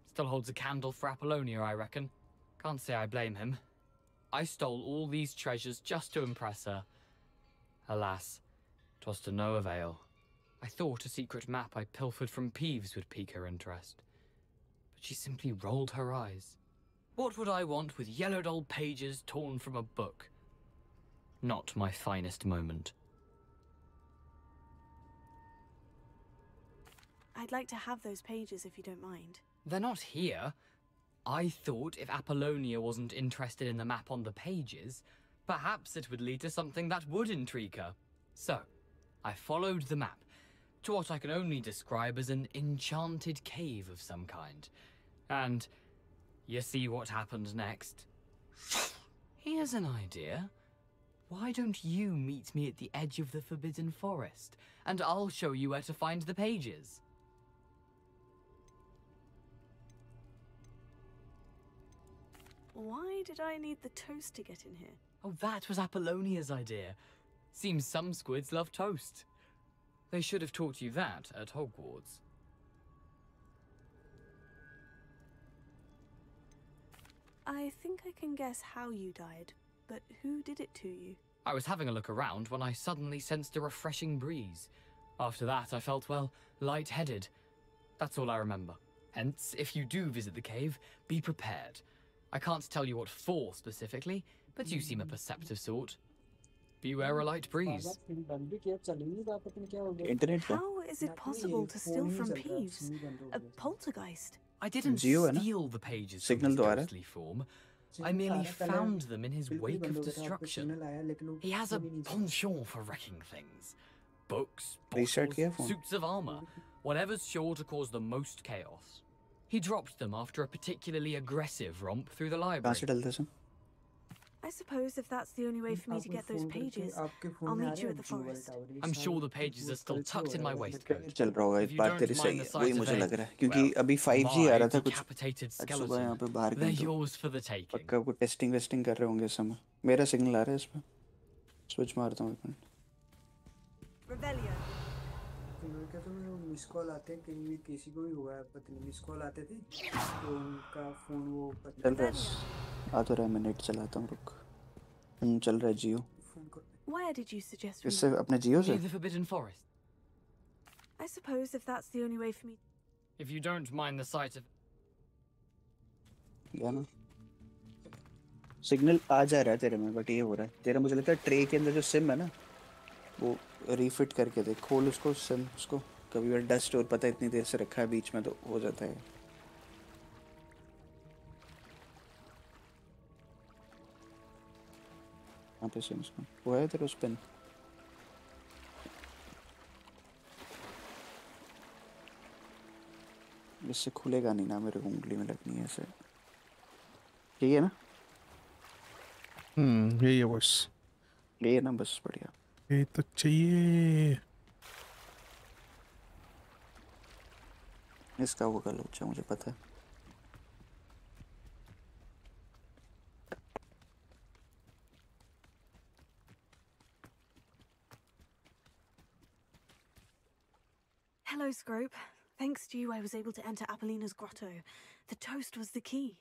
Still holds a candle for Apollonia, I reckon. Can't say I blame him. I stole all these treasures just to impress her. Alas, 'twas to no avail. I thought a secret map I pilfered from Peeves would pique her interest. But she simply rolled her eyes. What would I want with yellowed old pages torn from a book? Not my finest moment. I'd like to have those pages if you don't mind. They're not here. I thought if Apollonia wasn't interested in the map on the pages, perhaps it would lead to something that would intrigue her. So, I followed the map to what I can only describe as an enchanted cave of some kind. And you see what happened next? Here's an idea. Why don't you meet me at the edge of the Forbidden Forest, and I'll show you where to find the pages? Why did I need the toast to get in here? Oh, that was Apollonia's idea. Seems some squids love toast. They should have taught you that at Hogwarts. I think I can guess how you died, but who did it to you? I was having a look around when I suddenly sensed a refreshing breeze. After that, I felt, well, light-headed. That's all I remember. Hence, if you do visit the cave, be prepared. I can't tell you what for specifically, but you seem a hmm. perceptive sort. Beware a light breeze. How is it possible to steal from Peeves? A poltergeist? I didn't steal the pages signal from his ghostly form. I merely found them in his wake of destruction. He has a penchant for wrecking things. Books, bottles, suits of armor, whatever's sure to cause the most chaos. He dropped them after a particularly aggressive romp through the library. से डलते हैं I suppose if that's the only way for me to get those pages, I'll meet you at the forest. I'm sure the pages are still tucked in my waistcoat. चल रहा होगा If इस you बात don't तेरी mind सही the है sight वही of मुझे a, लग रहा है क्योंकि well, अभी 5G आ रहा था live कुछ decapitated आज सुबह यहाँ पे skeleton. बाहर They're गए तो yours for the taking. पक्का कुछ टेस्टिंग वेस्टिंग कर रहे होंगे इस समय मेरा सिग्नल आ रहा है इसमें स्विच मारता हूँ एक मिनट Revelio. क्या तो मिस कॉल आते हैं कहीं भी किसी को भी हुआ है पता नहीं मिस कॉल आते थे तो उनका फोन वो पता चल रहा है आ तो रहा है मैं नेट चलाता हूँ रुक हम्म, चल रहा है जियो Where did you suggest we इससे अपने जियो से the Forbidden Forest. I suppose if that's the only way for me. If you don't mind the sight of. गया ना सिग्नल आ जा रहा है तेरे में बट ये हो रहा है तेरा मुझे लगता है ट्रे के अंदर जो सिम है ना वो रीफिट करके देख खोल उसको सिम उसको कभी बार डस्ट और पता है इतनी देर से रखा है बीच में तो हो जाता है कहाँ पे सिम उसका वो है तेरा उस पेन इससे खुलेगा नहीं ना मेरे को उंगली में लगनी है ऐसे यही है ना हम्म यही है बस यही है ना बस बढ़िया ये तो चाहिए इसका वो कल अच्छा मुझे पता है close, Scrope. Thanks to you, I was able to enter Apollonia's grotto. The toast was the key.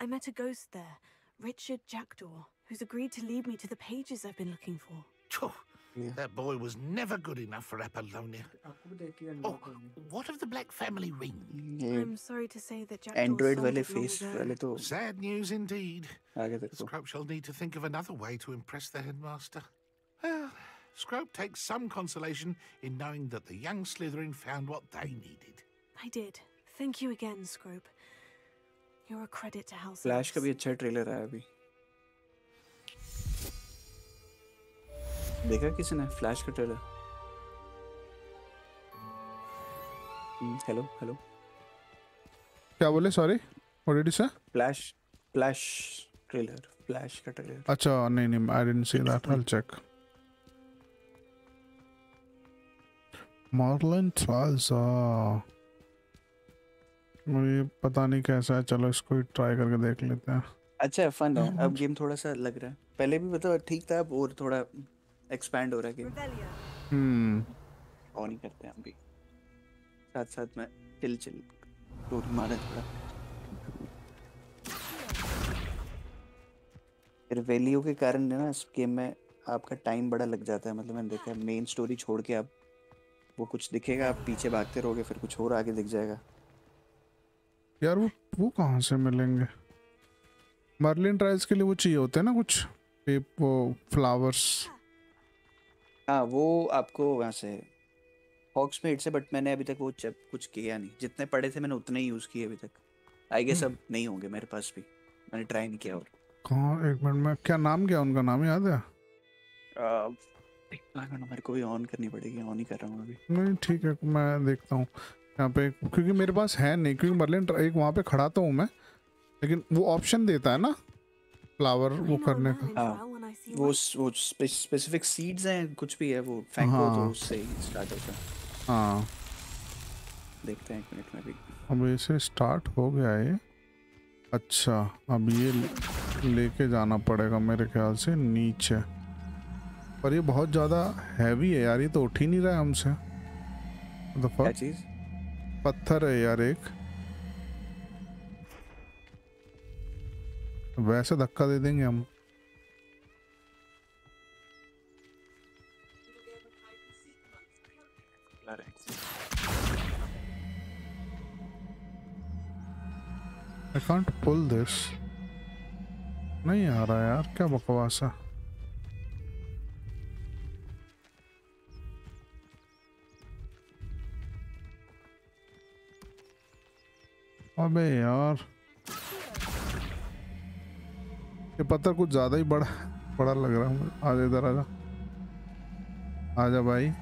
I met a ghost there, Richard Jackdaw, who's agreed to lead me to the pages I've been looking for. Yeah. That boy was never good enough for Apollonia. Oh, what of the Black Family Ring? Yeah. I'm sorry to say that Jack Android valley face sad news indeed. Scrope shall need to think of another way to impress the headmaster. Well, Scrope takes some consolation in knowing that the young Slytherin found what they needed. I did. Thank you again, Scrope. You're a credit to House. Flash का भी अच्छा trailer आया अभी देखा किसी ने flash का trailer hello hello क्या बोले सॉरी व्हाट डिड यू से फ्लैश फ्लैश ट्रेलर फ्लैश का ट्रेलर अच्छा नहीं नहीं I didn't see that I will मॉर्लन ट्राल्स मुझे पता नहीं कैसा है चलो इसको ही ट्राई करके देख लेते हैं। अच्छा फन है। अब गेम थोड़ा सा लग रहा है। पहले भी मतलब ठीक था अब और थोड़ा एक्सपैंड हो रहा है गेम हम्म। ऑन ही करते हैं अभी। साथ साथ में चिल चिल स्टोरी मारे थोड़ा। फिर वैल्यू के कारण ना इस गेम में आपका टाइम बड़ा लग जाता है। मतलब मैंने देखा है मेन स्टोरी छोड़ के आप वो कुछ दिखेगा आप पीछे भागते रहोगे फिर कुछ और आगे दिख जाएगा। यार वो वो कहाँ से मिलेंगे? मर्लिन ट्रायल्स के लिए वो चाहिए होते हैं ना कुछ? पेप वो फ्लावर्स हाँ वो आपको वहाँ से हॉक्स हॉक्समेड से बट मैंने अभी तक वो जब कुछ किया नहीं। जितने पढ़े थे मैंने उतने ही यूज़ किए अभी तक। आई गेस अब नहीं होंगे मेरे पास भी। मैंने ट्राई नहीं किया और। कहाँ? एक मिनट में क्या नाम क्या उनका? नाम याद है? करना मेरे को भी ऑन करनी पड़ेगी ऑन ही कर रहा हूँ अभी। नहीं ठीक है मैं देखता हूँ। यहाँ पे क्योंकि मेरे पास है नहीं क्योंकि मर्लिन एक वहाँ पे खड़ा तो हूँ मैं लेकिन वो ऑप्शन देता है ना फ्लावर वो करने का। हाँ। वो वो स्पेसिफिक सीड्स हैं कुछ भी है वो फेंको हाँ। तो उससे ही स्टार्ट होता है। हाँ। देखते हैं एक मिनट में भी। अब ऐसे स्टार्ट हो गया है अच्छा अब ये लेके जाना पड़ेगा मेरे ख्याल से नीचे। पर ये बहुत ज़्यादा हैवी है यार ये तो उठ ही नहीं रहा है हमसे? चीज़? पत्थर है यार एक। वैसे धक्का दे देंगे हम। I can't pull this. नहीं आ रहा यार क्या बकवास है। अबे यार, ये पत्थर कुछ ज़्यादा ही बड़ा बड़ा लग रहा है। आजा इधर आजा आजा भाई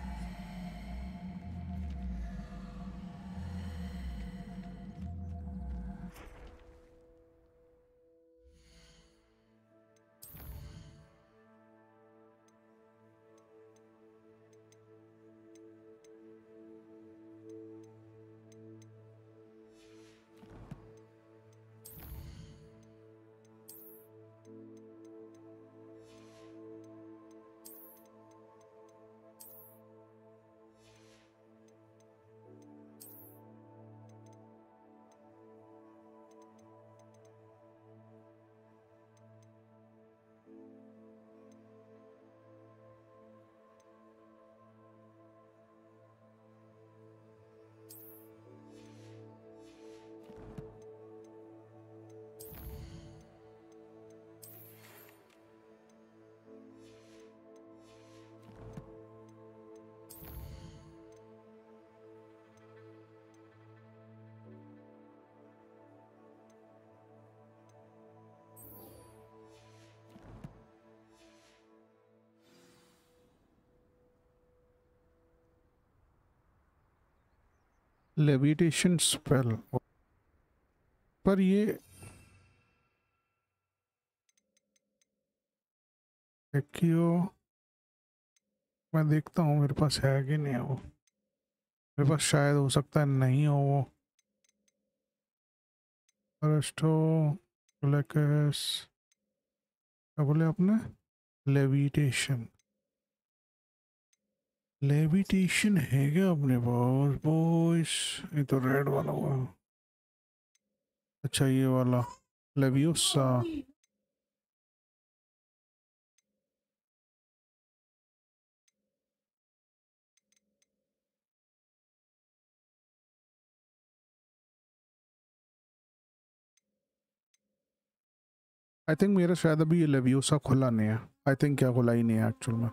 लेविटेशन स्पेल पर ये एक्यो मैं देखता हूँ, मेरे पास है कि नहीं है वो? मेरे पास शायद हो सकता है नहीं हो वो। अरेस्टो लेकेस क्या बोले आपने? लेविटेशन लेविटेशन है क्या अपने पास? बॉयस ये तो रेड वाला हुआ। अच्छा ये वाला। लेवियोसा आई थिंक मेरा शायद अभी ये लेवियोसा खुला नहीं है। आई थिंक क्या खुला ही नहीं है एक्चुअल में।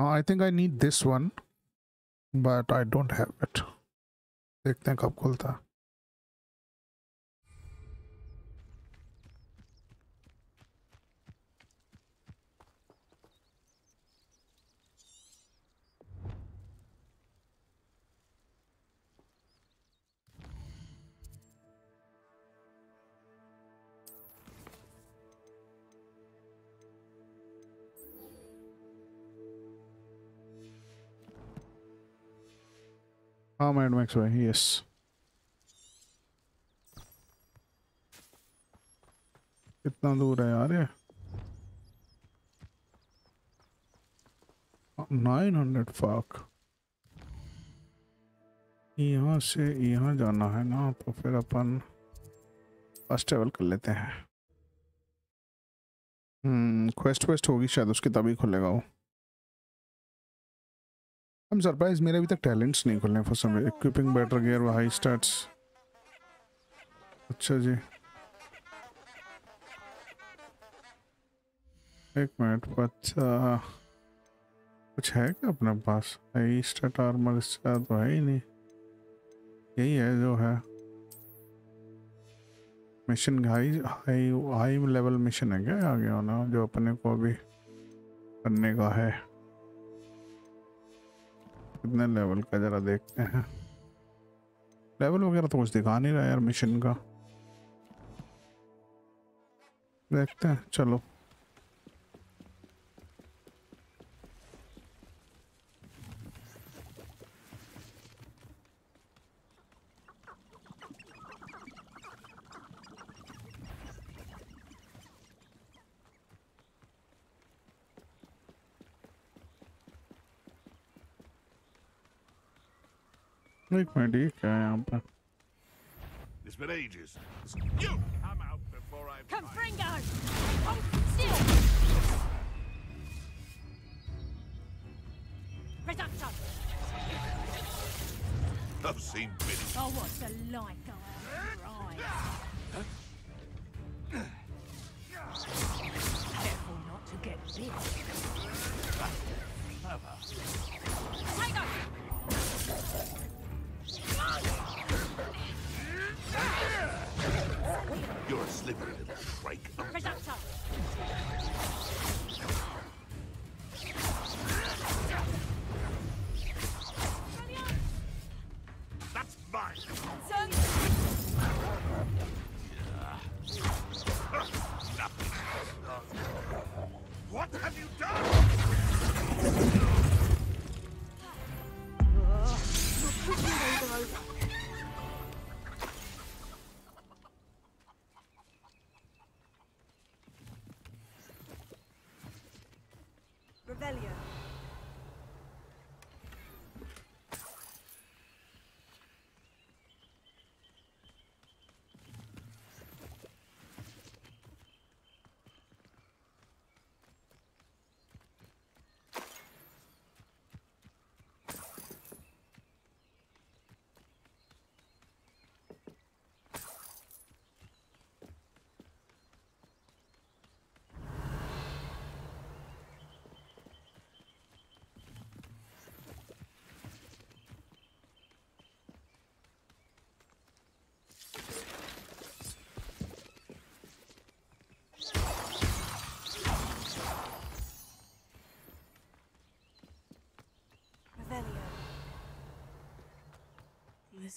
I think I need this one but I don't have it देखते हैं कब खुलता है हाँ मैड मैक्स भाई यस कितना दूर है यार ये? नाइन हंड्रेड फाक यहाँ से यहाँ जाना है ना तो फिर अपन फ़र्स्ट ट्रेवल कर लेते हैं। हम्म क्वेस्ट वेस्ट होगी शायद, उसकी तभी खुलेगा वो। I'm surprised मेरे अभी तक टैलेंट्स नहीं खुले for some equipping better gear high starts अच्छा जी। एक मिनट अच्छा कुछ है क्या अपने पास? हाई स्टार्ट आर्मर इसका तो है ही नहीं। यही है जो है। Mission high high high level mission है क्या आगे होना जो अपने को अभी करने का है? कितने लेवल का जरा देखते हैं। लेवल वगैरह तो कुछ दिखा नहीं रहा यार मिशन का। देखते हैं, चलो। Look my dick, I am. It's been ages. You! I'm out before I. Come, Fringo! Hold still! Reduction! I've seen many. Oh, what's the light on Careful not to get bit. Slippery little shrike.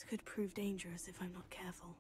Could prove dangerous if I'm not careful.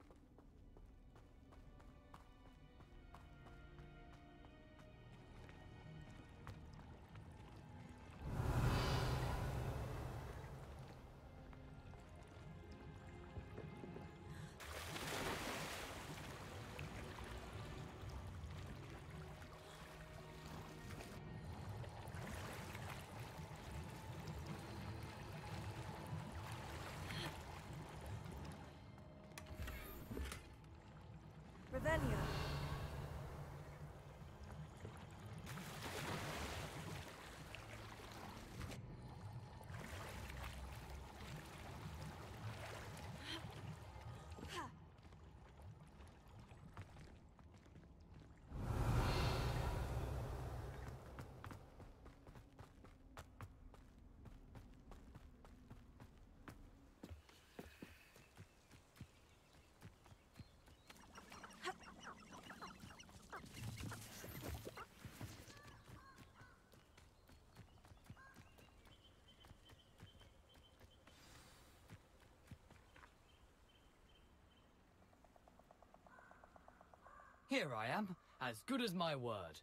Here I am, as good as my word.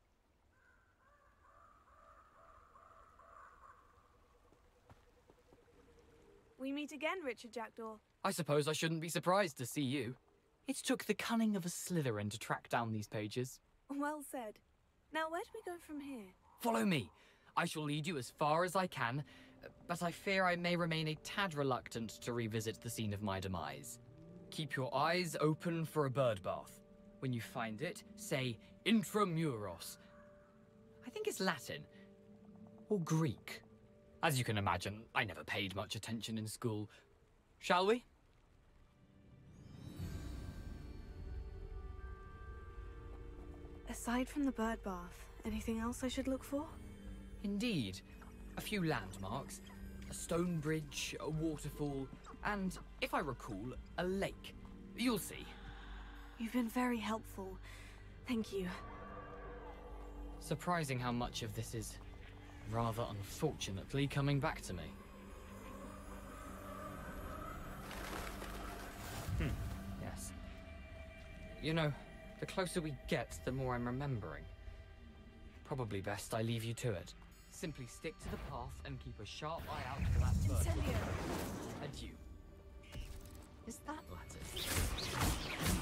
We meet again, Richard Jackdaw. I suppose I shouldn't be surprised to see you. It took the cunning of a Slytherin to track down these pages. Well said. Now, where do we go from here? Follow me. I shall lead you as far as I can, but I fear I may remain a tad reluctant to revisit the scene of my demise. Keep your eyes open for a bird bath. When you find it, say intramuros. I think it's Latin. Or Greek. As you can imagine, I never paid much attention in school. Shall we? Aside from the bird bath, anything else I should look for? Indeed. A few landmarks, a stone bridge, a waterfall, and, if I recall, a lake. You'll see. You've been very helpful. Thank you. Surprising how much of this is, rather unfortunately, coming back to me. Hmm, yes. You know, the closer we get, the more I'm remembering. Probably best I leave you to it. Simply stick to the path and keep a sharp eye out for that bird. Incendio. Adieu. Is that lattice?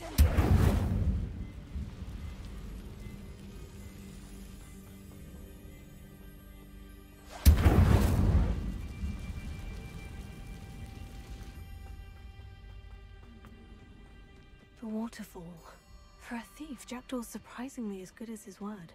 The waterfall. For a thief, Jackdaw's surprisingly as good as his word.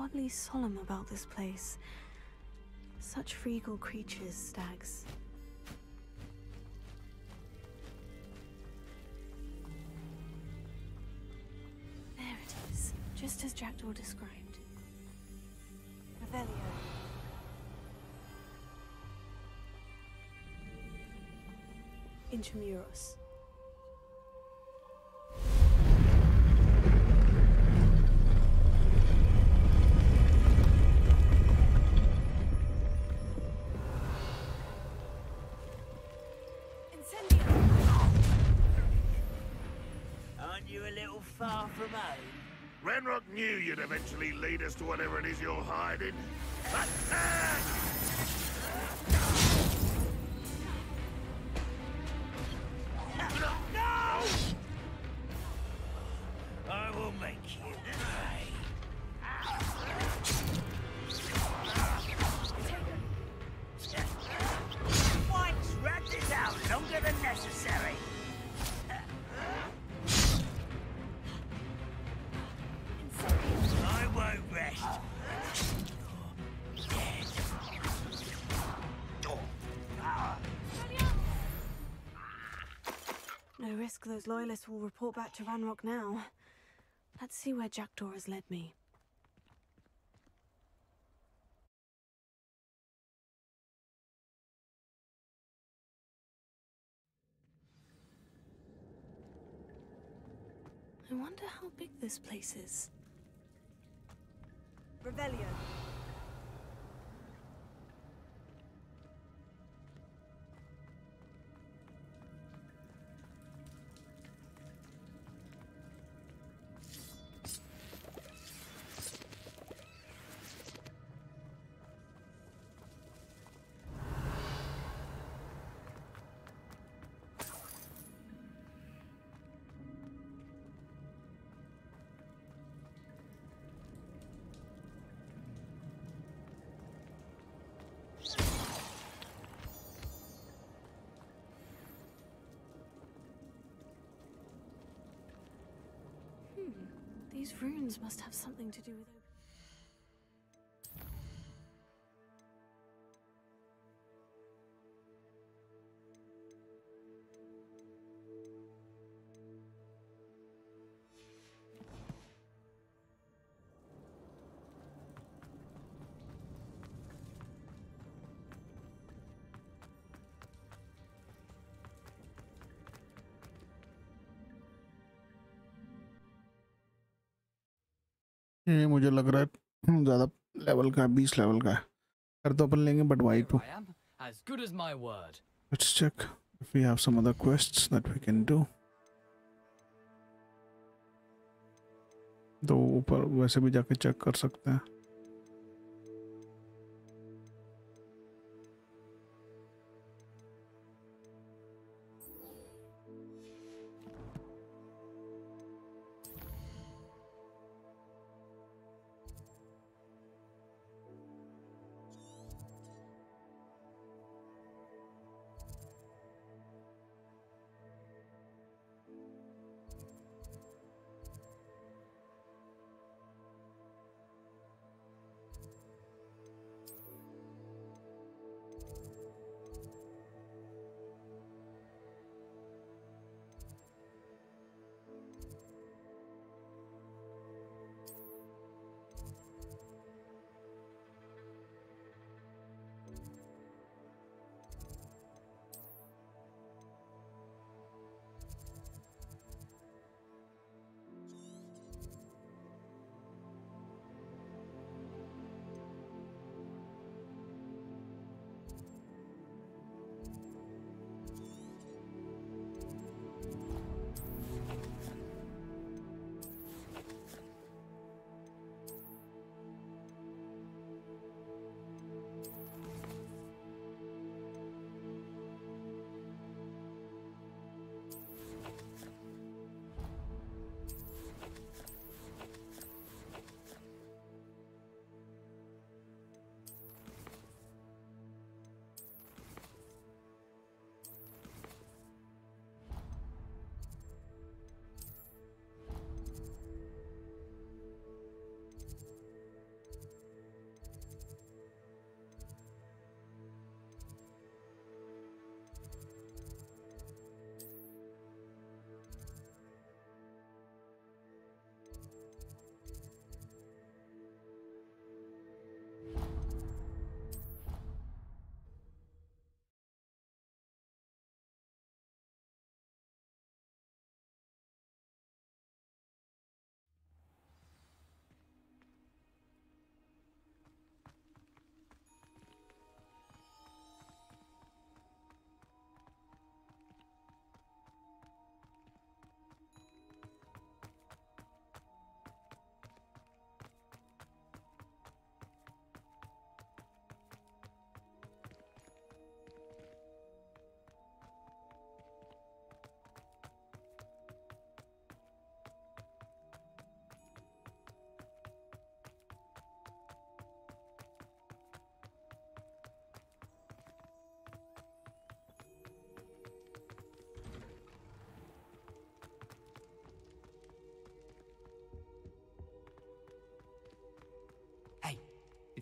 Oddly solemn about this place. Such regal creatures, stags. There it is, just as Jackdaw described. Revelio. Intramuros. Far from home? Ranrok knew you'd eventually lead us to whatever it is you're hiding. No! Those loyalists will report back to Ranrok now. Let's see where Jackdaw has led me. I wonder how big this place is. Revelio. Runes must have something to do with. ये मुझे लग रहा है ज़्यादा level का है बीस level का है कर तो अपन लेंगे but why two. Let's check if we have some other quests that we can do. तो ऊपर वैसे भी जाके चेक कर सकते हैं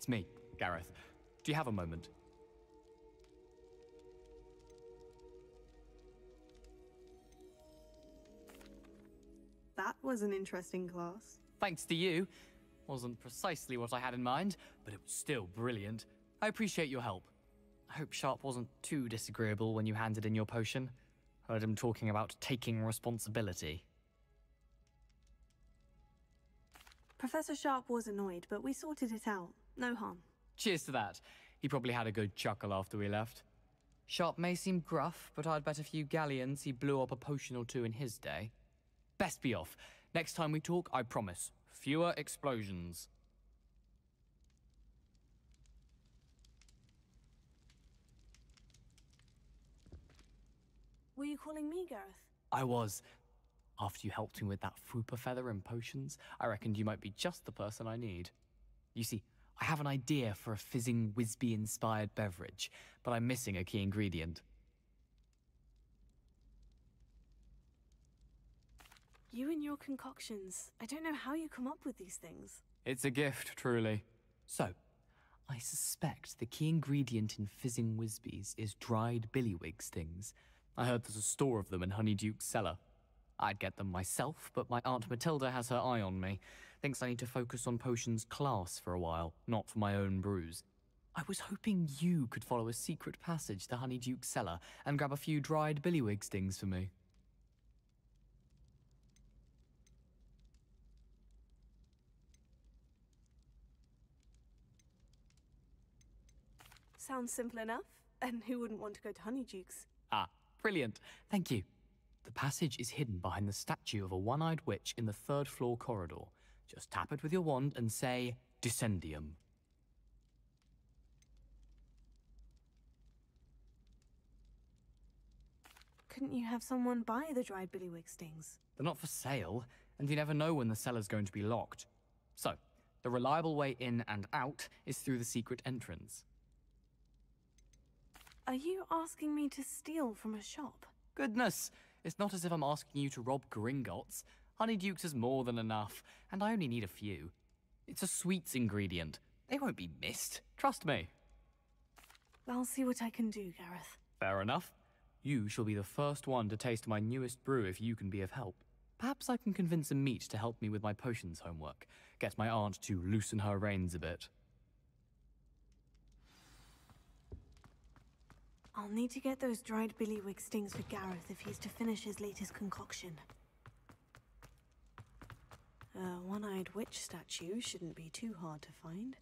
me, Garreth. Do you have a moment? That was an interesting class. Thanks to you. Wasn't precisely what I had in mind, but it was still brilliant. I appreciate your help. I hope Sharp wasn't too disagreeable when you handed in your potion. Heard him talking about taking responsibility. Professor Sharp was annoyed, but we sorted it out. No harm. Cheers to that. He probably had a good chuckle after we left. Sharp may seem gruff, but I'd bet a few galleons he blew up a potion or two in his day. Best be off. Next time we talk, I promise. Fewer explosions. Were you calling me, Garreth? I was. After you helped me with that Fwooper feather and potions, I reckoned you might be just the person I need. You see, I have an idea for a fizzing Whizzbee inspired beverage, but I'm missing a key ingredient. You and your concoctions. I don't know how you come up with these things. It's a gift, truly. So, I suspect the key ingredient in fizzing Whizzbees is dried billywig stings. I heard there's a store of them in Honeyduke's cellar. I'd get them myself, but my Aunt Matilda has her eye on me. Thinks I need to focus on potions class for a while, not for my own brews. I was hoping you could follow a secret passage to Honeyduke's cellar and grab a few dried billywig stings for me. Sounds simple enough. And who wouldn't want to go to Honeydukes? Ah, brilliant. Thank you. The passage is hidden behind the statue of a one eyed witch in the third floor corridor. Just tap it with your wand and say, Dissendium. Couldn't you have someone buy the dried billywig stings? They're not for sale, and you never know when the cellar's going to be locked. So, the reliable way in and out is through the secret entrance. Are you asking me to steal from a shop? Goodness, it's not as if I'm asking you to rob Gringotts. Honeydukes is more than enough, and I only need a few. It's a sweets ingredient. They won't be missed. Trust me. I'll see what I can do, Garreth. Fair enough. You shall be the first one to taste my newest brew if you can be of help. Perhaps I can convince Amit to help me with my potions homework. Get my aunt to loosen her reins a bit. I'll need to get those dried billywig stings for Garreth if he's to finish his latest concoction. A one-eyed witch statue shouldn't be too hard to find.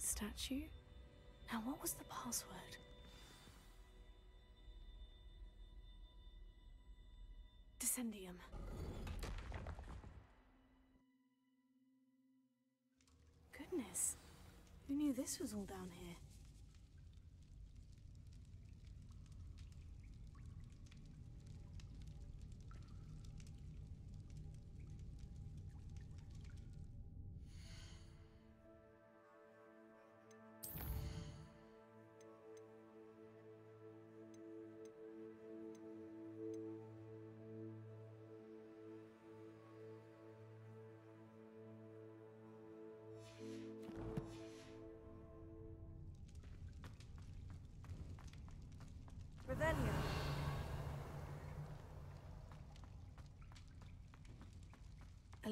Statue. Now, what was the password? Dissendium. Goodness. Who knew this was all down here?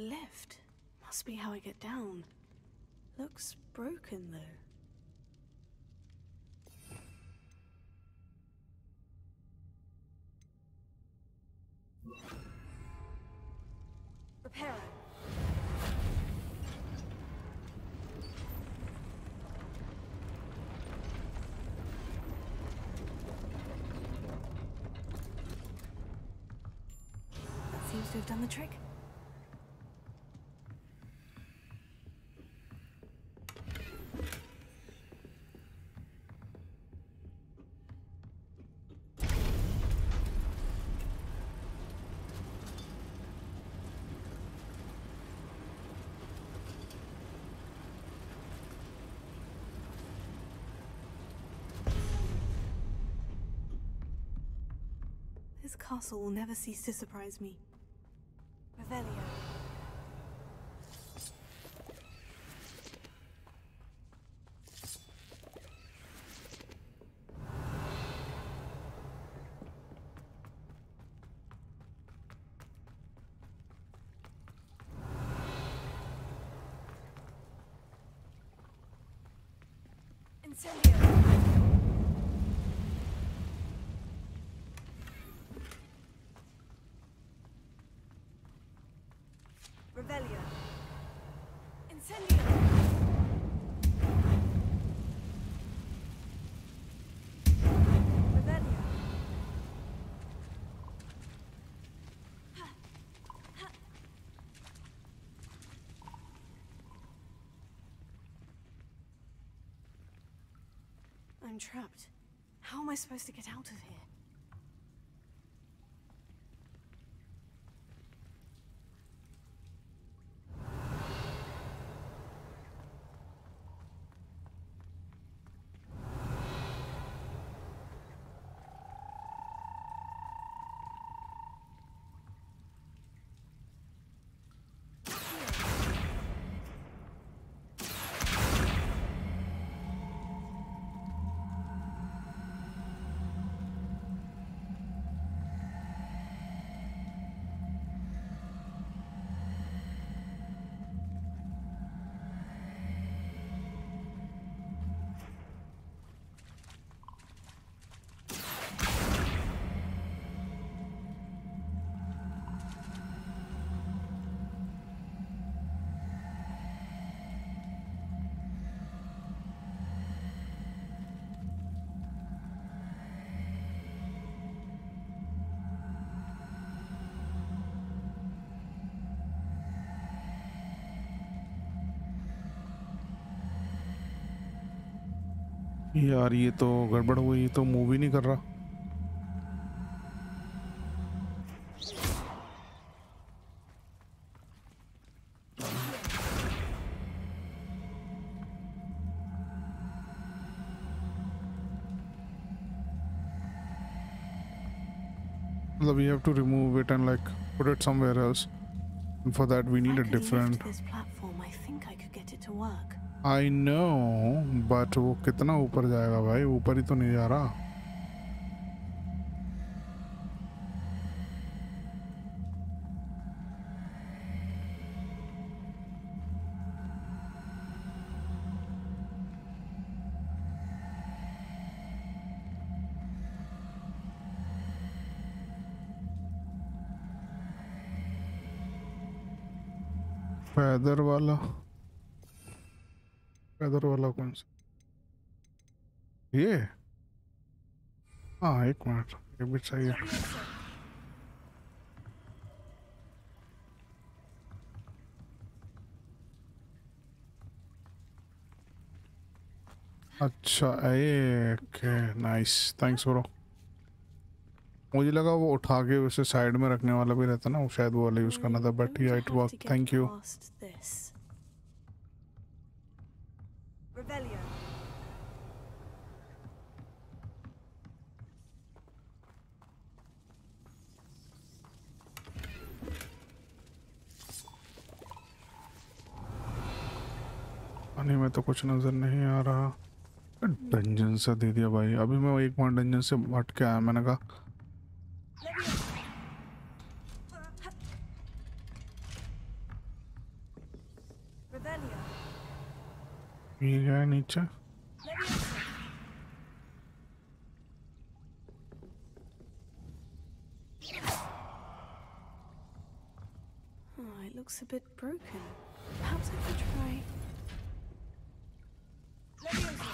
Lift. Must be how I get down. Looks broken, though. Castle will never cease to surprise me. Revelio. Incendio. Revelio. Incendio. Revelio. I'm trapped. How am I supposed to get out of here? यार ये तो गड़बड़ हुई ये तो move ही नहीं कर रहा मतलब we have to remove it and like put it somewhere else and for that we need a I could different work. I but वो कितना ऊपर जाएगा भाई ऊपर ही तो नहीं जा रहा फैदर वाला फैदर वाला कौन सा? ये? हाँ एक मिनट ये भी चाहिए अच्छा एक नाइस थैंक्स ब्रो मुझे लगा वो उठा के उसे साइड में रखने वाला भी रहता ना वो शायद वो वाला यूज़ करना था but yeah it work thank you Past this. Revelio. पानी में तो कुछ नज़र नहीं आ रहा डंजन सा दे दिया भाई अभी मैं एक पॉइंट डंजन से हट के आया मैंने कहा. ये है नीचे Oh, it looks a bit broken. Perhaps I could try. Leviosa.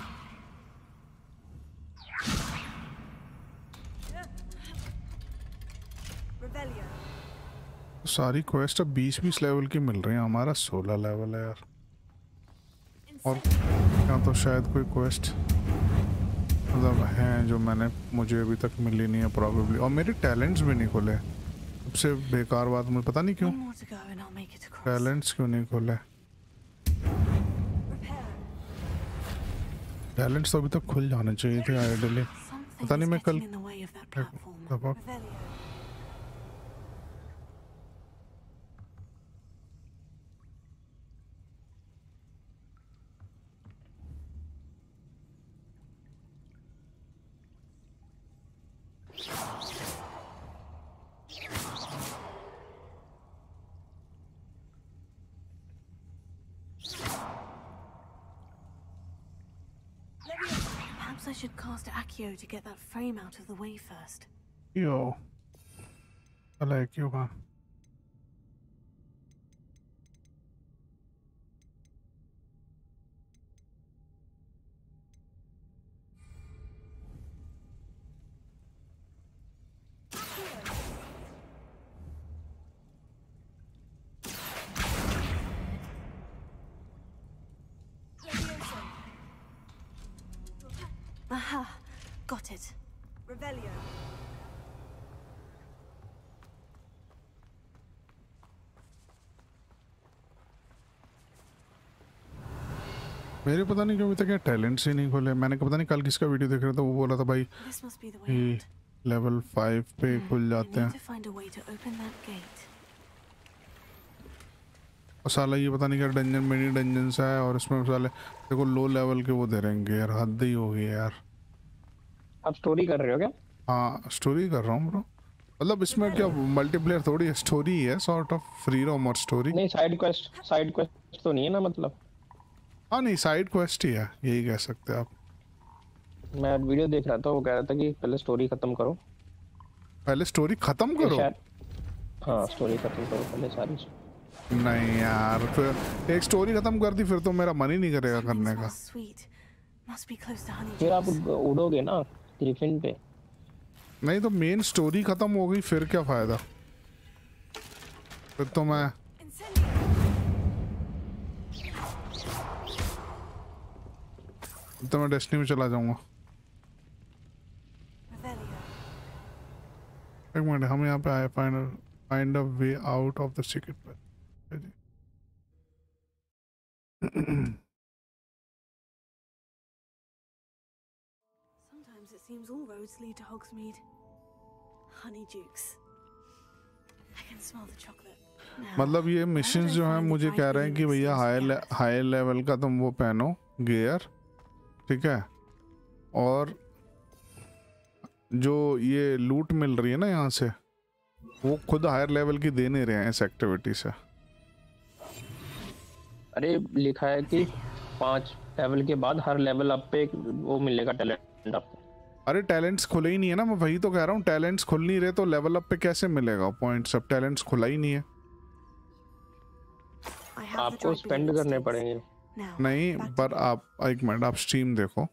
Revelio. सारी क्वेस्ट अब बीस बीस लेवल की मिल रही हैं। हमारा सोलह लेवल है यार। और यहाँ तो शायद कोई क्वेस्ट मतलब हैं जो मैंने मुझे अभी तक मिली नहीं है प्रॉबेबली और मेरे टैलेंट्स भी नहीं खोले। सबसे बेकार बात मुझे पता नहीं क्यों. टैलेंट्स क्यों नहीं खोले? टैलेंट्स तो अभी तक खुल जाने चाहिए थे आइडियली पता नहीं मैं कल of the way first. Yo. I like you, man. Aha! Got it. Revelio. मेरे पता नहीं क्यों अभी तक टैलेंट्स ही नहीं खोले मैंने पता नहीं कल किसका वीडियो देख रहा था वो बोला था भाई लेवल फाइव पे खुल जाते हैं. और साला ये पता नहीं क्या डंजन मिनी डंजन सा है और इसमें साले देखो लो लेवल के वो दे रहेंगे यार हद ही हो गई यार आप स्टोरी कर रहे हो क्या? हाँ स्टोरी कर रहा हूँ ब्रो मतलब इसमें क्या मल्टीप्लेयर थोड़ी है स्टोरी है सॉर्ट ऑफ़ फ्री रोम और स्टोरी नहीं साइड क्वेस्ट साइड क्वेस्ट तो नहीं है ना मतलब? हाँ नहीं साइड क्वेस्ट ही है यही कह सकते हैं आप। मैं वीडियो देख रहा था वो कह रहा था कि पहले स्टोरी खत्म करो। पहले स्टोरी खत्म करो? हाँ स्टोरी खत्म करो पहले सारी नहीं यार फिर एक स्टोरी खत्म कर दी फिर तो मेरा मन ही नहीं करेगा करने का. फिर आप उड़ोगे ना? ग्रिफिन पे। नहीं तो मेन स्टोरी खत्म हो गई, फिर क्या फ़ायदा? फिर तो मैं तो मैं डेस्टिनी में चला जाऊँगा। एक मिनट, हम यहाँ पे आए find find a way out of the secret Sometimes it seems all roads lead to Hogsmeade. Honey Jukes. I can smell the chocolate. मतलब ये मिशन जो है मुझे कह रहे हैं कि भैया हाई ले, हाई लेवल का तुम वो पहनो गियर ठीक है और जो ये लूट मिल रही है ना यहाँ से वो खुद हायर लेवल की दे नहीं रहे हैं इस एक्टिविटी से अरे लिखा है कि पाँच लेवल के बाद हर लेवल आप पे वो मिलेगा टैलेंट आपको अरे टैलेंट्स खुले ही नहीं है ना मैं वही तो कह रहा हूँ टैलेंट्स खुल नहीं रहे तो लेवल अप पे कैसे मिलेगा पॉइंट्स अब टैलेंट्स खुला ही नहीं है। आपको स्पेंड करने पड़ेंगे। नहीं पर आप एक मिनट आप स्ट्रीम देखो।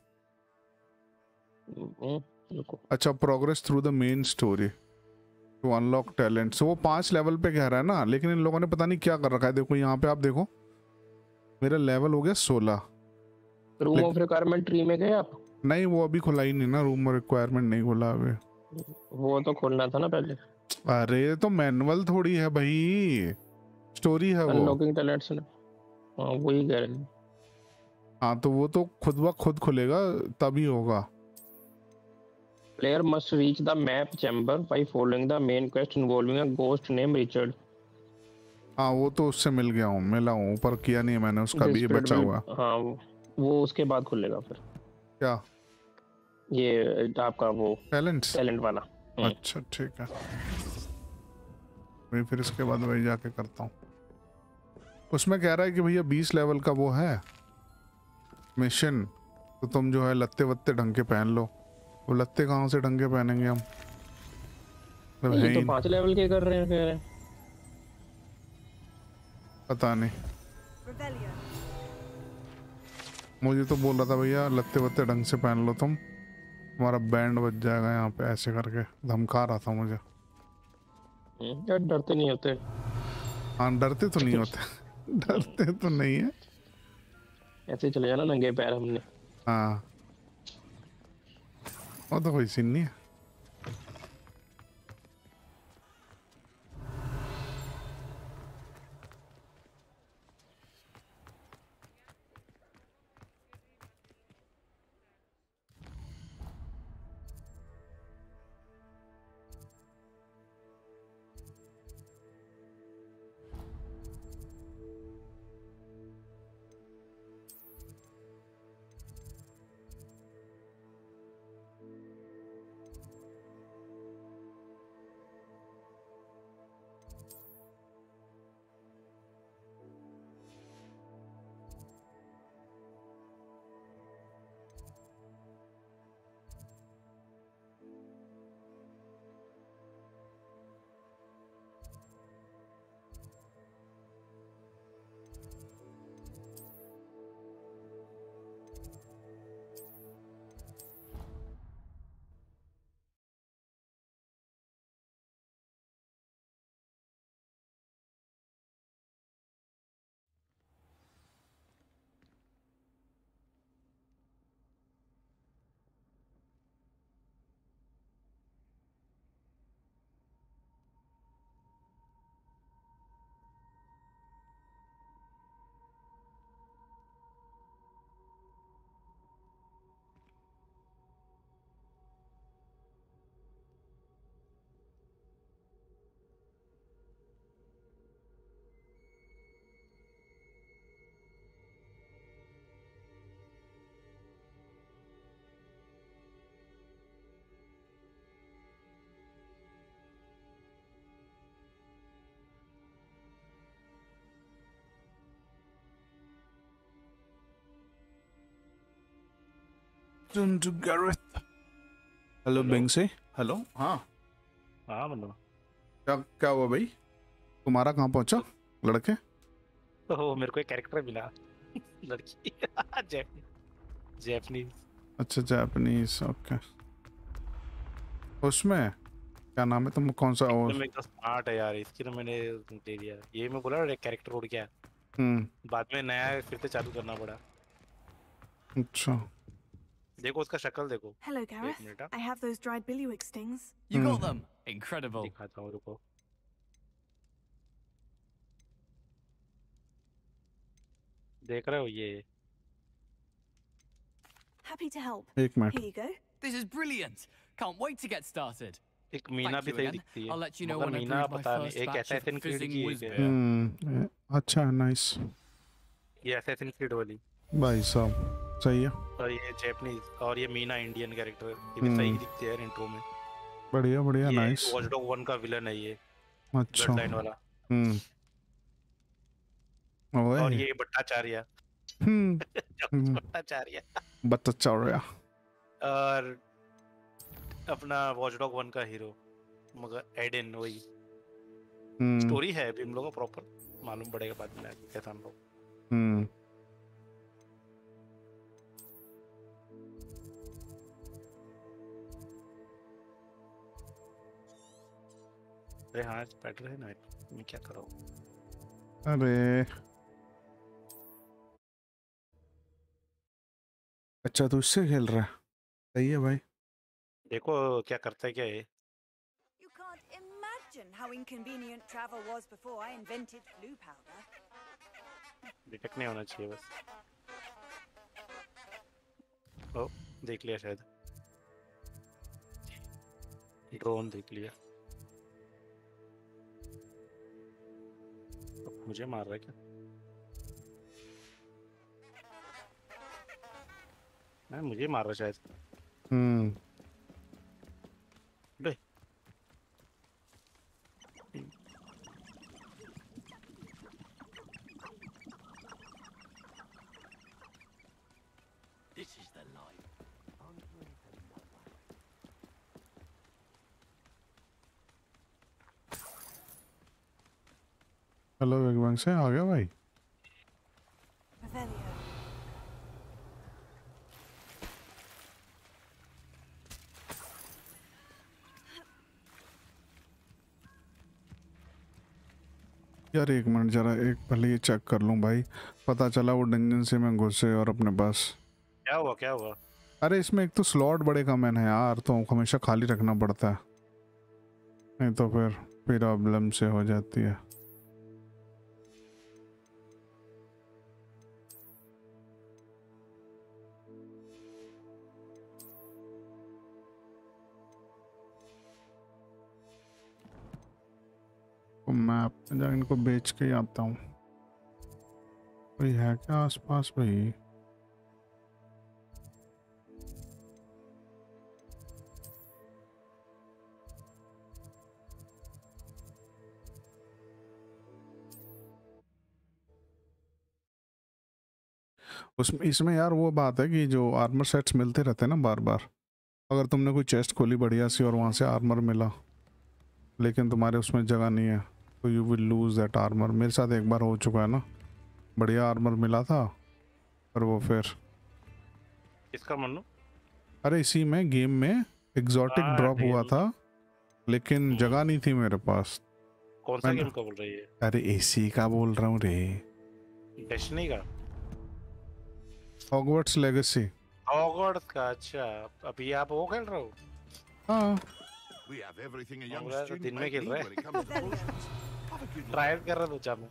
अच्छा progress through the main story to unlock talents वो पाँच लेवल पे कह रहा है ना लेकिन इन लोगों ने पता नहीं क्या कर रखा है। देखो यहाँ पे आप देखो मेरा लेवल हो गया सोलह। रूम ऑफ़ रिक्वायरमेंट ट्री में गए आप? नहीं वो अभी खुला ही नहीं ना रूम रिक्वायरमेंट नहीं खुला अभी। वो तो खोलना था ना पहले। अरे तो मैनुअल थोड़ी है भाई। स्टोरी है वो। अनलॉकिंग टैलेंट्स ने हाँ वही कह रहे हैं। हाँ तो वो तो खुद ब खुद खुलेगा तभी होगा। Player must reach the map chamber by following the main quest involving a ghost name Richard हाँ वो तो उससे मिल गया हूँ मिला हूँ ऊपर किया नहीं मैंने उसका भी बचा हुआ। हाँ वो- वो उसके बाद खुलेगा फिर। क्या? ये आपका वो टैलेंट्स टैलेंट वाला। हम्म। अच्छा ठीक है। मैं फिर इसके बाद वही जाके करता हूँ। उसमें कह रहा है कि भैया बीस लेवल का वो है मिशन तो तुम जो है लत्ते वत्ते ढंग के पहन लो। वो लत्ते कहाँ से ढंग के पहनेंगे हम? है ये तो पाँच लेवल के कर रहे हैं कह रहे पता नहीं। मुझे तो बोल रहा था भैया लत्ते वत्ते ढंग से पहन लो तुम। तुम्हारा बैंड बज जाएगा यहाँ पे ऐसे करके। धमका रहा था मुझे। हम्म, यार डरते नहीं होते। हाँ डरते तो नहीं होते। डरते तो नहीं है। ऐसे चले जाना नंगे पैर हमने। हाँ। वो तो कोई सीन नहीं है। Turn to Gareth. हेलो बिंग से हेलो हाँ हाँ बोलो। क्या क्या हुआ भाई? तुम्हारा कहाँ पहुँचा लड़के? तो मेरे को एक कैरेक्टर मिला। लड़की। जैपनीज अच्छा जापानीज ओके उसमें क्या नाम है तुम कौन सा और? एकदम एकदम स्मार्ट है यार इसकी ना मैंने दे दिया। ये मैं बोला एक कैरेक्टर उड़ गया हम्म। बाद में नया फिर से चालू करना पड़ा। अच्छा। देखो उसका शक्ल देखो। Hello Gareth I have those dried billywig stings you got them incredible दिखाता हूँ रुको। देख रहे हो ये? Happy to help. एक minute. Here you go. This is brilliant. Can't wait to get started. एक मीना भी सही दिखती है। मगर मीना पता नहीं एक असैसिन क्रीड की hmm, अच्छा नाइस ये असैसिन क्रीड वाली। भाई साहब। सही है। और ये जैपनीज और ये मीना इंडियन कैरेक्टर ये भी सही हम्म। दिखती है इंट्रो में। बढ़िया बढ़िया नाइस वॉच डॉग 1 का विलन है ये अच्छा। ब्लड लाइन वाला। हम्म। और ये भट्टाचार्य। हम्म। हम्म, भट्टाचार्य। रहा और अपना वॉच डॉग 1 का हीरो मगर एडन वही। हम्म। स्टोरी है अभी हम लोगों को प्रॉपर मालूम पड़ेगा बाद में कैसा हम लोग। हम्म। अरे हाँ स्पाइडर है ना मैं क्या कर? रहा हूँ अरे। अच्छा तू इससे खेल रहा है? सही है भाई। देखो क्या करता है क्या है imagine how inconvenient travel was before I invented flu powder. Detect नहीं होना चाहिए बस। ओ देख लिया शायद। ड्रोन देख लिया। मुझे मार रहा है क्या? नहीं मुझे मार रहा है शायद। हम्म ले This is the life. Hello big से आ गया भाई? यार एक मिनट जरा एक पहले ये चेक कर लूँ भाई। पता चला वो डंजन से मैं घुसे और अपने पास। क्या हुआ क्या हुआ? अरे इसमें एक तो स्लॉट बड़े कम है यार तो हमेशा खाली रखना पड़ता है। नहीं तो फिर प्रॉब्लम से हो जाती है। में जा इनको बेच के आता हूँ। कोई है क्या आसपास भाई? उसमें इसमें यार वो बात है कि जो आर्मर सेट्स मिलते रहते हैं ना बार बार अगर तुमने कोई चेस्ट खोली बढ़िया सी और वहाँ से आर्मर मिला, लेकिन तुम्हारे उसमें जगह नहीं है। तो you will lose that armour मेरे साथ एक बार हो चुका है ना? बढ़िया आर्मर मिला था और वो फिर। इसका मन्नू? अरे इसी में गेम में एग्जॉटिक हाँ, ड्रॉप हुआ था लेकिन जगह नहीं थी मेरे पास। कौन सा गेम का बोल रही है? अरे एसी का बोल रहा हूँ रे। डेस्टिनी का? हॉगवर्ट्स लेगेसी हॉगवर्ट्स का अच्छा। अभी आप वो खेल रहे हो? हाँ। We have everything a young है student दिन में खेल रहे when ट्रायल कर रहा था जामू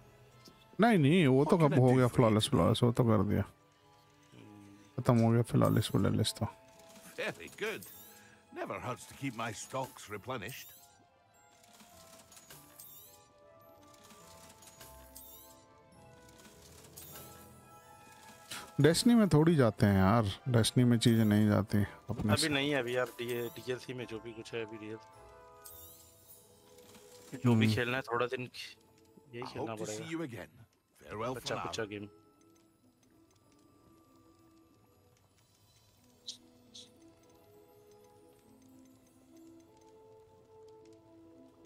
नहीं नहीं वो तो कब हो गया फ्लॉलेस फ्लॉलेस वो तो कर दिया। खत्म हो गया फ्लॉलेस फ्लॉलेस तो। Very good. Never hurts to keep my stocks replenished. Destiny में थोड़ी जाते हैं यार। डेस्टनी में चीज़ें नहीं जाती अपने अभी नहीं है अभी यार डीएलसी में जो भी कुछ है अभी डीएल जो भी हम्म। खेलना है थोड़ा दिन यही I खेलना hope to see पड़ेगा you again. Farewell for बच्चा now. बच्चा गेम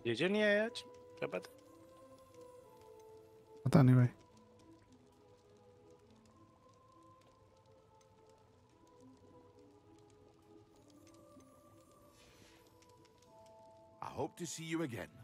जेजे नहीं आया आज क्या पता पता नहीं भाई I hope to see you again.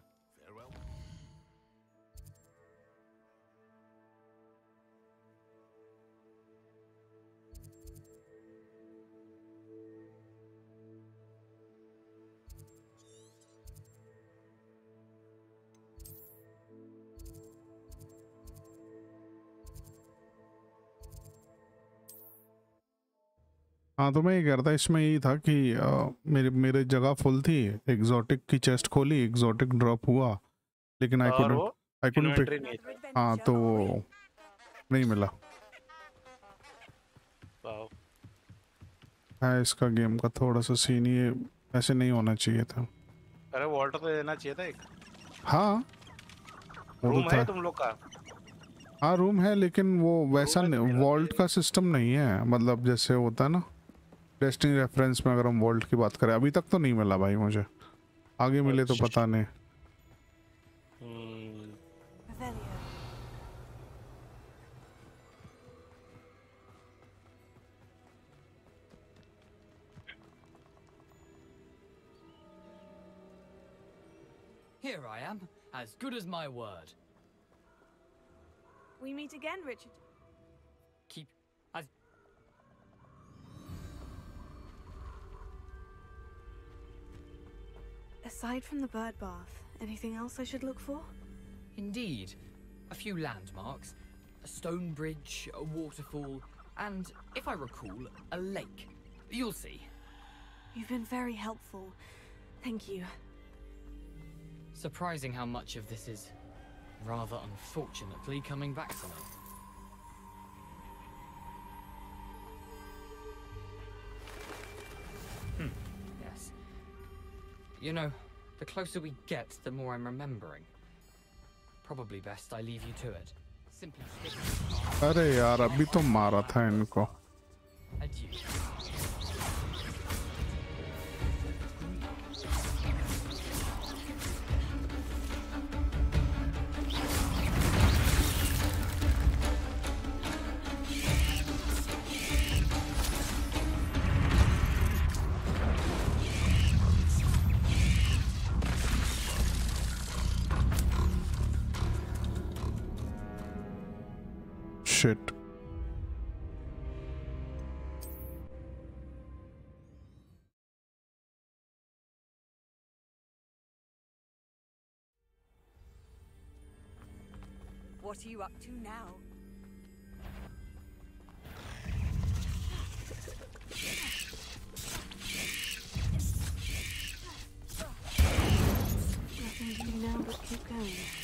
हाँ तो मैं ये कह रहा था इसमें यही था कि अ, मेरे मेरे जगह फुल थी एग्जॉटिक की चेस्ट खोली एग्जॉटिक ड्रॉप हुआ लेकिन I couldn't I couldn't pick हाँ तो नहीं मिला। है इसका गेम का थोड़ा सा सीन ये ऐसे नहीं होना चाहिए था। अरे वॉल्टर तो देना चाहिए था एक। हाँ। रूम तो है तुम लोग का? हाँ रूम है लेकिन वो वैसा नहीं वॉल्ट का सिस्टम नहीं है मतलब जैसे होता है ना टेस्टिंग रेफरेंस में अगर हम वॉल्ट की बात करें अभी तक तो नहीं मिला भाई मुझे आगे मिले तो पता नहीं. Here I am, as good as my word. We meet again, Richard. Aside from the bird bath, anything else I should look for? Indeed. A few landmarks, a stone bridge, a waterfall, and, if I recall, a lake. You'll see. You've been very helpful. Thank you. Surprising how much of this is, rather unfortunately, coming back to me. You know, the closer we get, the more I'm remembering. Probably best I leave you to it. Simply stick अरे यार अभी तो मारा था इनको Adieu. You up to now? Nothing to do now but keep going.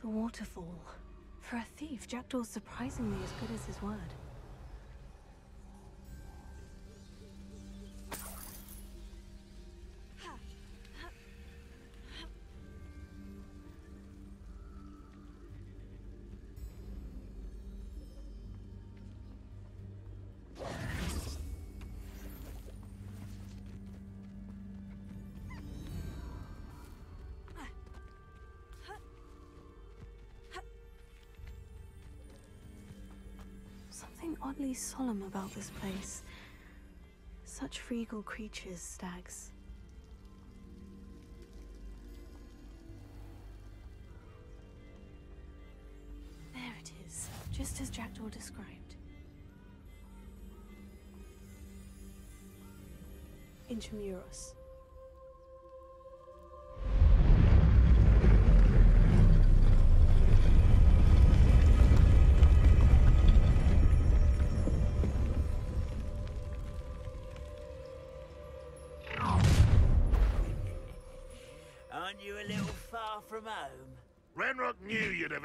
The waterfall. For a thief, Jackdaw's surprisingly as good as his word. Oddly solemn about this place. Such regal creatures, stags. There it is, just as Jackdaw described. Intramuros.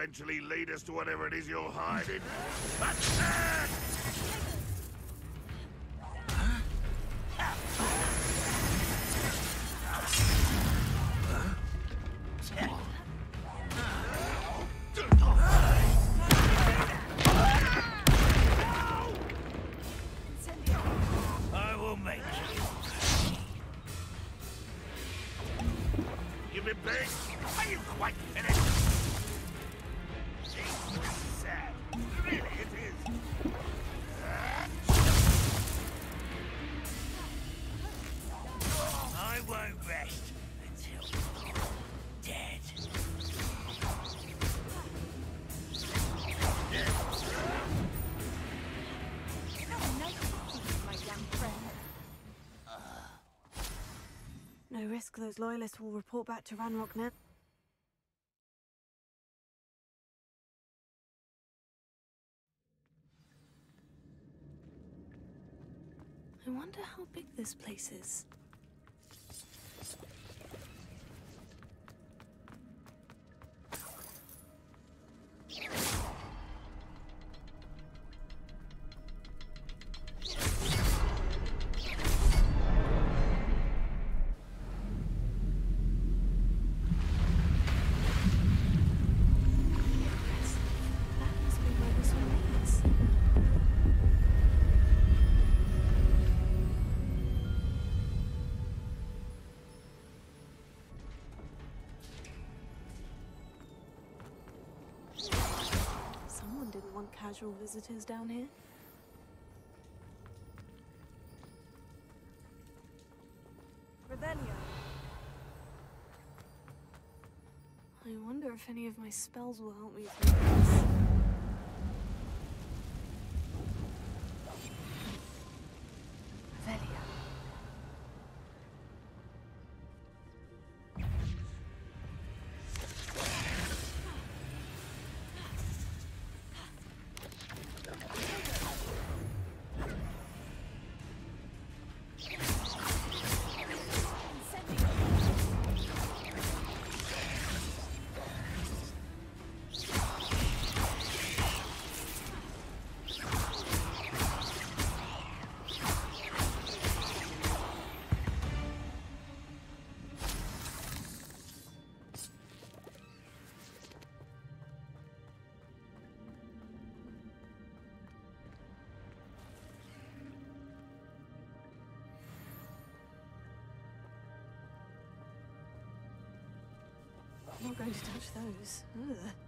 Eventually lead us to whatever it is you're hiding. I those loyalists will report back to Ranrok now. I wonder how big this place is. Casual visitors down here. Revelio. I wonder if any of my spells will help me through this. Not going to touch those. Ugh.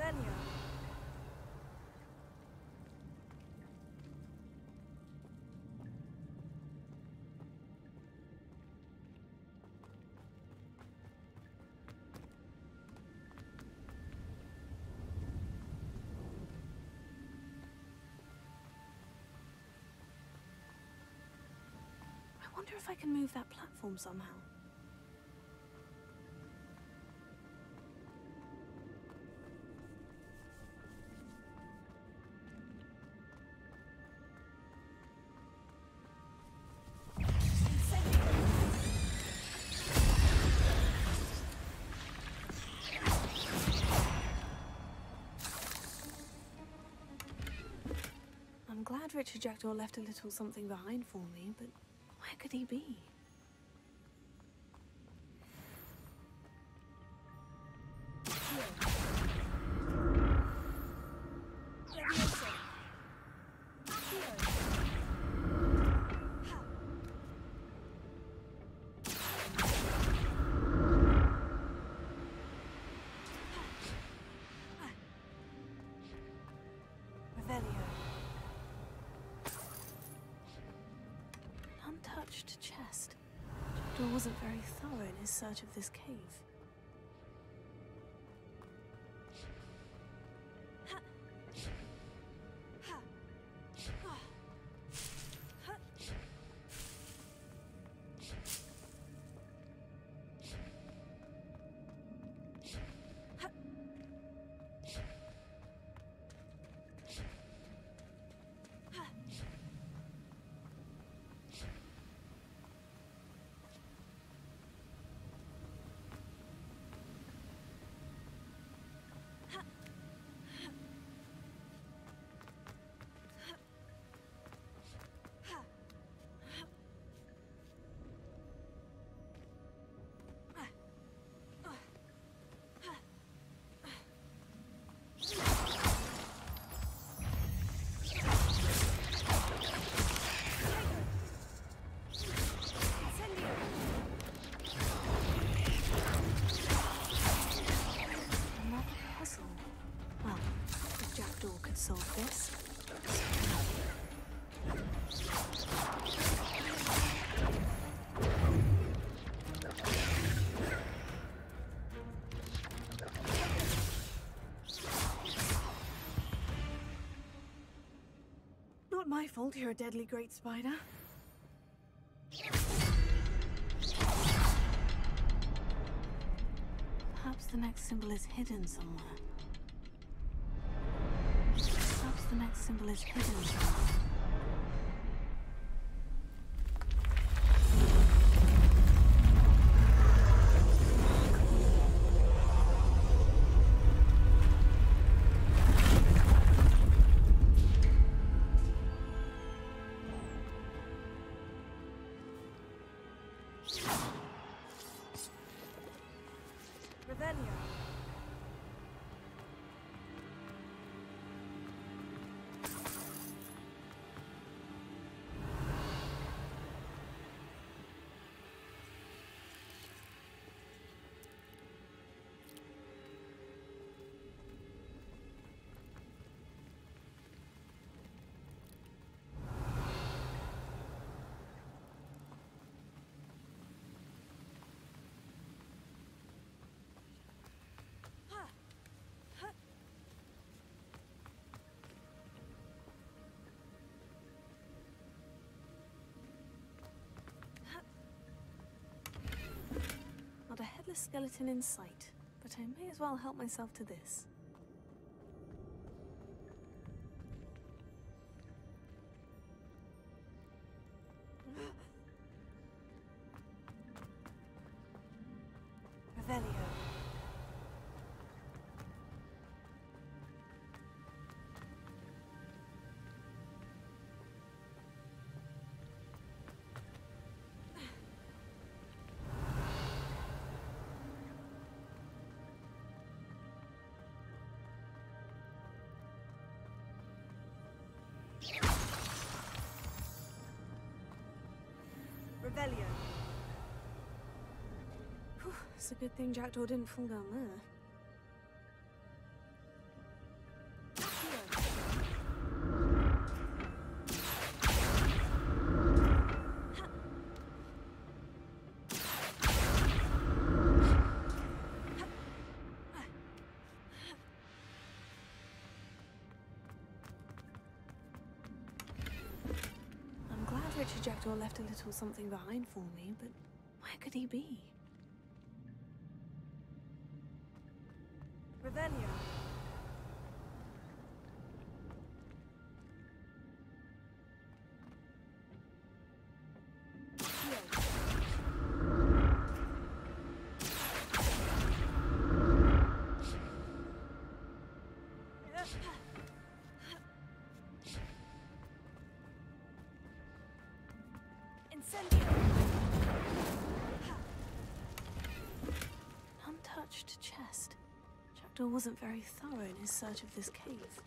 I wonder if I can move that platform somehow. Jackdaw left a little something behind for me, but where could he be? Wasn't very thorough in his search of this cave. My fault you're a deadly great spider. Perhaps the next symbol is hidden somewhere. Perhaps the next symbol is hidden somewhere. Skeleton in sight, but I may as well help myself to this. Revelio. Whew, it's a good thing Jackdaw didn't fall down there. Little something behind for me, but where could he be? Wasn't very thorough in his search of this cave.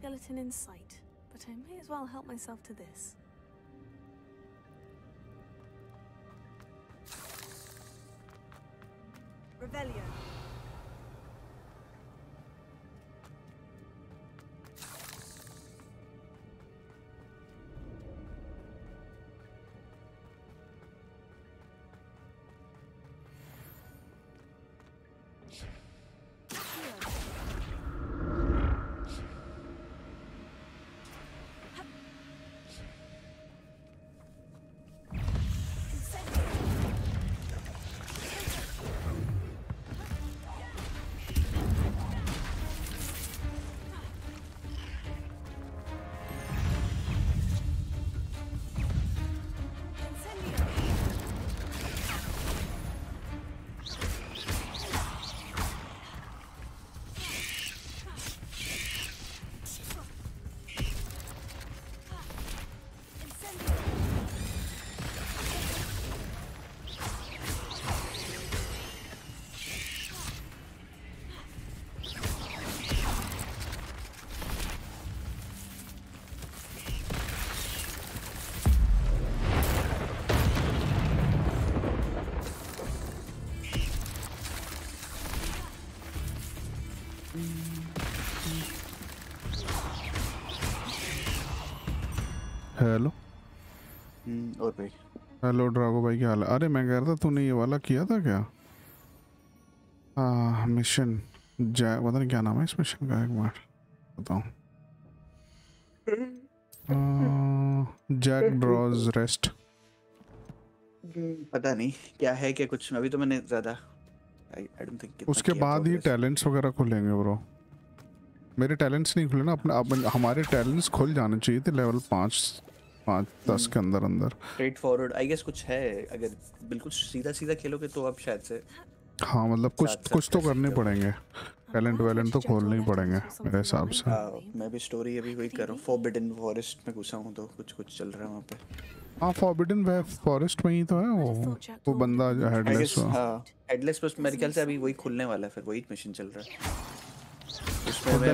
Skeleton in sight, but I may as well help myself to this. और भाई hello Drago भाई क्या हाल अरे मैं कह रहा था तूने ये वाला किया था क्या? आ, मिशन जै पता नहीं क्या नाम है इस मिशन का एक मिनट बताऊँ। जैक ड्रॉज रेस्ट पता नहीं क्या है क्या कुछ अभी तो मैंने ज़्यादा आई आई डोंट थिंक उसके बाद ही टैलेंट्स वगैरह खुलेंगे ब्रो मेरे टैलेंट्स नहीं खुले ना अपने अपन हमारे टैलेंट्स खुल जाने चाहिए थे लेवल पाँच पाँच दस के अंदर अंदर। स्ट्रेट फॉरवर्ड आई गेस कुछ है अगर बिल्कुल सीधा सीधा खेलोगे तो अब शायद से हाँ मतलब कुछ साथ- साथ कुछ तो करने पड़ेंगे। टैलेंट वैलेंट तो खोलने ही पड़ेंगे मेरे हिसाब से। हाँ, मैं भी स्टोरी अभी वही कर रहा हूँ। फॉरबिडन फॉरेस्ट में घुसा हूँ तो कुछ कुछ चल रहा है वहाँ पे। हाँ फॉरबिडन फॉरेस्ट में ही तो है वो। वो बंदा I हेडलेस हाँ हेडलेस बस मेरे ख्याल से अभी वही खुलने वाला है फिर वही मिशन चल रहा है।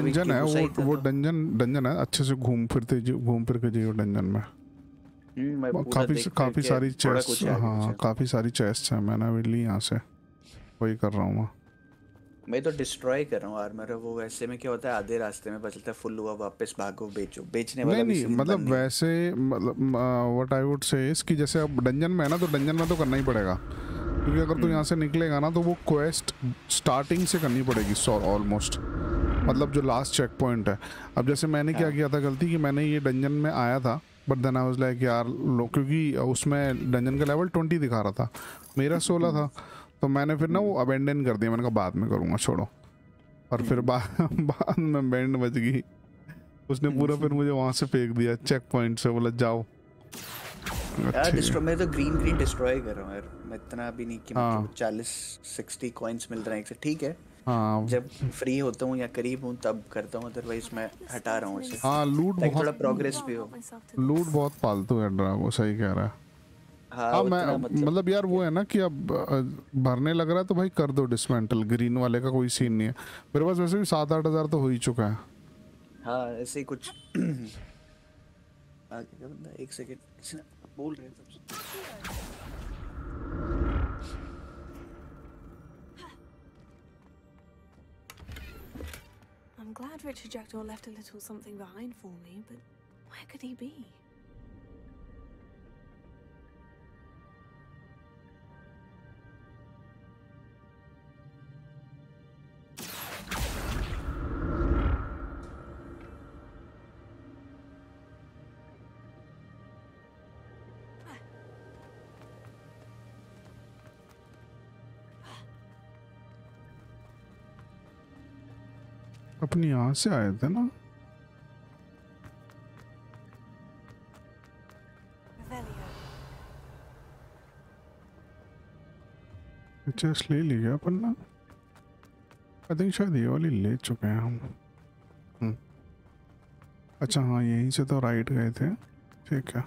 डंजन है वो वो तो- डंजन डंजन है अच्छे से घूम फिरते घूम फिर के जाइए डंजन में। काफ़ी काफ़ी सारी चेस्ट है हाँ काफ़ी सारी चेस्ट है मैंने अभी ली यहाँ से। वही कर रहा हूँ मैं। मैं तो डिस्ट्रॉय कर रहा हूँ आर्मर वो ऐसे में क्या होता है आधे रास्ते में बचता है फुल हुआ वापस भागो बेचो। बेचने वाला नहीं नहीं मतलब वैसे मतलब what I would say is कि जैसे अब डंजन में है ना तो डंजन में तो करना ही पड़ेगा। क्योंकि अगर हम्म। तू यहाँ से निकलेगा ना तो वो क्वेस्ट स्टार्टिंग से करनी पड़ेगी सौ ऑलमोस्ट मतलब जो लास्ट चेक पॉइंट है। अब जैसे मैंने क्या हाँ। किया था गलती कि मैंने ये डंजन में आया था but then I was like यार लो क्योंकि उसमें डंजन का लेवल ट्वेंटी दिखा रहा था। मेरा सोलह था। तो मैंने फिर ना वो अबेंडन कर दिया। मैंने कहा बाद में करूँगा छोड़ो। और फिर बाद बाद में बैंड बज गई। उसने पूरा फिर मुझे वहाँ से फेंक दिया चेक पॉइंट से। बोला जाओ। यार डिस्ट्रॉय मैं तो ग्रीन ग्रीन डिस्ट्रॉय कर रहा हूँ यार। मैं इतना भी नहीं कि हाँ। मतलब चालीस सिक्सटी कॉइन्स मिल रहे हैं। एक से ठीक है। हाँ। जब फ्री होता हूँ या करीब हूँ तब करता हूँ अदरवाइज़ मैं हटा रहा हूँ इसे। हाँ लूट ताकि थोड़ा प्रोग्रेस भी हो। लूट बहुत फालतू है ड्रागो सही कह रहा है। हाँ हाँ मैं मतलब, मतलब यार वो है ना कि अब भरने लग रहा है तो भाई कर दो डिसमेंटल ग्रीन वाले का कोई सीन नहीं है। मेरे पास वैसे भी सात आठ हज़ार तो हो ही चुका है। हाँ ऐसे ही कुछ। आगे एक सेकंड बोल रहे थे I'm glad Richard Jackdaw left a little something behind for me, but where could he be? अपनी यहाँ से आए थे ना. चेस्ट ले लिया अपन ना। आई थिंक शायद ये वाली ले चुके हैं हम। हम्म। अच्छा हाँ यहीं से तो राइट गए थे। ठीक है।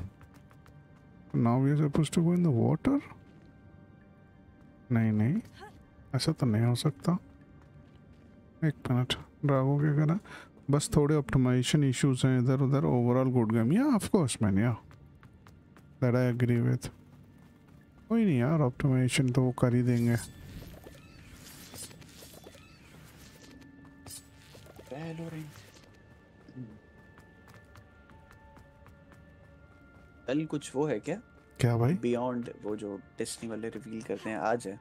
Now we are supposed to go in the water नहीं नहीं। ऐसा तो नहीं हो सकता। एक मिनट। ड्रागो क्या करा बस थोड़े ऑप्टिमाइजेशन इश्यूज़ हैं इधर उधर overall good game yeah of course man yeah that I agree with कोई नहीं यार ऑप्टिमाइजेशन तो वो कर ही देंगे। कल कुछ वो है क्या? क्या भाई? बियॉन्ड वो जो डेस्टिनी वाले रिवील करते हैं आज है।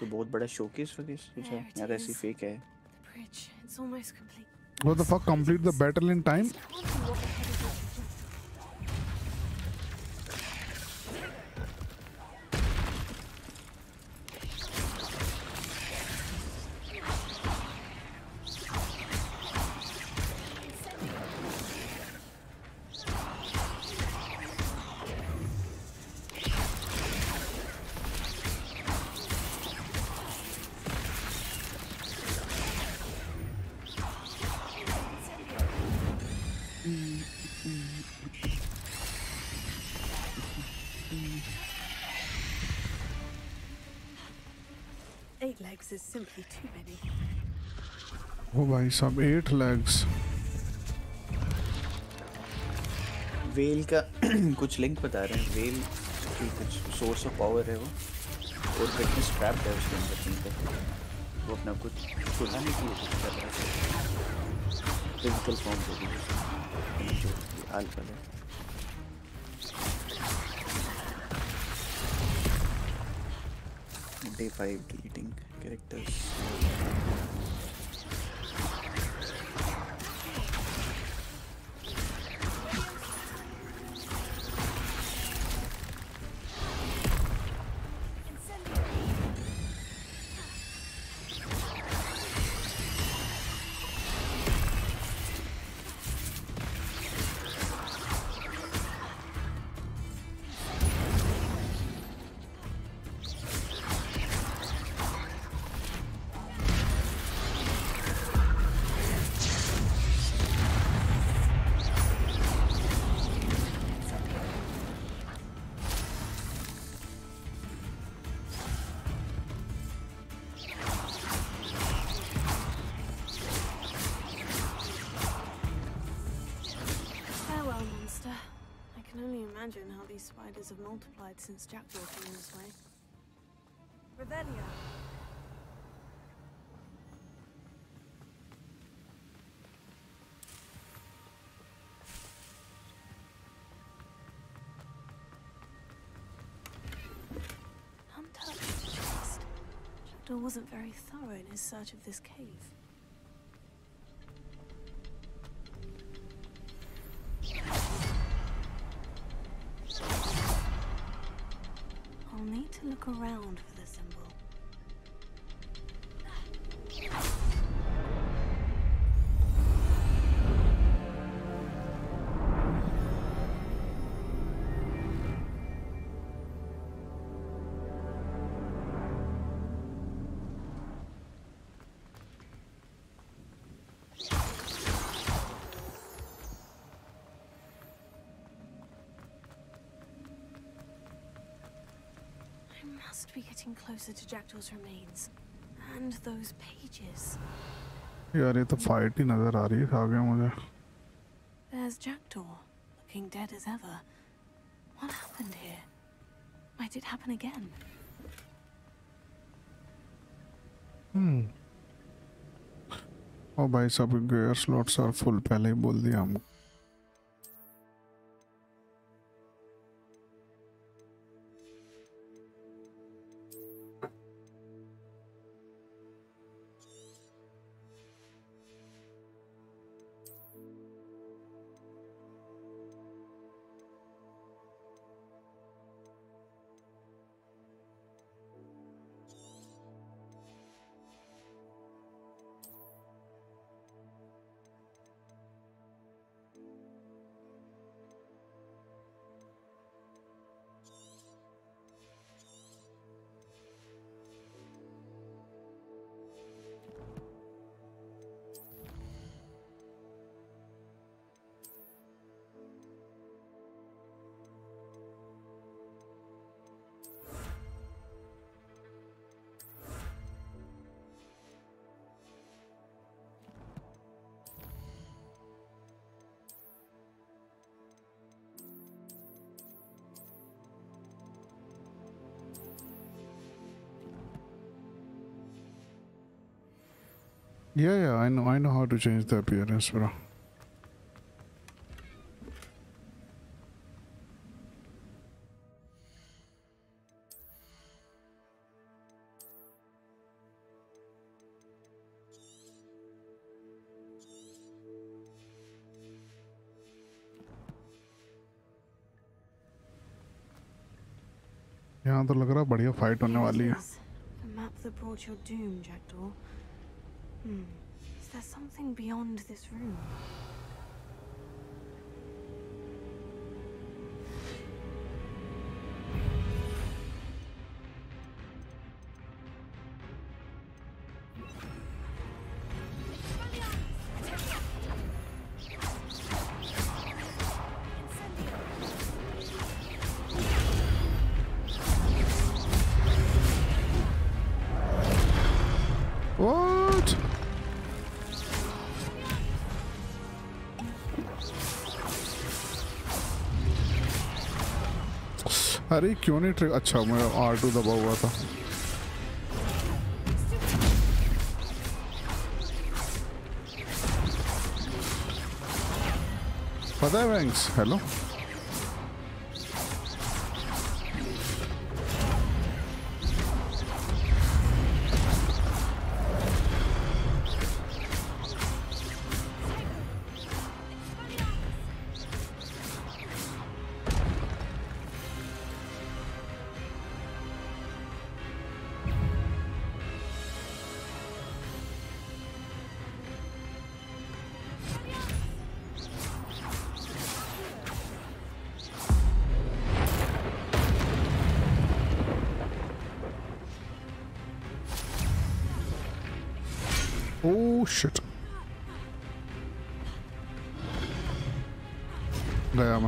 कोई बहुत बड़ा शोकेस वकेस कुछ है यार ऐसी फेक है. It's almost complete. What the fuck complete the battle in time भाई साहब एट लेग्स वेल का कुछ लिंक बता रहे हैं। वेल की कुछ सोर्स ऑफ़ पावर है वो। और फिटनेस ट्रैप है उसके अंदर कहीं पे। वो अपना कुछ सुधारने के लिए कुछ कर रहा है। फ़िज़िकल फॉर्म को भी हाल कर है। Day five deleting characters since Jackdaw came this way. Untouched chest. Jackdaw wasn't very thorough in his search of this cave. Look around for the symbol. must be getting closer to Jackdaw's remains. And those pages. यार ये तो fight ही नजर आ रही है आगे मुझे There's Jackdaw, looking dead as ever. What happened here? Might it happen again? Hmm. ओ भाई सब गेयर स्लॉट्स आर फुल पहले ही बोल दिया हमको Yeah, yeah, I know, I know how to change the appearance, bro. यहाँ तो लग रहा है बढ़िया फाइट होने वाली है The map that brought your doom, Jackdaw. Hmm. Is there something beyond this room? अरे क्यों नहीं ट्रिक? अच्छा मैं आर टू दबा हुआ था। पता है हेलो Oh shit. गया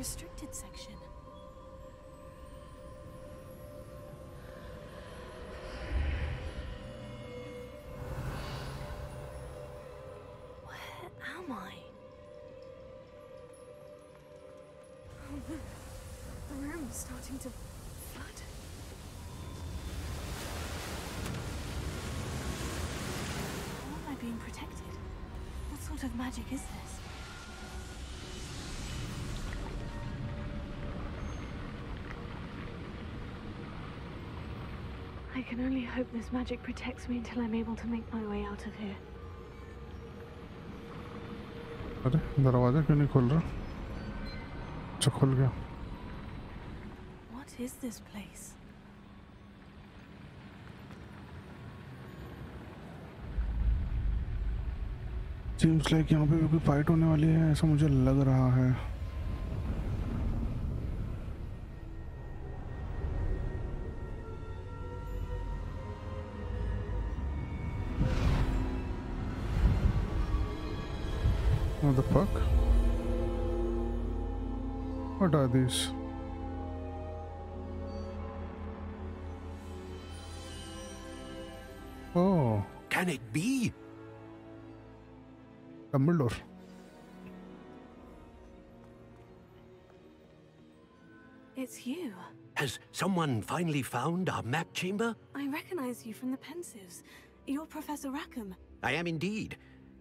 restricted section. Where am I? Starting to flood. How am I being protected? What sort of magic is can only hope this magic protects me until I'm able to make my way out of here. अरे दरवाज़ा क्यों नहीं खुल रहा अच्छा खुल गया What is this place? Seems like यहाँ पे भी कोई फाइट होने वाली है ऐसा मुझे लग रहा है What are these? Oh, Can it be? Dumbledore. It's you. Has someone finally found our map chamber? I recognize you from the Pensieves. You're Professor Rackham. I am indeed.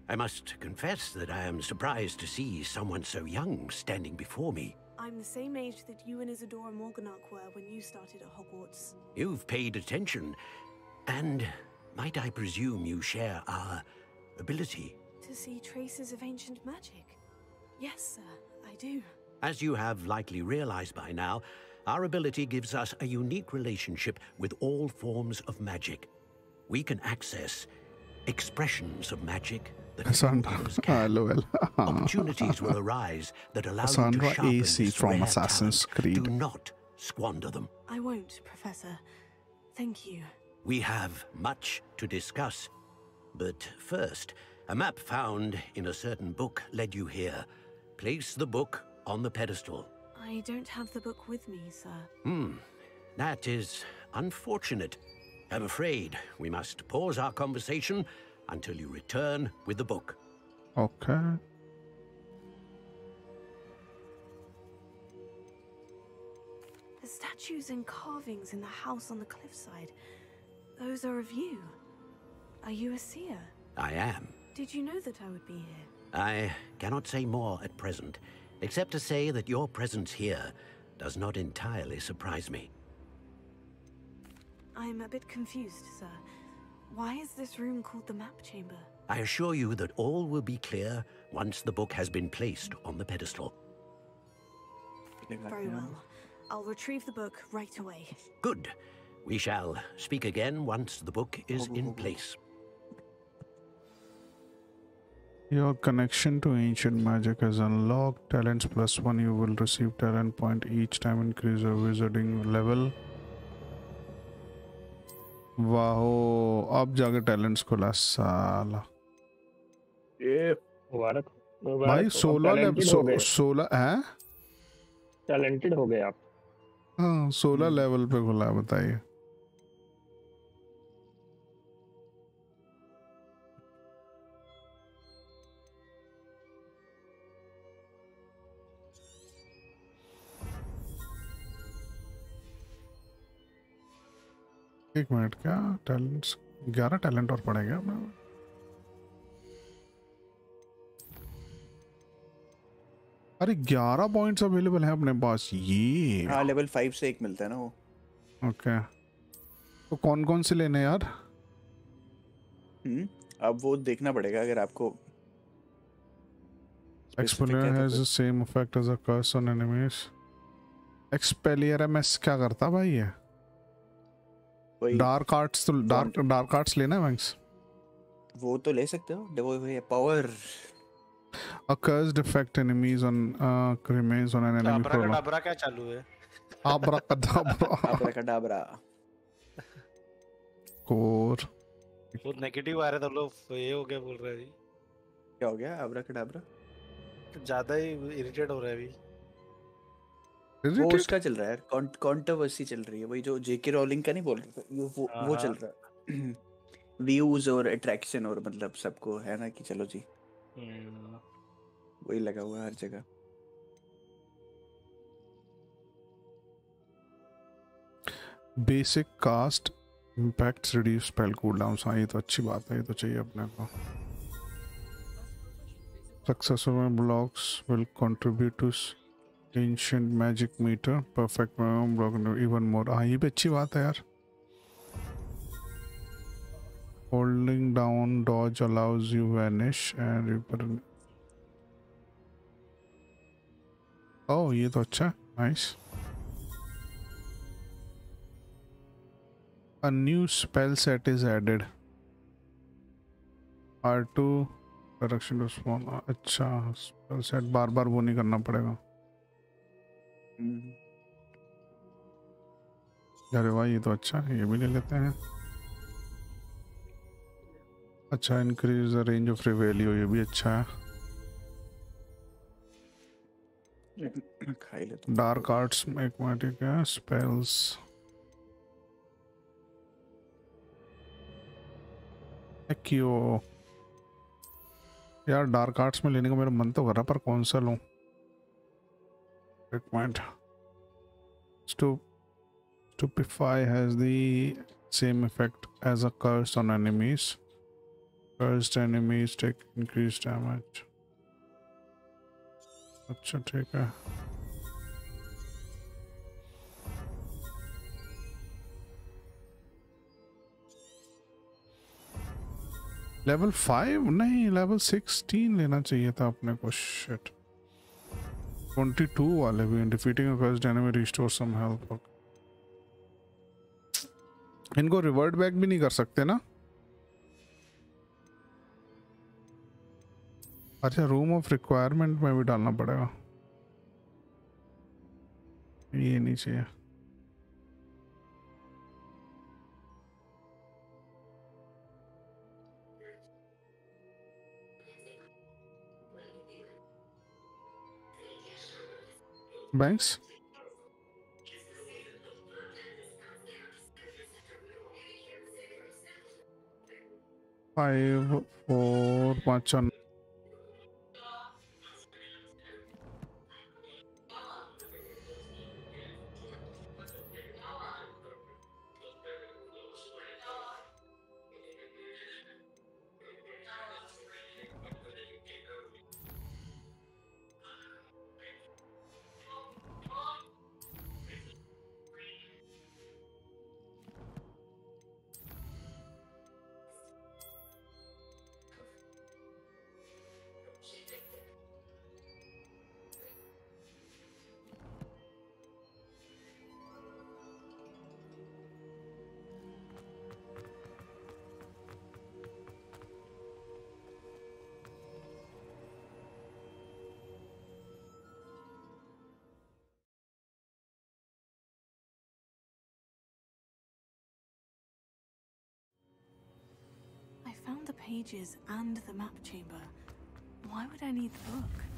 I must confess that I am surprised to see someone so young standing before me. I'm the same age that you and Isidora Morganach were when you started at Hogwarts. You've paid attention. And might I presume you share our ability? To see traces of ancient magic. Yes, sir, I do. As you have likely realized by now, our ability gives us a unique relationship with all forms of magic. We can access expressions of magic that Cassandra. LOL. opportunities will arise that allow you Cassandra to sharpen AC from Assassin's talent. Creed. Do not squander them. I won't, Professor. Thank you. We have much to discuss. But first, a map found in a certain book led you here. Place the book on the pedestal. I don't have the book with me, sir. Hmm, that is unfortunate. I'm afraid we must pause our conversation until you return with the book. Okay. The statues and carvings in the house on the cliffside. Those are of you. Are you a seer? I am. Did you know that I would be here? I cannot say more at present, except to say that your presence here does not entirely surprise me. I'm a bit confused, sir. Why is this room called the map chamber? I assure you that all will be clear once the book has been placed on the pedestal. Very well. I'll retrieve the book right away. Good. We shall speak again once the book is in place. Your connection to ancient magic is unlocked. Talents plus one. You will receive talent point each time increase your wizarding level. वाहो अब जाके talents खुला साला। ये मुबारक भाई सोलह level सोलह है? Talented हो गए आप। हाँ सोलह लेवल पे खुला बताइए। एक मिनट क्या टैलेंट्स ग्यारह टैलेंट और पड़ेगा? अपने अरे ग्यारह पॉइंट्स अवेलेबल हैं अपने पास ये। हाँ लेवल फाइव से एक मिलता है ना वो। ओके तो कौन कौन से लेने हैं यार? हम्म अब वो देखना पड़ेगा अगर आपको है तो has the same effect as a curse on enemies. Expelliar MS क्या करता है भाई ये? डार्क आर्ट्स तो डार्क डार्क आर्ट्स लेना है वैंक्स वो तो ले सकते हो वो वो power A cursed effect enemies on uh, remains on an enemy अबरा prolonged. डबरा क्या चालू है Abracadabra. Abracadabra Core. वो नेगेटिव आ रहे थे लोग ये हो गया बोल रहे हैं क्या हो गया? अब्राकडाब्रा अभी ज़्यादा ही इरिटेट हो रहा है अभी। वो उसका चल रहा है कंट्रोवर्सी चल रही है। वही जो जेके रोलिंग का नहीं बोल रहे वो वो चल रहा है। व्यूज़ और अट्रैक्शन और मतलब सबको है ना कि चलो जी। वही लगा हुआ हर जगह। Basic cast impact reduce spell cool down हाँ ये तो अच्छी बात है ये तो चाहिए अपने को। Successful blocks will contribute to ancient magic meter perfect even more हाँ ये भी अच्छी बात है यार। Holding down dodge allows you vanish and you oh ये तो अच्छा nice a new spell set is added are two to अच्छा स्पेल सेट बार बार वो नहीं करना पड़ेगा। अरे वाह ये तो अच्छा है ये भी ले लेते हैं। अच्छा increase the range of Revelio ये भी अच्छा है। खा ही डार्क आर्ट्स में एक मिनट ठीक है स्पेल्स क्यों यार डार्क आर्ट्स में लेने का मेरा मन तो कर रहा पर कौन सा लूँ? एक minute stupefy has the same effect as a curse on enemies cursed enemies take increased damage अच्छा ठीक है लेवल फाइव नहीं लेवल सिक्सटीन लेना चाहिए था अपने को शिट ट्वेंटी टू वाले भी defeating cursed enemy restore some help इनको रिवर्ट बैक भी नहीं कर सकते ना? अच्छा रूम ऑफ़ रिक्वायरमेंट में भी डालना पड़ेगा। ये नहीं चाहिए। Banks? Five, pages and the map chamber. Why would I need the book?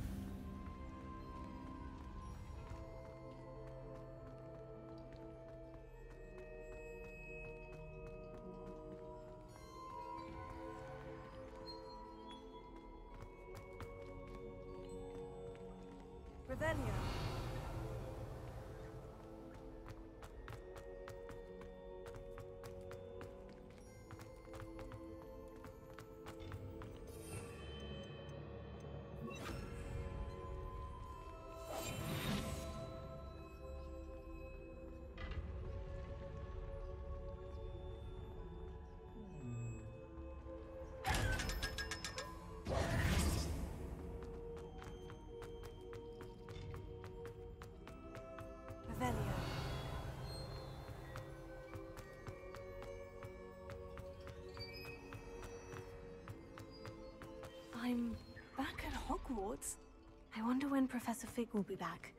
Hogwarts. I wonder when Professor Fig will be back.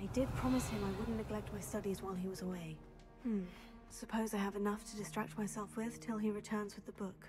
I did promise him I wouldn't neglect my studies while he was away. Hmm. Suppose I have enough to distract myself with till he returns with the book.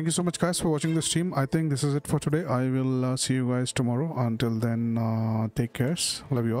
Thank you so much, guys, for watching the stream. I think this is it for today. I will uh, see you guys tomorrow. Until then, uh, take care. Love you all.